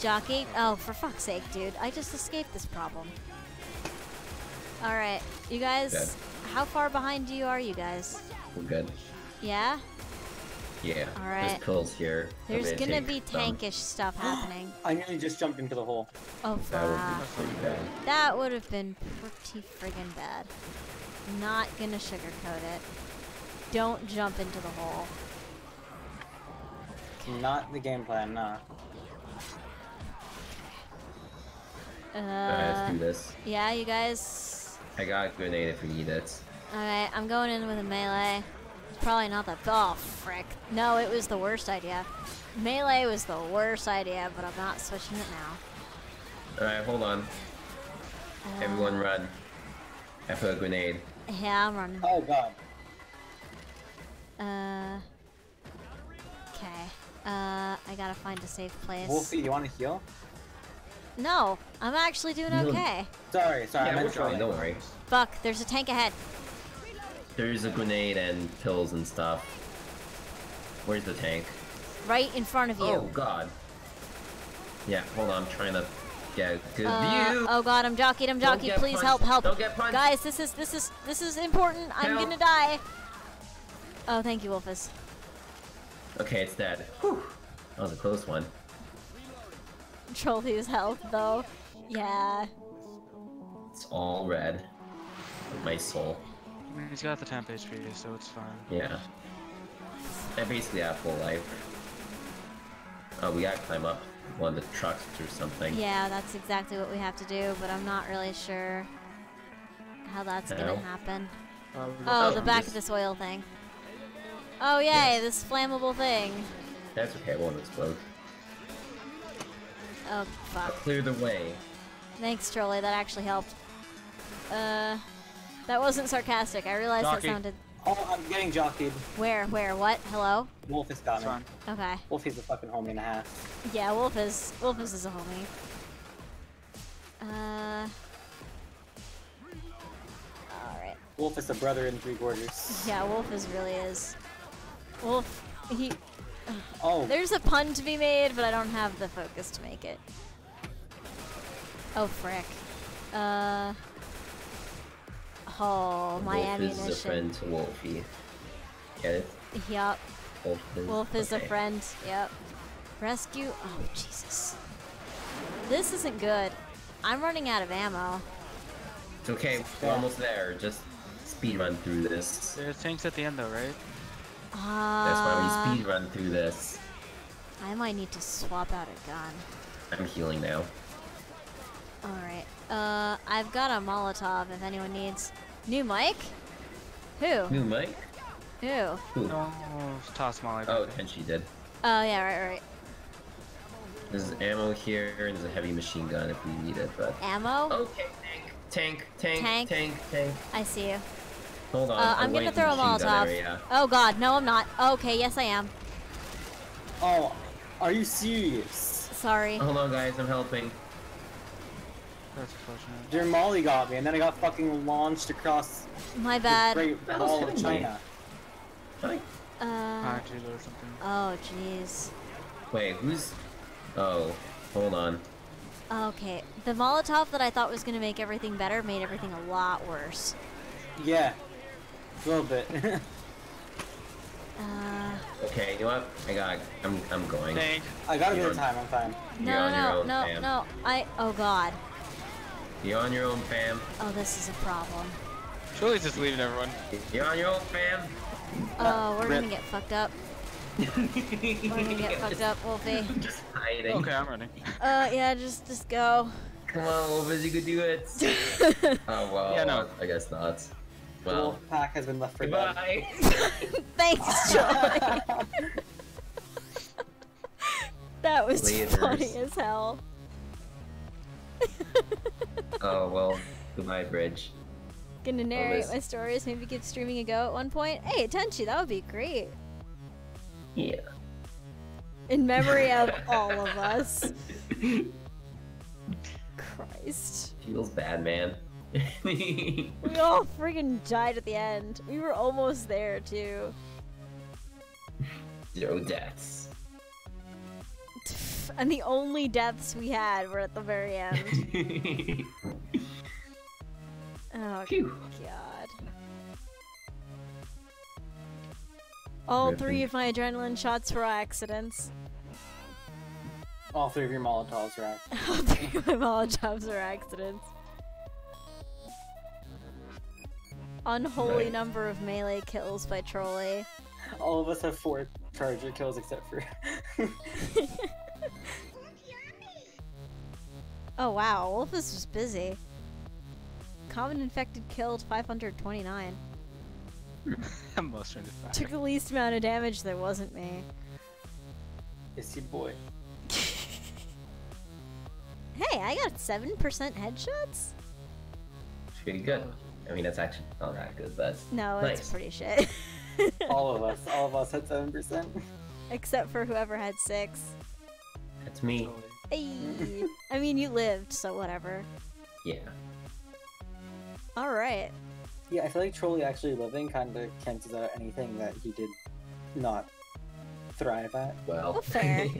Jockey? Oh, for fuck's sake, dude. I just escaped this problem. Alright, you guys, Good. how far behind you are you guys? We're good. Yeah? Yeah. Alright. There's pills here. I'm There's gonna be some. tankish stuff happening. I nearly just jumped into the hole. Oh, That would fuck. be pretty bad. That would have been pretty friggin' bad. Not gonna sugarcoat it. Don't jump into the hole. Not the game plan, nah. Alright, let's Uh, do this. yeah, you guys. I got a grenade if we need it. Alright, I'm going in with a melee. It's probably not the. Oh, frick. No, it was the worst idea. Melee was the worst idea, but I'm not switching it now. Alright, hold on. Uh, Everyone run. I put a grenade. Yeah, I'm running. Oh god. Uh. Okay. Uh, I gotta find a safe place. Wolfie, you want to heal? No, I'm actually doing okay. Sorry, sorry. I Yeah, we're meant fine, Charlie. don't worry. Fuck, there's a tank ahead. There's a grenade and pills and stuff. Where's the tank? Right in front of you. Oh god. Yeah, hold on, I'm trying to get a good Uh, view. oh god, I'm jockeyed, I'm jockeyed. Please punched. help, help. Don't get punched. Guys, this is this is this is important. I'm gonna die. Oh, thank you, Wolfus. Okay, it's dead. Whew. That was a close one. Troll his health though. Yeah. It's all red. Like my soul. I mean, he's got the temp HP, so it's fine. Yeah. I basically have full life. Oh, we gotta climb up one of the trucks or something. Yeah, that's exactly what we have to do, but I'm not really sure how that's gonna happen. Uh, Oh, Oh, the back this- of this oil thing. Oh yay, Yes. this flammable thing. That's okay, it won't explode. Oh I'll fuck. clear the way. Thanks, Trolley, that actually helped. Uh that wasn't sarcastic. I realized Jockey. that sounded Oh, I'm getting jockeyed. where, where, what? Hello? Wolf is got It's me. fine. Okay. Wolfie's a fucking homie and a half. Yeah, Wolf is Wolfus is a homie. Uh Alright. Wolf is a brother in three quarters. Yeah, Wolf is really is. Wolf he Oh, there's a pun to be made, but I don't have the focus to make it. Oh frick. Uh Oh, my Wolf ammunition. is a friend to Wolfie. Get it? Yup. Wolf is, Wolf is okay. a friend. Yep. Rescue. Oh, Jesus. This isn't good. I'm running out of ammo. It's okay, we're almost there. Just speed run through this. There's tanks at the end though, right? That's why Uh, we speed run through this. I might need to swap out a gun. I'm healing now. Alright. Uh, I've got a Molotov if anyone needs. New mic? Who? New mic? Who? Who? No, toss Molly. Oh, and she did. Oh, yeah, right, right. There's ammo here, and there's a heavy machine gun if we need it, but... Ammo? Okay, tank, tank, tank, Tank. tank, tank. I see you. Hold on, Uh, I'm going gonna throw a Molotov. Oh god, no I'm not. Okay, yes I am. Oh, are you serious? Sorry. Hold on, guys, I'm helping. That's unfortunate. Your Molly got me, and then I got fucking launched across My the bad. Great That Wall of. China. Hi. Uh, or something. oh jeez. Wait, who's... Oh, hold on. Okay, the Molotov that I thought was gonna make everything better made everything a lot worse. Yeah, a little bit. Uh, Okay, you know what? I got... I'm, I'm going. Tank. I got a bit of time. I'm fine. You're no, on your no, own, no, no. I. Oh god. You're on your own, fam. Oh, this is a problem. Shirley's just leaving everyone. You're on your own, fam. Oh, we're rip. gonna get fucked up. We're gonna get fucked up, Wolfie. Just hiding. Okay, I'm running. Uh, yeah, just, just go. Come on, Wolfers, you could do it. oh, well, Yeah, no. I guess not. The Well, wolf pack has been left for dead. goodbye. Thanks, Joy. that was Laters. funny as hell. oh, well, goodbye, Bridge. Gonna narrate my stories, maybe give streaming a go at one point. Hey, Tenchi, that would be great. Yeah. In memory of all of us. Christ. Feels bad, man. We all friggin' died at the end. We were almost there, too. Zero deaths. And the only deaths we had were at the very end. Oh, Phew. God. All Rip three of my adrenaline shots were accidents. All three of your Molotovs are out. All three of my Molotovs are accidents. Unholy Right. number of melee kills by Trolley. All of us have four Charger kills except for. Oh wow, Wolfus was busy. Common infected killed 529. I'm most trying to find. Took the least amount of damage that wasn't me. It's your boy. Hey, I got 7% headshots? Pretty good. I mean, that's actually not that good, but No, Nice. it's pretty shit. All of us. All of us had seven percent. Except for whoever had 6. that's me. Hey. I mean, you lived, so whatever. Yeah. Alright. Yeah, I feel like Trolley actually living kind of cancels out anything that he did not thrive at. Well. Well, fair.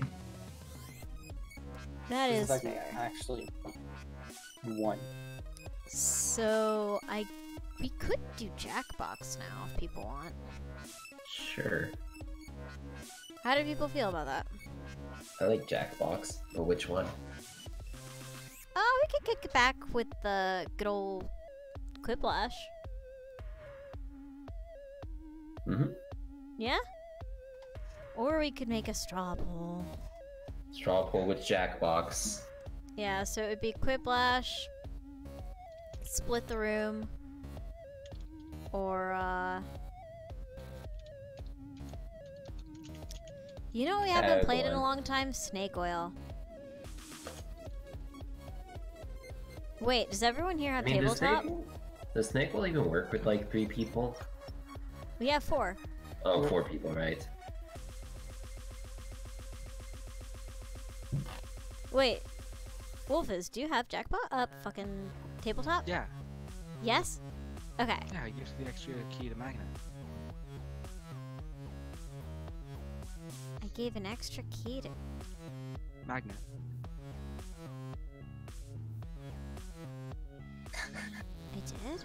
That Just is the fact fair. that actually won. So, I. We could do Jackbox now if people want. sure. How do people feel about that? I like Jackbox, but which one? Oh, we could kick it back with the good old Quiplash. Mm-hmm. Yeah? Or we could make a straw poll. Straw poll with Jackbox. Yeah, so it would be Quiplash, split the room, or uh. You know what we haven't Tag played in a long time? Snake Oil. Wait, does everyone here I have mean, does tabletop? snake, does Snake Oil even work with like three people? We have four. Oh, four people, right? Wait, Wolfus, do you have jackpot? Uh, fucking tabletop? Yeah, Yes. Okay. yeah, use the extra key to magnet. Gave an extra key to. Magnet. I did.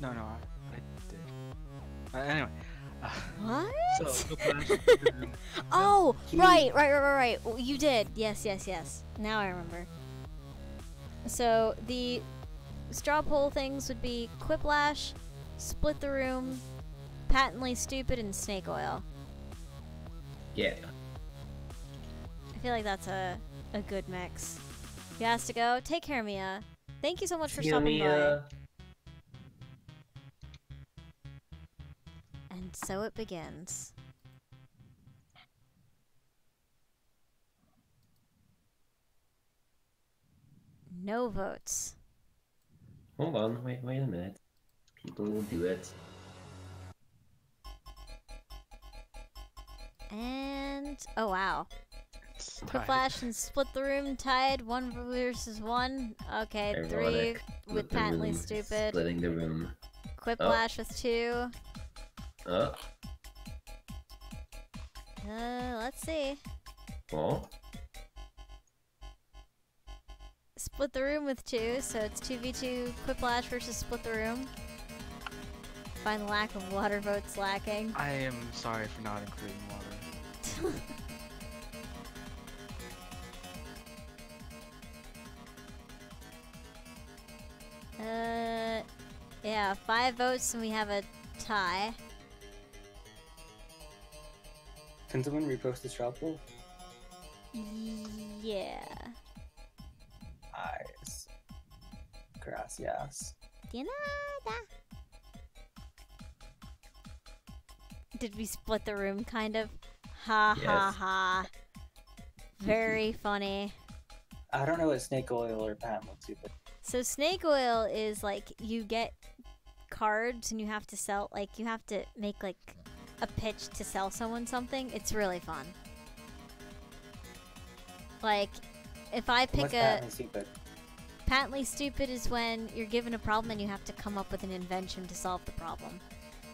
No, no, I, I did. Uh, anyway. Uh, What? so, Oh, right, right, right, right, right. You did. Yes, yes, yes. Now I remember. So the straw poll things would be Quiplash, Split the Room, Patently Stupid, and Snake Oil. Yeah. I feel like that's a, a good mix. You has to go. Take care, Mia. Thank you so much for you, stopping Mia. by. And so it begins. No votes. Hold on, wait, wait a minute. People will do it. And oh wow. it's tied. And Split the Room tied one versus one. Okay, three Ironic. with With the Patently room, Stupid. Splitting the room. Quiplash with two. Oh, Uh, let's see. well, Split the Room with two, so it's 2v2 Quiplash versus Split the Room. Find the lack of water votes lacking. I am sorry for not including water. Uh, yeah, five votes and we have a tie. Can someone repost the poll? Yeah. Eyes. Gracias. De nada. Did we split the room, kind of? Ha ha Yes. ha. Very funny. I don't know what snake oil or pan looks like, So snake oil is like you get cards and you have to sell like you have to make like a pitch to sell someone something. It's really fun. Like if I pick what's a patently stupid? patently stupid is when you're given a problem and you have to come up with an invention to solve the problem.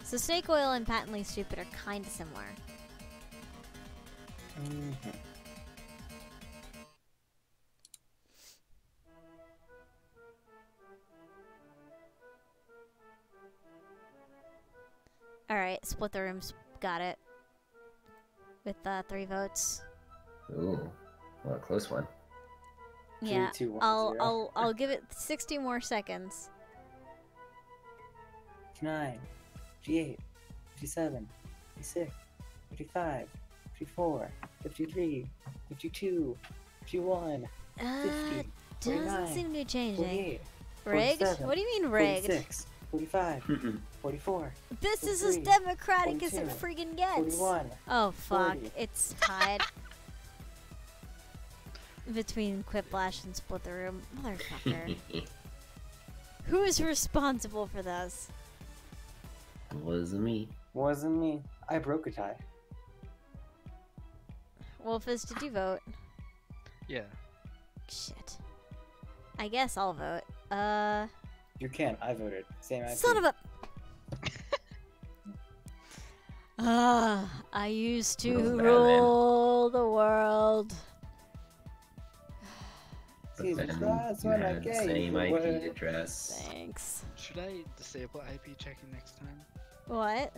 So snake oil and patently stupid are kind of similar. Mhm. All right, split the rooms. Got it. With uh, three votes. ooh, well, a close one. Yeah. two, one, I'll zero. I'll I'll give it 60 more seconds. 59, 58, 57, 56, 55, 54, 53, 52, 51, Uh, 50, doesn't seem to be changing. 48, Rigged? 47, What do you mean rigged? 46, 45, 44, This is as democratic as it 42, freaking gets. 41. Oh fuck! 40. It's tied between Quiplash and Split the Room. Motherfucker. Who is responsible for this? Wasn't me. Wasn't me. I broke a tie. Wolfus, did you vote? Yeah. Shit. I guess I'll vote. Uh, You can't. I voted. Same IP. son of a. Ah, I used to Feels rule the world. Jesus Then you when I had the gave same IP away. address. Thanks. Should I disable IP checking next time? What?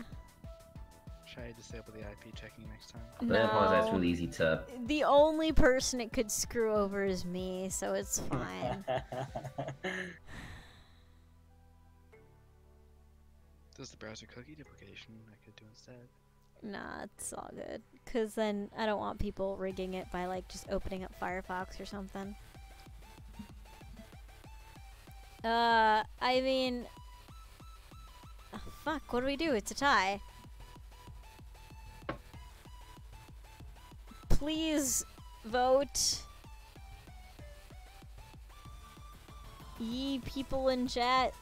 Should I disable the IP checking next time? But I apologize, it's No. really easy to. The only person it could screw over is me, so it's fine. Does the browser cookie duplication I could do instead? nah, it's all good. Cause then I don't want people rigging it by like just opening up Firefox or something. Uh, I mean, oh, fuck. What do we do? It's a tie. Please vote. Ye people in chat.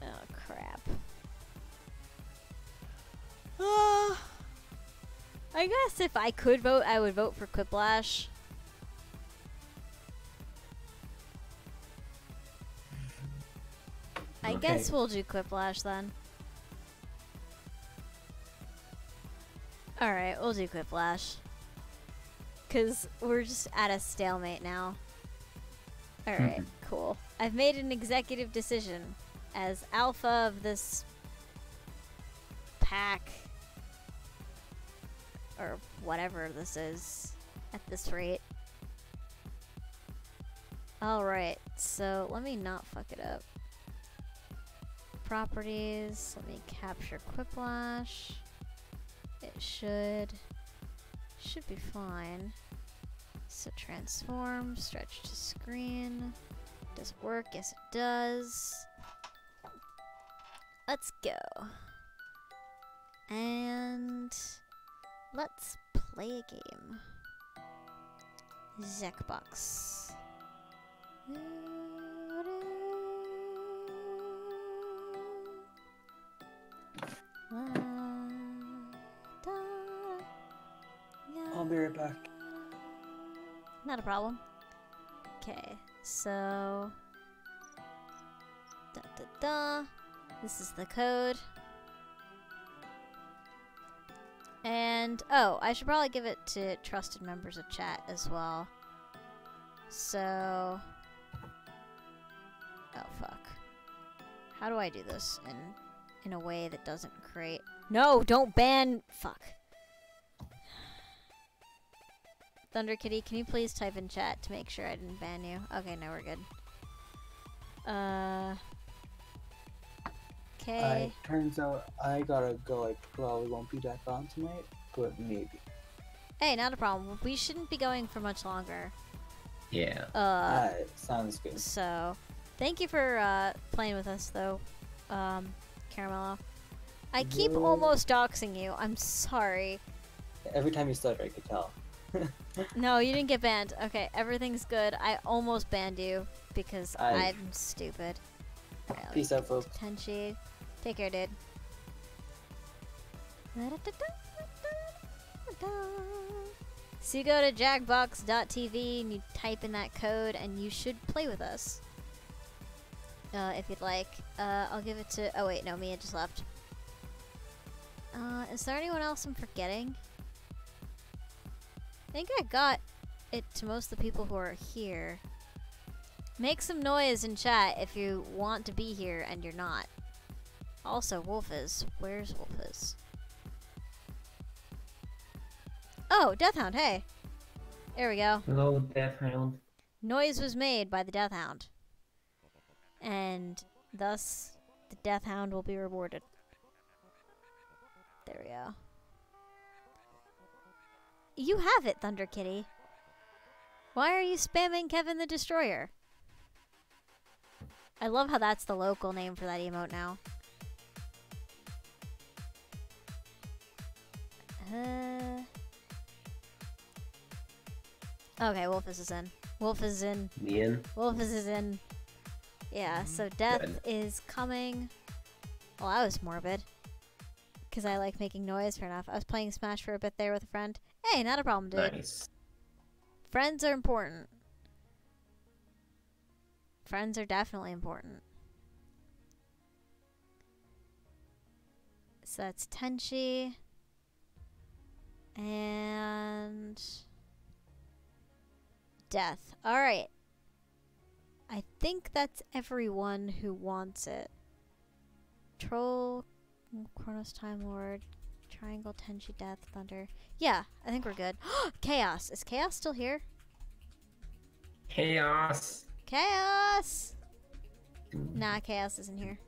Oh crap. Uh, I guess if I could vote, I would vote for Quiplash. I Okay. guess we'll do Quiplash then. Alright, we'll do Quiplash. Because we're just at a stalemate now. Alright, mm-hmm. cool. I've made an executive decision. as alpha of this pack or whatever this is at this rate. Alright, so let me not fuck it up. Properties, let me capture Quiplash. It should should be fine. So transform, stretch to screen. Does it work? Yes it does. Let's go. And let's play a game. Zekbox. I'll be right back. Not a problem. Okay, so. Da da da. This is the code. And, oh, I should probably give it to trusted members of chat as well. So. Oh, fuck. How do I do this in, in a way that doesn't create. No, don't ban. Fuck. Thunder Kitty, can you please type in chat to make sure I didn't ban you? Okay, no, we're good. Uh. Okay. I turns out I gotta go. I probably won't be back on tonight, but maybe. Hey, not a problem. We shouldn't be going for much longer. Yeah. Uh. Alright, sounds good. So, thank you for uh, playing with us, though, um, Caramello. I keep No. almost doxing you. I'm sorry. Every time you stutter, I could tell. No, you didn't get banned. Okay, everything's good. I almost banned you because I- I'm stupid. Peace out, folks. Tenchi. Take care, dude. So you go to jackbox.tv and you type in that code and you should play with us. Uh, if you'd like. Uh, I'll give it to. Oh, wait, no, Mia just left. Uh, is there anyone else I'm forgetting? I think I got it to most of the people who are here. Make some noise in chat if you want to be here and you're not. Also, Wolfus. Where's Wolfus? Oh, Deathhound, hey. There we go. Hello, Death Hound. Noise was made by the Deathhound. And thus, the Deathhound will be rewarded. There we go. You have it, Thunder Kitty. Why are you spamming Kevin the Destroyer? I love how that's the local name for that emote now. Uh. Okay, Wolfus is in. Wolf is in. Me in? Wolfus is in. Yeah, so death Good. is coming. Well, I was morbid. Because I like making noise, fair enough. I was playing Smash for a bit there with a friend. Hey, not a problem, dude. Nice. Friends are important. Friends are definitely important. So that's Tenchi. And. Death. Alright. I think that's everyone who wants it. Troll, Kronos Time Lord, Triangle, Tenchi, Death, Thunder. Yeah, I think we're good. Chaos. Is Chaos still here? Chaos. Chaos! Nah, Chaos isn't here.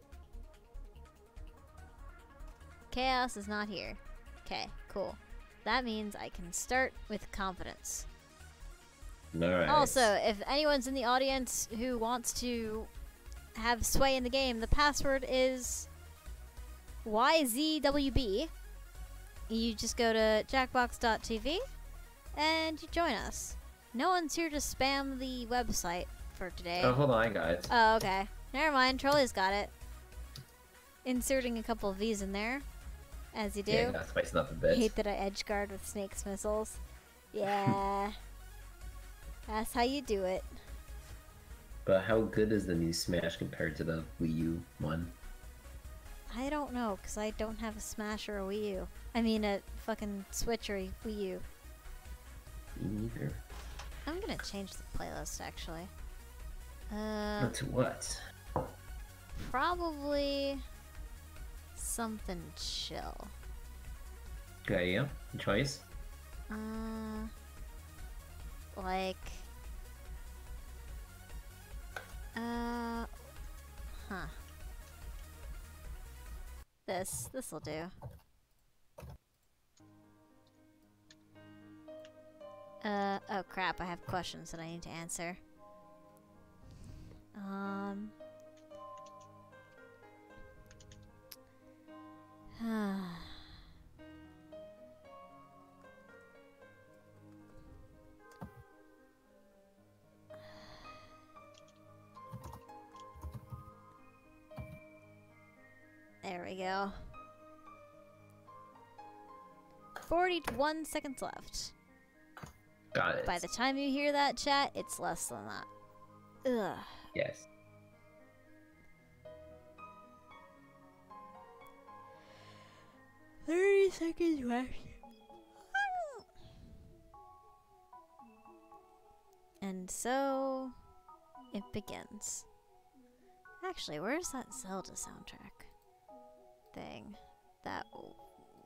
Chaos is not here. Okay, cool. That means I can start with confidence. Alright. Also, if anyone's in the audience who wants to have sway in the game, the password is YZWB. You just go to jackbox.tv and you join us. No one's here to spam the website for today. Oh, hold on, I got it. Oh, okay. Never mind. Trolley's got it. Inserting a couple of V's in there, as you do. Yeah, gotta spice up a bit. Hate that I edge guard with Snake's missiles. Yeah. That's how you do it. But how good is the new Smash compared to the Wii U one? I don't know, because I don't have a Smash or a Wii U. I mean, a fucking Switch or a Wii U. Me neither. I'm gonna change the playlist, actually. Uh, to what? Probably something chill. Good idea. Good choice. Uh, like, uh, huh. This, this'll do. Uh, oh crap, I have questions that I need to answer. Um. There we go. 41 seconds left. Got it. By the time you hear that chat, it's less than that. Ugh. Yes. Thirty seconds left. And so it begins. Actually, where's that Zelda soundtrack thing? That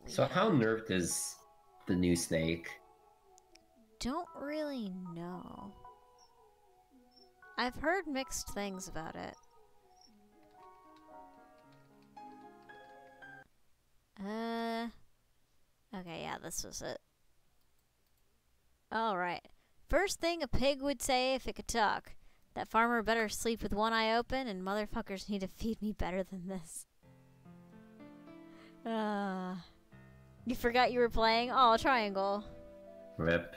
So how nerfed is the new snake? don't really know. I've heard mixed things about it. Uh. Okay, yeah, this was it. Alright. First thing a pig would say if it could talk. That farmer better sleep with one eye open, and motherfuckers need to feed me better than this. Uh. You forgot you were playing? Oh, triangle. Rip.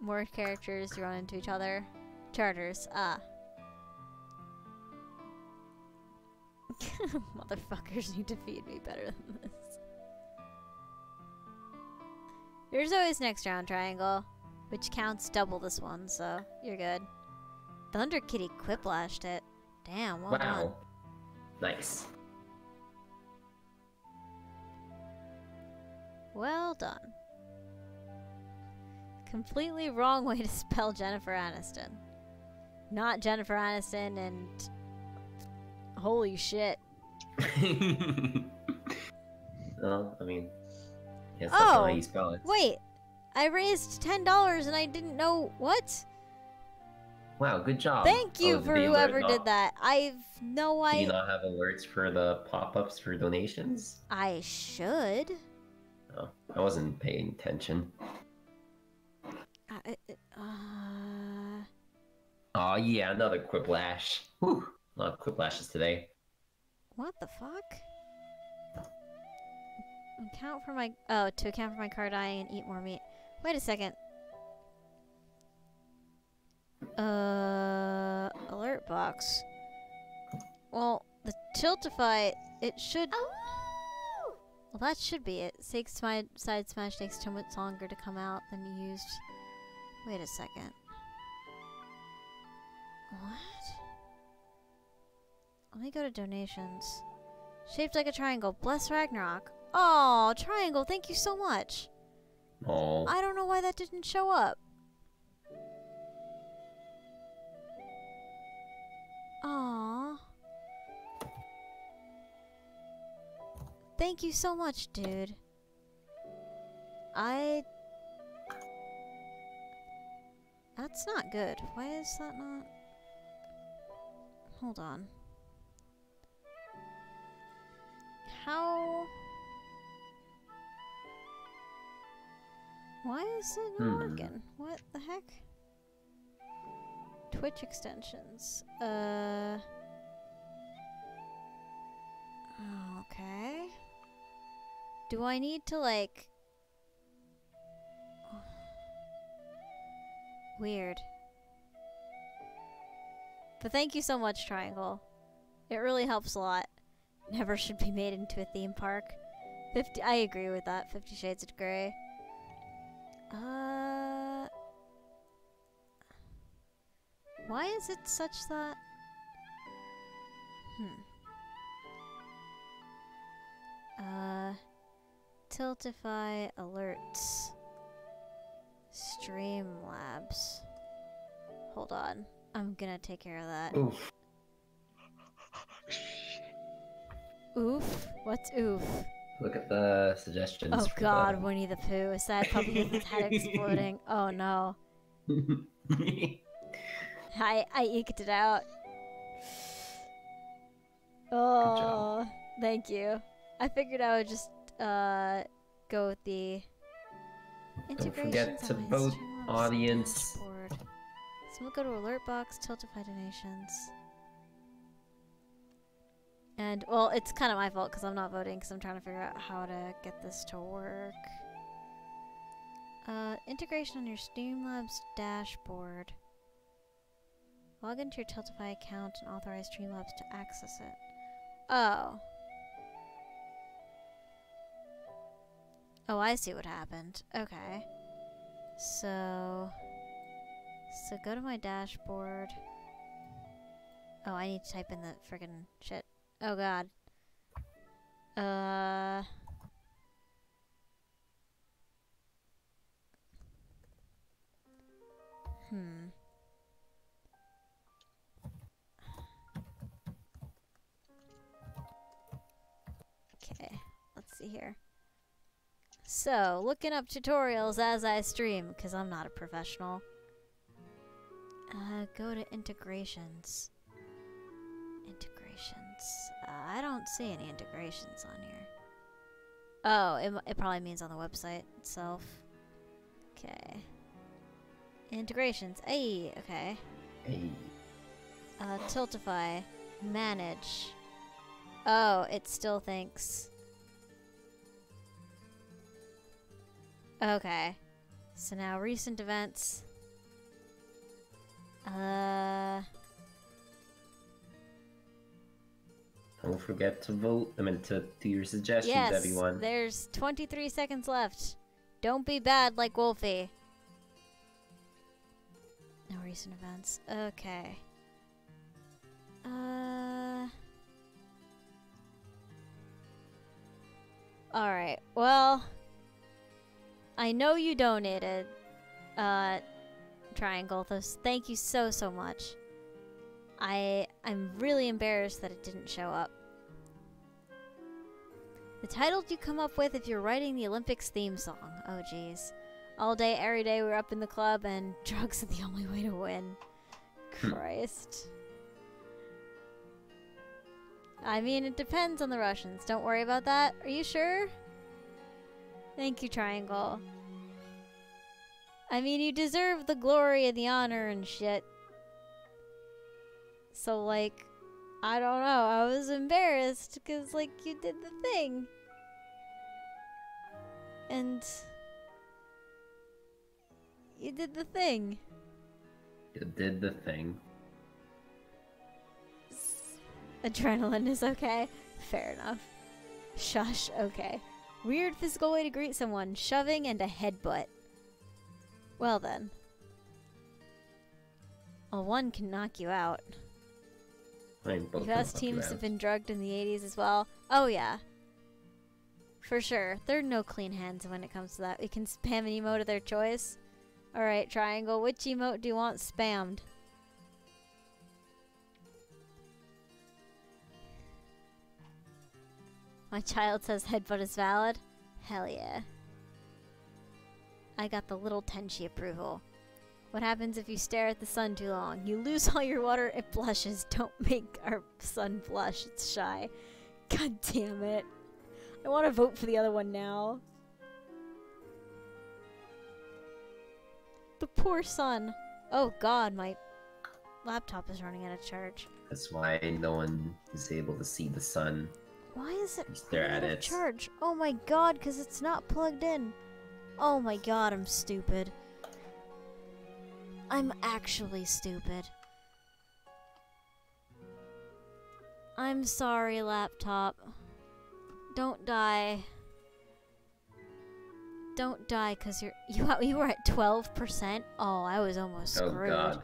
More characters run into each other. Charters. Ah. Motherfuckers need to feed me better than this. There's always next round triangle, which counts double this one, so you're good. Thunder Kitty quiplashed it. Damn, well done. Nice. Well done. Completely wrong way to spell Jennifer Aniston. Not Jennifer Aniston and. Holy shit. well, I mean, yes, that's not how Oh, you spell it. Wait, I raised $10 and I didn't know. What? Wow, good job. Thank you Oh, for whoever did that. I've no idea. Do you not have alerts for the pop-ups for donations? I should. Oh, I wasn't paying attention. I, uh, Oh yeah, another quiplash. Whew, a lot of quiplashes today. what the fuck? Account for my. Oh, to account for my car dying and eat more meat. Wait a second. Uh, alert box. Well, the Tiltify, it should. Oh! Well, that should be it. Six side, side smash takes two minutes longer to come out than you used. Wait a second. What? Let me go to donations. Shaped like a triangle. Bless Ragnarok. Oh, triangle. Thank you so much. Oh, I don't know why that didn't show up. Aww. Thank you so much, dude. I. That's not good. Why is that not. Hold on. How. Why is it not Hmm. working? What the heck? Twitch extensions. Uh. Okay. Do I need to like. Weird. But thank you so much, Triangle. It really helps a lot. Never should be made into a theme park. Fifty. I agree with that. Fifty Shades of Grey. Uh. Why is it such that? Hmm. Uh. Tiltify alerts. Streamlabs. Hold on. I'm gonna take care of that. Oof. Oof. What's oof? Look at the suggestions. Oh god, Winnie the Pooh. A sad puppy with his head exploding. Oh no. I I eked it out. Oh, thank you. I figured I would just uh go with the Don't forget to vote, audience. So we'll go to alert box, Tiltify donations. And well, it's kind of my fault because I'm not voting because I'm trying to figure out how to get this to work. Uh, integration on your Streamlabs dashboard. Log into your Tiltify account and authorize Streamlabs to access it. Oh. Oh, I see what happened. Okay. So. So go to my dashboard. Oh, I need to type in the friggin' shit. Oh god. Uh. Hmm. Okay, let's see here. So, looking up tutorials as I stream, because I'm not a professional. Uh, go to integrations. Integrations. Uh, I don't see any integrations on here. Oh, it, it probably means on the website itself. Okay. Integrations. Hey, okay. Hey. Uh, Tiltify. Manage. Oh, it still thinks. Okay. So now recent events. Uh, Don't forget to vote. I mean, to do your suggestions, yes, everyone. there's 23 seconds left. Don't be bad like Wolfie. No recent events. Okay. Uh. Alright, well. I know you donated, uh, Triangle. Thank you so, so much. I, I'm really embarrassed that it didn't show up. The title you come up with if you're writing the Olympics theme song. Oh, jeez. All day, every day, we're up in the club, and drugs are the only way to win. Hmm. Christ. I mean, it depends on the Russians. Don't worry about that. Are you sure? Thank you, Triangle. I mean, you deserve the glory and the honor and shit. So, like, I don't know. I was embarrassed because, like, you did the thing. And. You did the thing. You did the thing. Adrenaline is okay. Fair enough. Shush, okay. Weird physical way to greet someone shoving and a headbutt. Well then. Well, one can knock you out. US teams have been drugged in the 80s as well. Oh, yeah. For sure. There are no clean hands when it comes to that. We can spam an emote of their choice. Alright, Triangle. Which emote do you want spammed? My child says headbutt is valid. Hell yeah. I got the little Tenchi approval. What happens if you stare at the sun too long? You lose all your water, it blushes. Don't make our sun blush, it's shy. God damn it. I want to vote for the other one now. The poor sun. Oh god, my laptop is running out of charge. That's why no one is able to see the sun. Why is it running at it. charge? Oh my god, because it's not plugged in. Oh my god, I'm stupid. I'm actually stupid. I'm sorry, laptop. Don't die. Don't die, cause you're you you were at twelve percent. Oh, I was almost Oh screwed. god.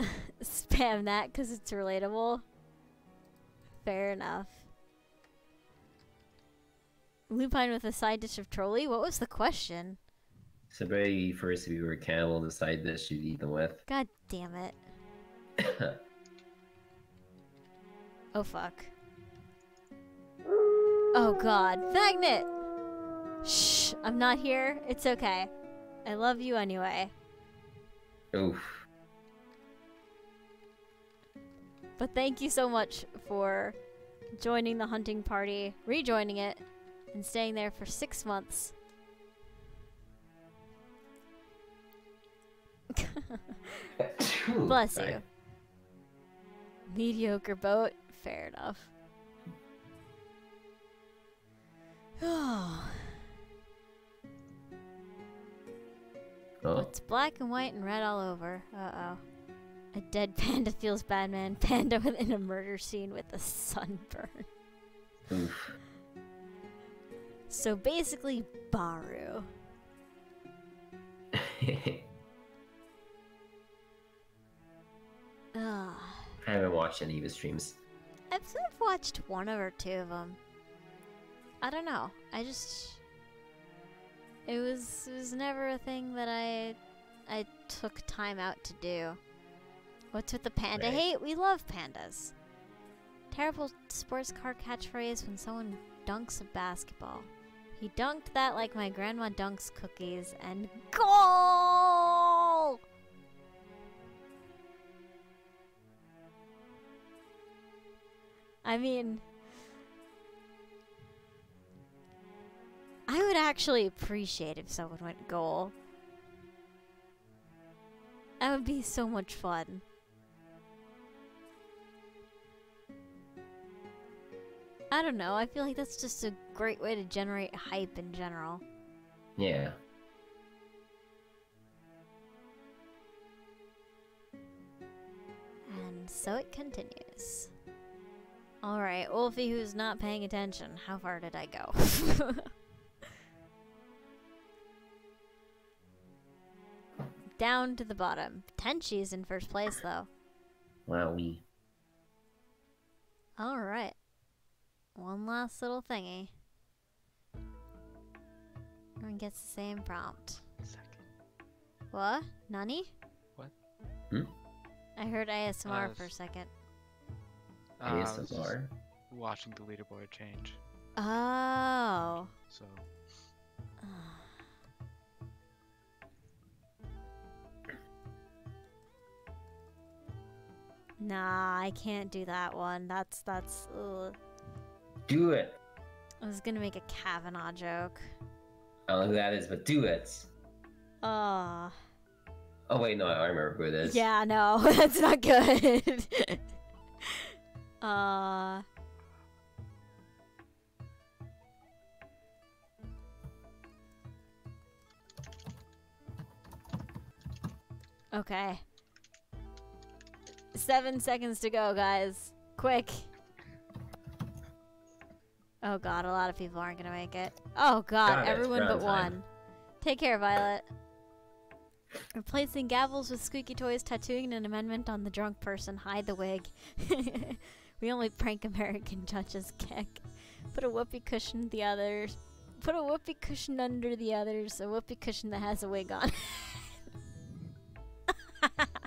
Spam that, cause it's relatable. Fair enough. Lupine with a side dish of trolley. What was the question? Somebody first, if you were a cannibal, side dish you'd eat them with. God damn it. Oh fuck. Oh god. Magnet! Shh, I'm not here. It's okay. I love you anyway. Oof. But thank you so much for joining the hunting party, rejoining it, and staying there for six months. Bless Sorry. you. Mediocre boat. Fair enough. Oh, it's black and white and red all over. Uh oh. A dead panda feels bad, man. Panda within a murder scene with a sunburn. So basically, Baru. I haven't watched any of his streams. I've sort of watched one or two of them. I don't know. I just it was it was never a thing that I I took time out to do. What's with the panda Right. hate? We love pandas. Terrible sports car catchphrase when someone dunks a basketball. He dunked that like my grandma dunks cookies and goal! I mean, I would actually appreciate if someone went goal. That would be so much fun. I don't know. I feel like that's just a great way to generate hype in general. Yeah. And so it continues. Alright, Wolfie, who's not paying attention. How far did I go? Down to the bottom. Tenchi's in first place, though. Wow, we. Alright. One last little thingy. Everyone gets the same prompt. Second. What? Nani? What? Hmm? I heard ASMR Uh, for a second. Uh, I was just ASMR. watching the leaderboard change. Oh. So Nah, I can't do that one. That's that's. Ugh. Do it. I was gonna make a Kavanaugh joke. I don't know who that is, but do it. Oh. Oh wait, no, I remember who it is. Yeah, no, that's not good. uh. Okay. Seven seconds to go, guys. Quick. Oh god, a lot of people aren't gonna make it. Oh god, Got everyone but one. Take care, Violet. Replacing gavels with squeaky toys, tattooing an amendment on the drunk person. Hide the wig. we only prank American judges. Kick. Put a whoopee cushion the others. Put a whoopee cushion under the others. A whoopee cushion that has a wig on.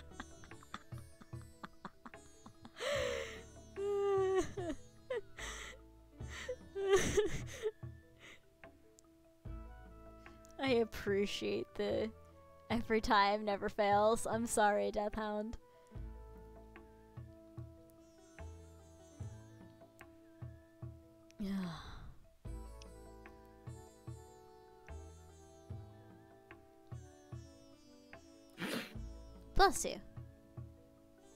I appreciate the every time never fails. I'm sorry, Death Hound. Yeah. Bless you.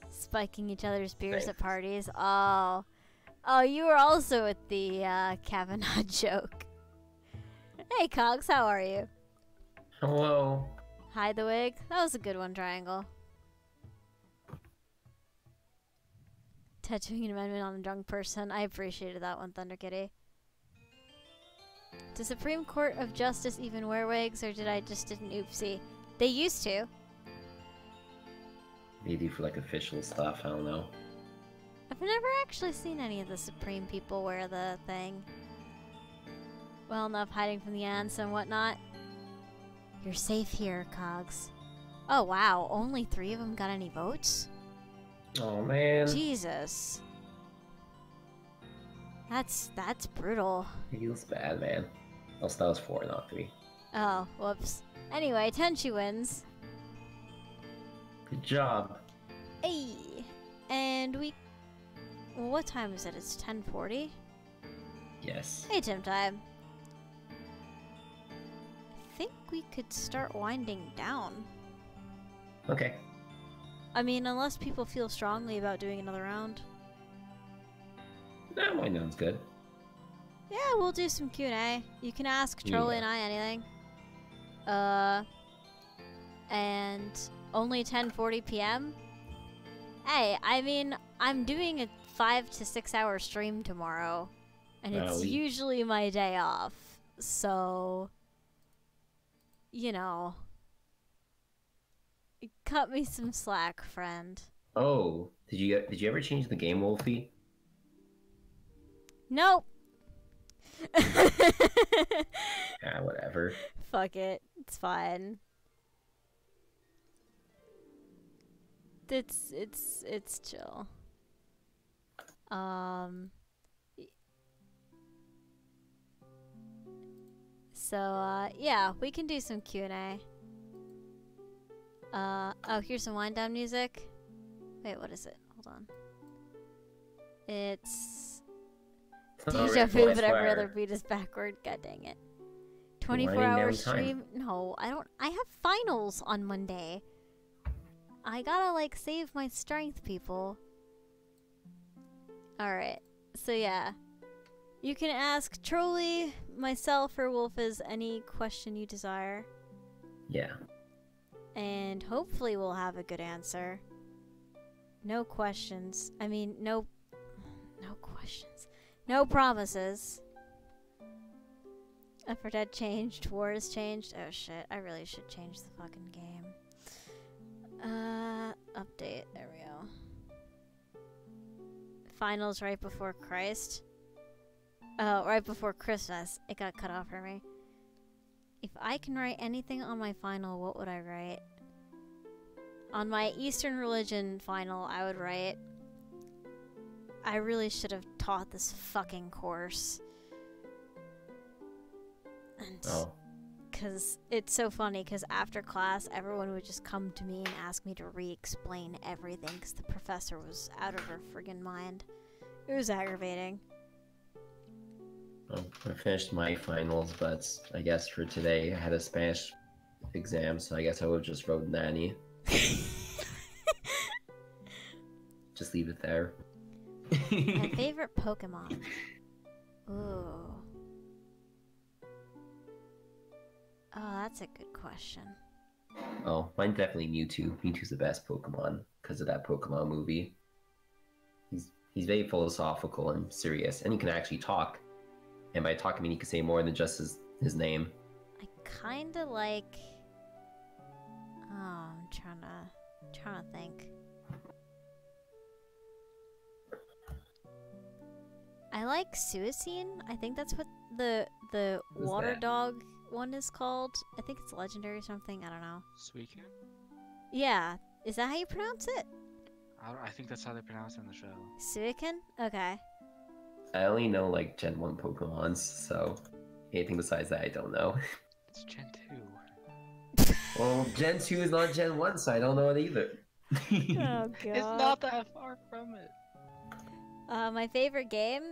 Spiking each other's beers at parties. Oh. Oh, you were also at the uh, Kavanaugh joke. Hey, Cogs, how are you? Hello. Hi, the wig. That was a good one, Triangle. Tattooing an amendment on a drunk person. I appreciated that one, Thunder Kitty. Does Supreme Court of Justice even wear wigs, or did I just did an oopsie? They used to. They do for like official stuff. I don't know. I've never actually seen any of the Supreme people wear the thing. Well enough hiding from the ants and whatnot. You're safe here, Cogs. Oh wow, only three of them got any votes? Oh man. Jesus. That's that's brutal. Feels bad, man. Oh, that was four, not three. Oh, whoops. Anyway, Tenchi wins. Good job. Hey, and we. Well, what time is it? It's ten forty. Yes. Hey, Tim Time. I think we could start winding down. Okay. I mean, unless people feel strongly about doing another round. That one sounds good. Yeah, we'll do some Q and A. You can ask Trolley Yeah. and I anything. Uh, and only 10:40 p.m. Hey, I mean, I'm doing a five to six hour stream tomorrow, and it's usually my day off. So, you know, cut me some slack, friend. Oh, did you did you ever change the game, Wolfie? Nope. Ah, whatever. Fuck it. It's fine. It's it's it's chill. Um So uh yeah, we can do some Q&A. Uh oh, here's some wind down music. Wait, what is it? Hold on. It's Deja vu, but every other beat is backward. God dang it. 24 Winding hour down time. stream? No, I don't. I have finals on Monday. I gotta, like, save my strength, people. Alright. So, yeah. You can ask Trolley, myself, or Wolfes any question you desire. Yeah. And hopefully we'll have a good answer. No questions. I mean, no. No questions. No promises. 4 Dead changed. War has changed. Oh shit, I really should change the fucking game. Uh, update. There we go. Finals right before Christ. Oh, right before Christmas. It got cut off for me. If I can write anything on my final, what would I write? On my Eastern religion final, I would write. I really should have taught this fucking course. And Oh. because it's so funny because after class everyone would just come to me and ask me to re-explain everything because the professor was out of her friggin' mind it was aggravating Well, I finished my finals, but I guess for today I had a Spanish exam, so I guess I would have just wrote nanny. Just leave it there. my favorite pokemon ooh oh that's a good question oh, mine's definitely Mewtwo. Mewtwo's the best Pokemon because of that Pokemon movie. He's he's very philosophical and serious, and he can actually talk. And by talking? I mean he can say more than just his his name. i kind of like oh i'm trying to trying to think I like Suicine. I think that's what the the What is water that? dog one is called. I think it's legendary or something. I don't know. Suicune? Yeah, is that how you pronounce it? I, I think that's how they pronounce it in the show. Suicune? Okay. I only know like Gen One Pokemons, so anything besides that I don't know. It's Gen 2. well, Gen Two is not Gen One, so I don't know it either. Oh god. It's not that far from it. Uh, my favorite game,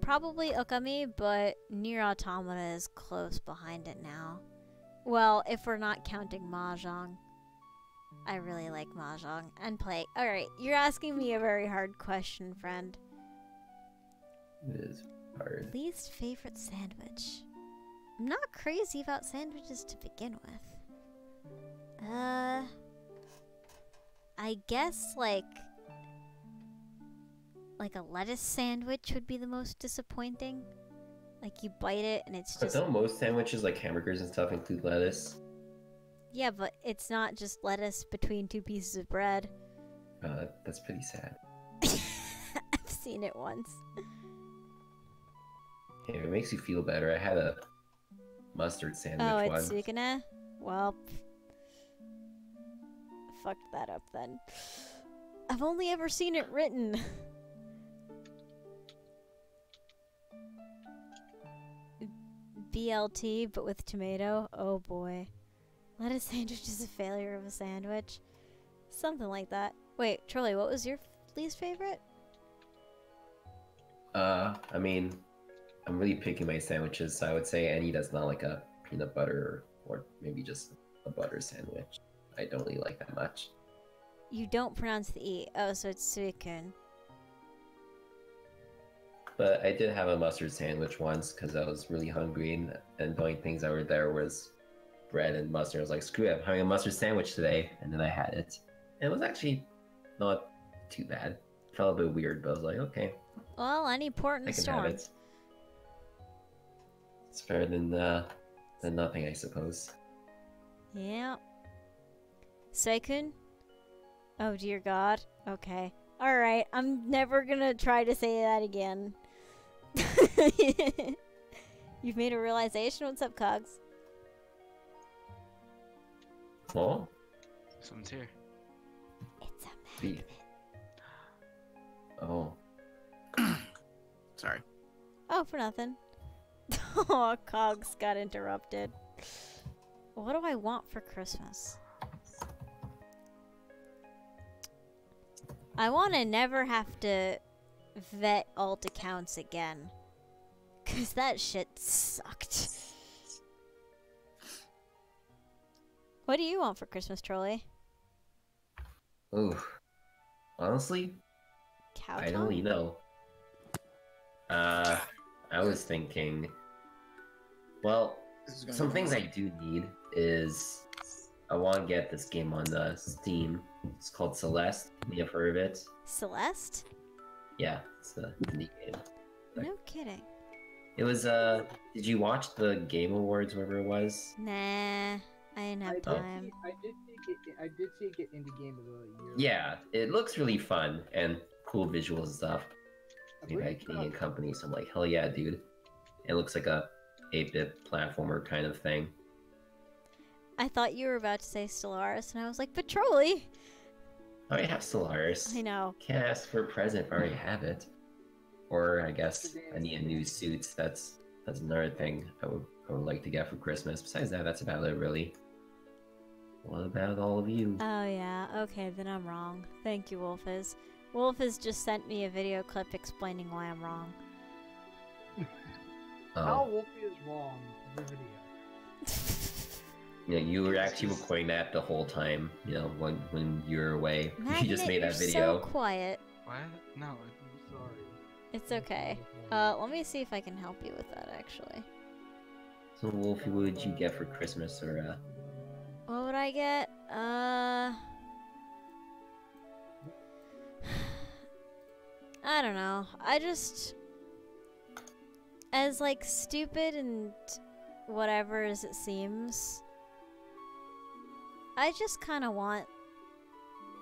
probably Okami, but NieR Automata is close behind it now. Well, if we're not counting Mahjong. I really like Mahjong and play. Alright, you're asking me a very hard question, friend. It is hard. Least favorite sandwich? I'm not crazy about sandwiches to begin with. Uh. I guess, like. Like a lettuce sandwich would be the most disappointing. Like you bite it and it's But just. don't most sandwiches like hamburgers and stuff include lettuce? Yeah, but it's not just lettuce between two pieces of bread. Uh, that's pretty sad. I've seen it once. If it makes you feel better, I had a mustard sandwich Oh, once. it's Sukuna? Well, fucked that up then. I've only ever seen it written. BLT, but with tomato. Oh boy. Lettuce sandwich is a failure of a sandwich. Something like that. Wait, Trolley, what was your least favorite? Uh, I mean, I'm really picking my sandwiches, so I would say any that's not like a peanut butter or maybe just a butter sandwich. I don't really like that much. You don't pronounce the E. Oh, so it's suikun. But I did have a mustard sandwich once because I was really hungry, and, and the only things that were there was bread and mustard. I was like, screw it, I'm having a mustard sandwich today, and then I had it. And it was actually not too bad. Felt a bit weird, but I was like, okay, Well, any port in the can storm. Have it. It's better than uh, than nothing, I suppose. Yeah. Seikun? Oh dear god. Okay. Alright, I'm never gonna try to say that again. You've made a realization? What's up, Cogs? Well, Someone's here. It's a magnet. oh, Sorry. Oh, for nothing. oh, Cogs got interrupted. What do I want for Christmas? I want to never have to vet alt accounts again. Because that shit sucked. What do you want for Christmas, Trolley? ooh. Honestly, Cow I don't know. Uh, I was thinking. Well, This is gonna some things I do need is I want to get this game on the Steam. It's called Celeste. You have heard of it? Celeste? Yeah, it's a indie game. No kidding. It was uh. Did you watch the Game Awards, whatever it was? Nah, I didn't have I did, time. see, I did see it. I did see it get indie game of the year. Yeah, it looks really fun and cool visuals and stuff. I Made by a Canadian company, so I'm like, hell yeah, dude. It looks like a 8-bit platformer kind of thing. I thought you were about to say Stellaris, and I was like, but Trolley! I already oh, have Stellaris. I know. Can't ask for a present if I already have it. Or I guess I need a new suit. That's that's another thing I would I would like to get for Christmas. Besides that, that's about it really. What about all of you? Oh yeah, okay, then I'm wrong. Thank you, Wolfizz. Wolfizz just sent me a video clip explaining why I'm wrong. How Oh, Wolfie is wrong in the video. you know, you were actually recording that the whole time. You know, when when you were away, you just made that you're video. so quiet. What? No. I'm sorry. It's okay. Uh, let me see if I can help you with that, actually. So, Wolfie, what would you get for Christmas or uh? What would I get? Uh... I don't know. I just... As, like, stupid and whatever as it seems, I just kind of want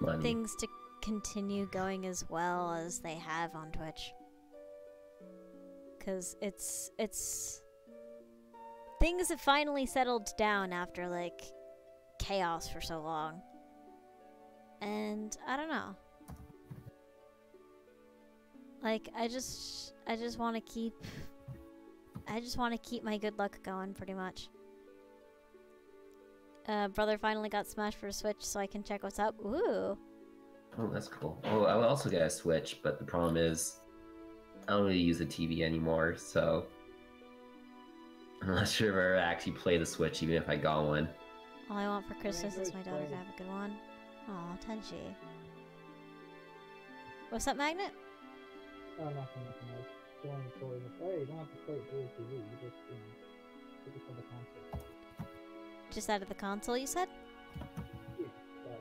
money? things to continue going as well as they have on Twitch. Cause it's it's things have finally settled down after like chaos for so long. And I don't know. Like I just I just want to keep I just want to keep my good luck going pretty much. Uh, brother finally got Smash for a Switch, so I can check what's up. Ooh. Oh, that's cool. Oh, I would also get a Switch, but the problem is, I don't really use the TV anymore, so I'm not sure if I ever actually play the Switch, even if I got one. All I want for Christmas is my daughter to have a good one. Aw, Tenchi. What's up, Magnet? Oh, nothing, nothing else. Showing the story. Like, hey, you don't have to play it through the TV. You just, you know, take it from the console. Just out of the console, you said? Yeah, sorry.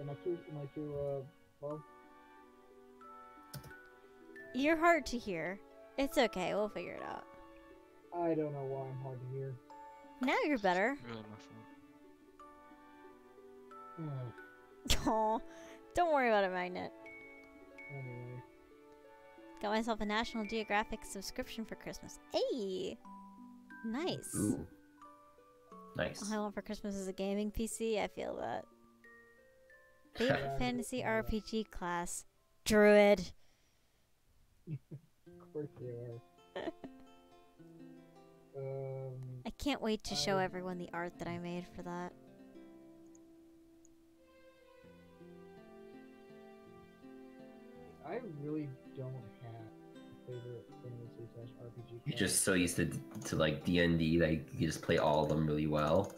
Am I too, am I too, uh, low? You're hard to hear. It's okay, we'll figure it out. I don't know why I'm hard to hear. Now you're better. Really my fault. Aw, don't worry about it, Magnet. anyway. Got myself a National Geographic subscription for Christmas. Hey! Nice. Ooh. Nice. All I want for Christmas is a gaming PC. I feel that. Favorite fantasy. RPG class. Druid. Of course they are. um, I can't wait to show everyone the art that I made for that. I really don't have a favorite fantasy slash RPG. You're just so used to to like D and D that you just play all of them really well.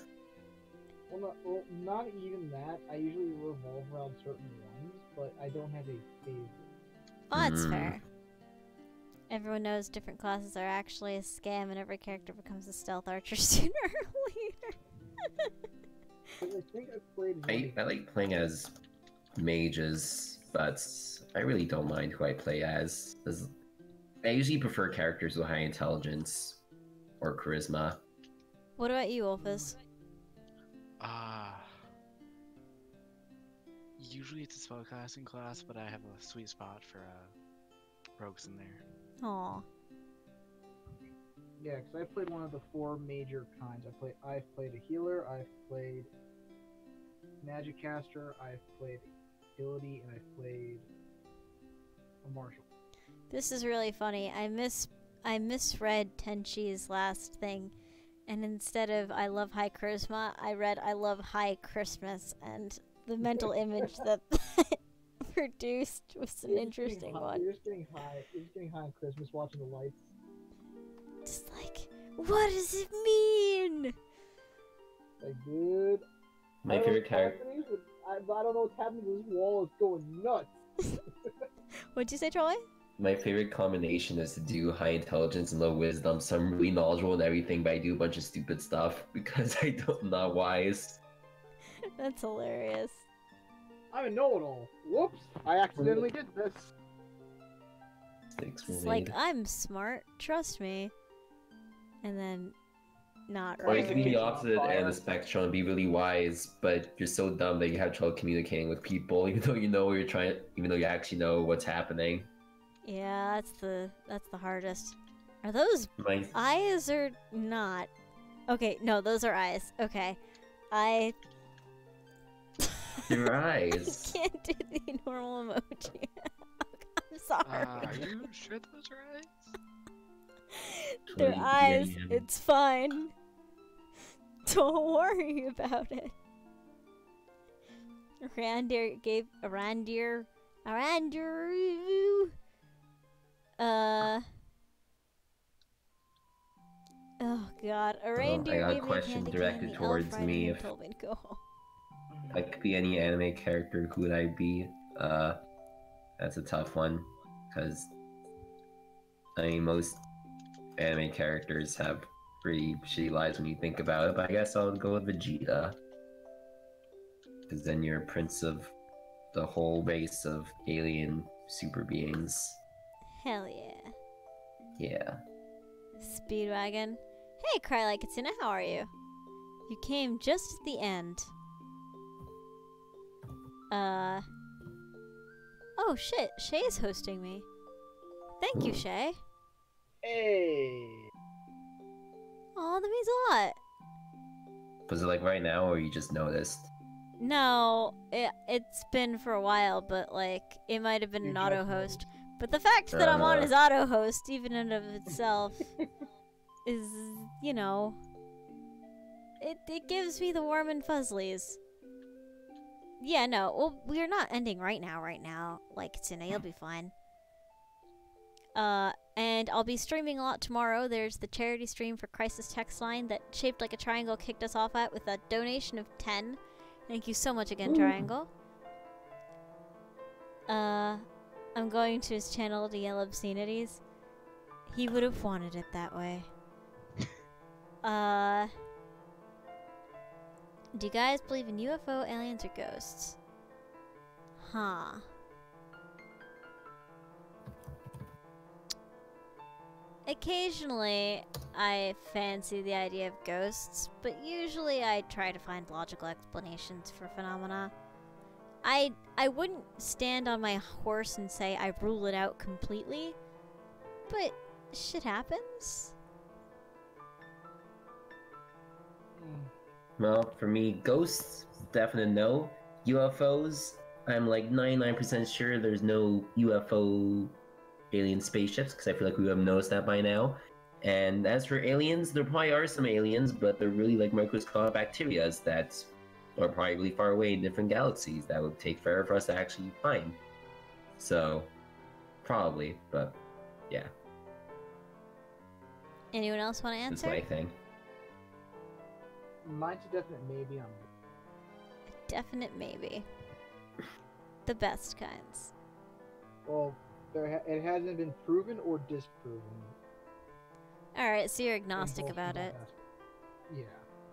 Well, not, well, not even that. I usually revolve around certain ones, but I don't have a favorite. Oh, that's Mm. fair. Everyone knows different classes are actually a scam, and every character becomes a stealth archer sooner or later. I I played. I, one- I like playing as mages, but I really don't mind who I play as. as I usually prefer characters with high intelligence or charisma. what about you, Wolfus? Ah. usually it's a spellcasting class, but I have a sweet spot for uh, rogues in there. Aw. Yeah, because I played one of the four major kinds. I played. I've played a healer. I've played magic caster. I've played ability, and I've played a martial. This is really funny. I miss I misread Tenchi's last thing, and instead of "I love high charisma," I read "I love high Christmas," and the mental image that produced was an You're interesting high- one. You're just getting high. You're just getting high on Christmas, watching the lights. Just like, what does it mean? Like, dude. My favorite character. I, I don't know what's happening. This wall is going nuts. What'd you say, Trolley? My favorite combination is to do high intelligence and low wisdom. So I'm really knowledgeable in everything, but I do a bunch of stupid stuff because I don't I'm not wise. That's hilarious. I'm a know-it-all. Whoops! I accidentally did this. Mistakes It's like. I'm smart, trust me. And then, not right. Or you can be the opposite end of the spectrum and be really wise, but you're so dumb that you have trouble communicating with people, even though you know what you're trying, even though you actually know what's happening. Yeah, that's the that's the hardest. Are those My eyes or not? Okay, no, those are eyes. Okay, I your eyes. can't do the normal emoji. I'm sorry. Uh, are you sure those are eyes? They're Totally eyes. getting it. It's fine. Don't worry about it. Randir gave a Randir a Randir uh Oh god, a reindeer got a gave me question candy directed towards me me if- told me to go home. I could be any anime character. Who would I be? Uh, that's a tough one, because I mean most anime characters have pretty shitty lives when you think about it. But I guess I'll go with Vegeta, because then you're a prince of the whole race of alien super beings. Hell yeah. Yeah. Speedwagon. Hey, Cry Like It's in how are you? You came just at the end. Uh. Oh shit, Shay's hosting me. Thank you, Shay. Hey. Oh, that means a lot. Was it like right now, or you just noticed? No, it, it's been for a while, but like, it might have been You an auto host. But the fact that I'm on his auto host, even in of itself, is, you know, it, it gives me the warm and fuzzlies. Yeah, no, well, we're not ending right now, right now. Like, Tsune, you'll be fine. Uh, and I'll be streaming a lot tomorrow. There's the charity stream for Crisis Text Line that shaped like a triangle kicked us off at with a donation of 10. Thank you so much again, Ooh. Triangle. Uh, I'm going to his channel to yell obscenities. He would have wanted it that way. uh, do you guys believe in UFO, aliens, or ghosts? Huh. Occasionally, I fancy the idea of ghosts, but usually I try to find logical explanations for phenomena. I I wouldn't stand on my horse and say I rule it out completely, but shit happens. Hmm. Well, for me, ghosts, definite no. UFOs, I'm like 99% sure there's no UFO alien spaceships because I feel like we would have noticed that by now. And as for aliens, there probably are some aliens, but they're really like microscopic bacterias that are probably far away in different galaxies that would take forever for us to actually find. So, probably, but yeah, Anyone else want to answer? that's answer? my thing. Mine's a definite maybe on Definite maybe. The best kinds. Well, there ha- it hasn't been proven or disproven. All right, so you're agnostic about it. the- Yeah.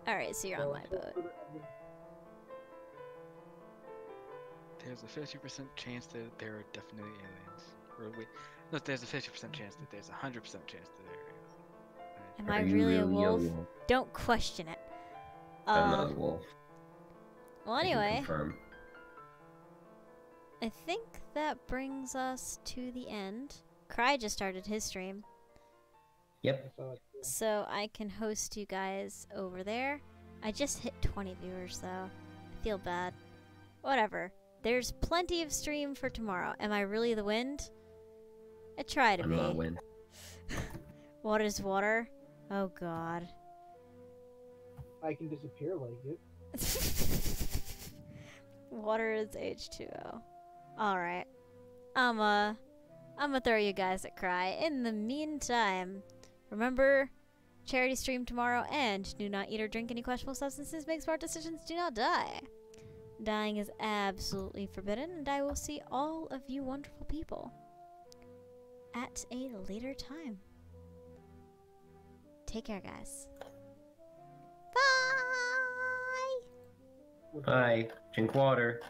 All right, so you're on my boat. There's a 50% chance that there are definitely aliens. Or wait, no, there's a 50% chance that there's a 100% chance that there are aliens. Am Are I you really a wolf? wolf? Don't question it. I'm Um, not a wolf. well, anyway. I think that brings us to the end. Cry just started his stream, Yep. I saw it too. so I can host you guys over there. I just hit 20 viewers though. I feel bad. Whatever. There's plenty of stream for tomorrow. Am I really the wind? I try to I'm be. not wind. What is water? Oh god. I can disappear like it. Water is H2O. Alright. I'ma I'ma throw you guys a cry. In the meantime, remember charity stream tomorrow and do not eat or drink any questionable substances, make smart decisions, do not die. Dying is absolutely forbidden, and I will see all of you wonderful people at a later time. Take care, guys. Bye! Hi. Drink water.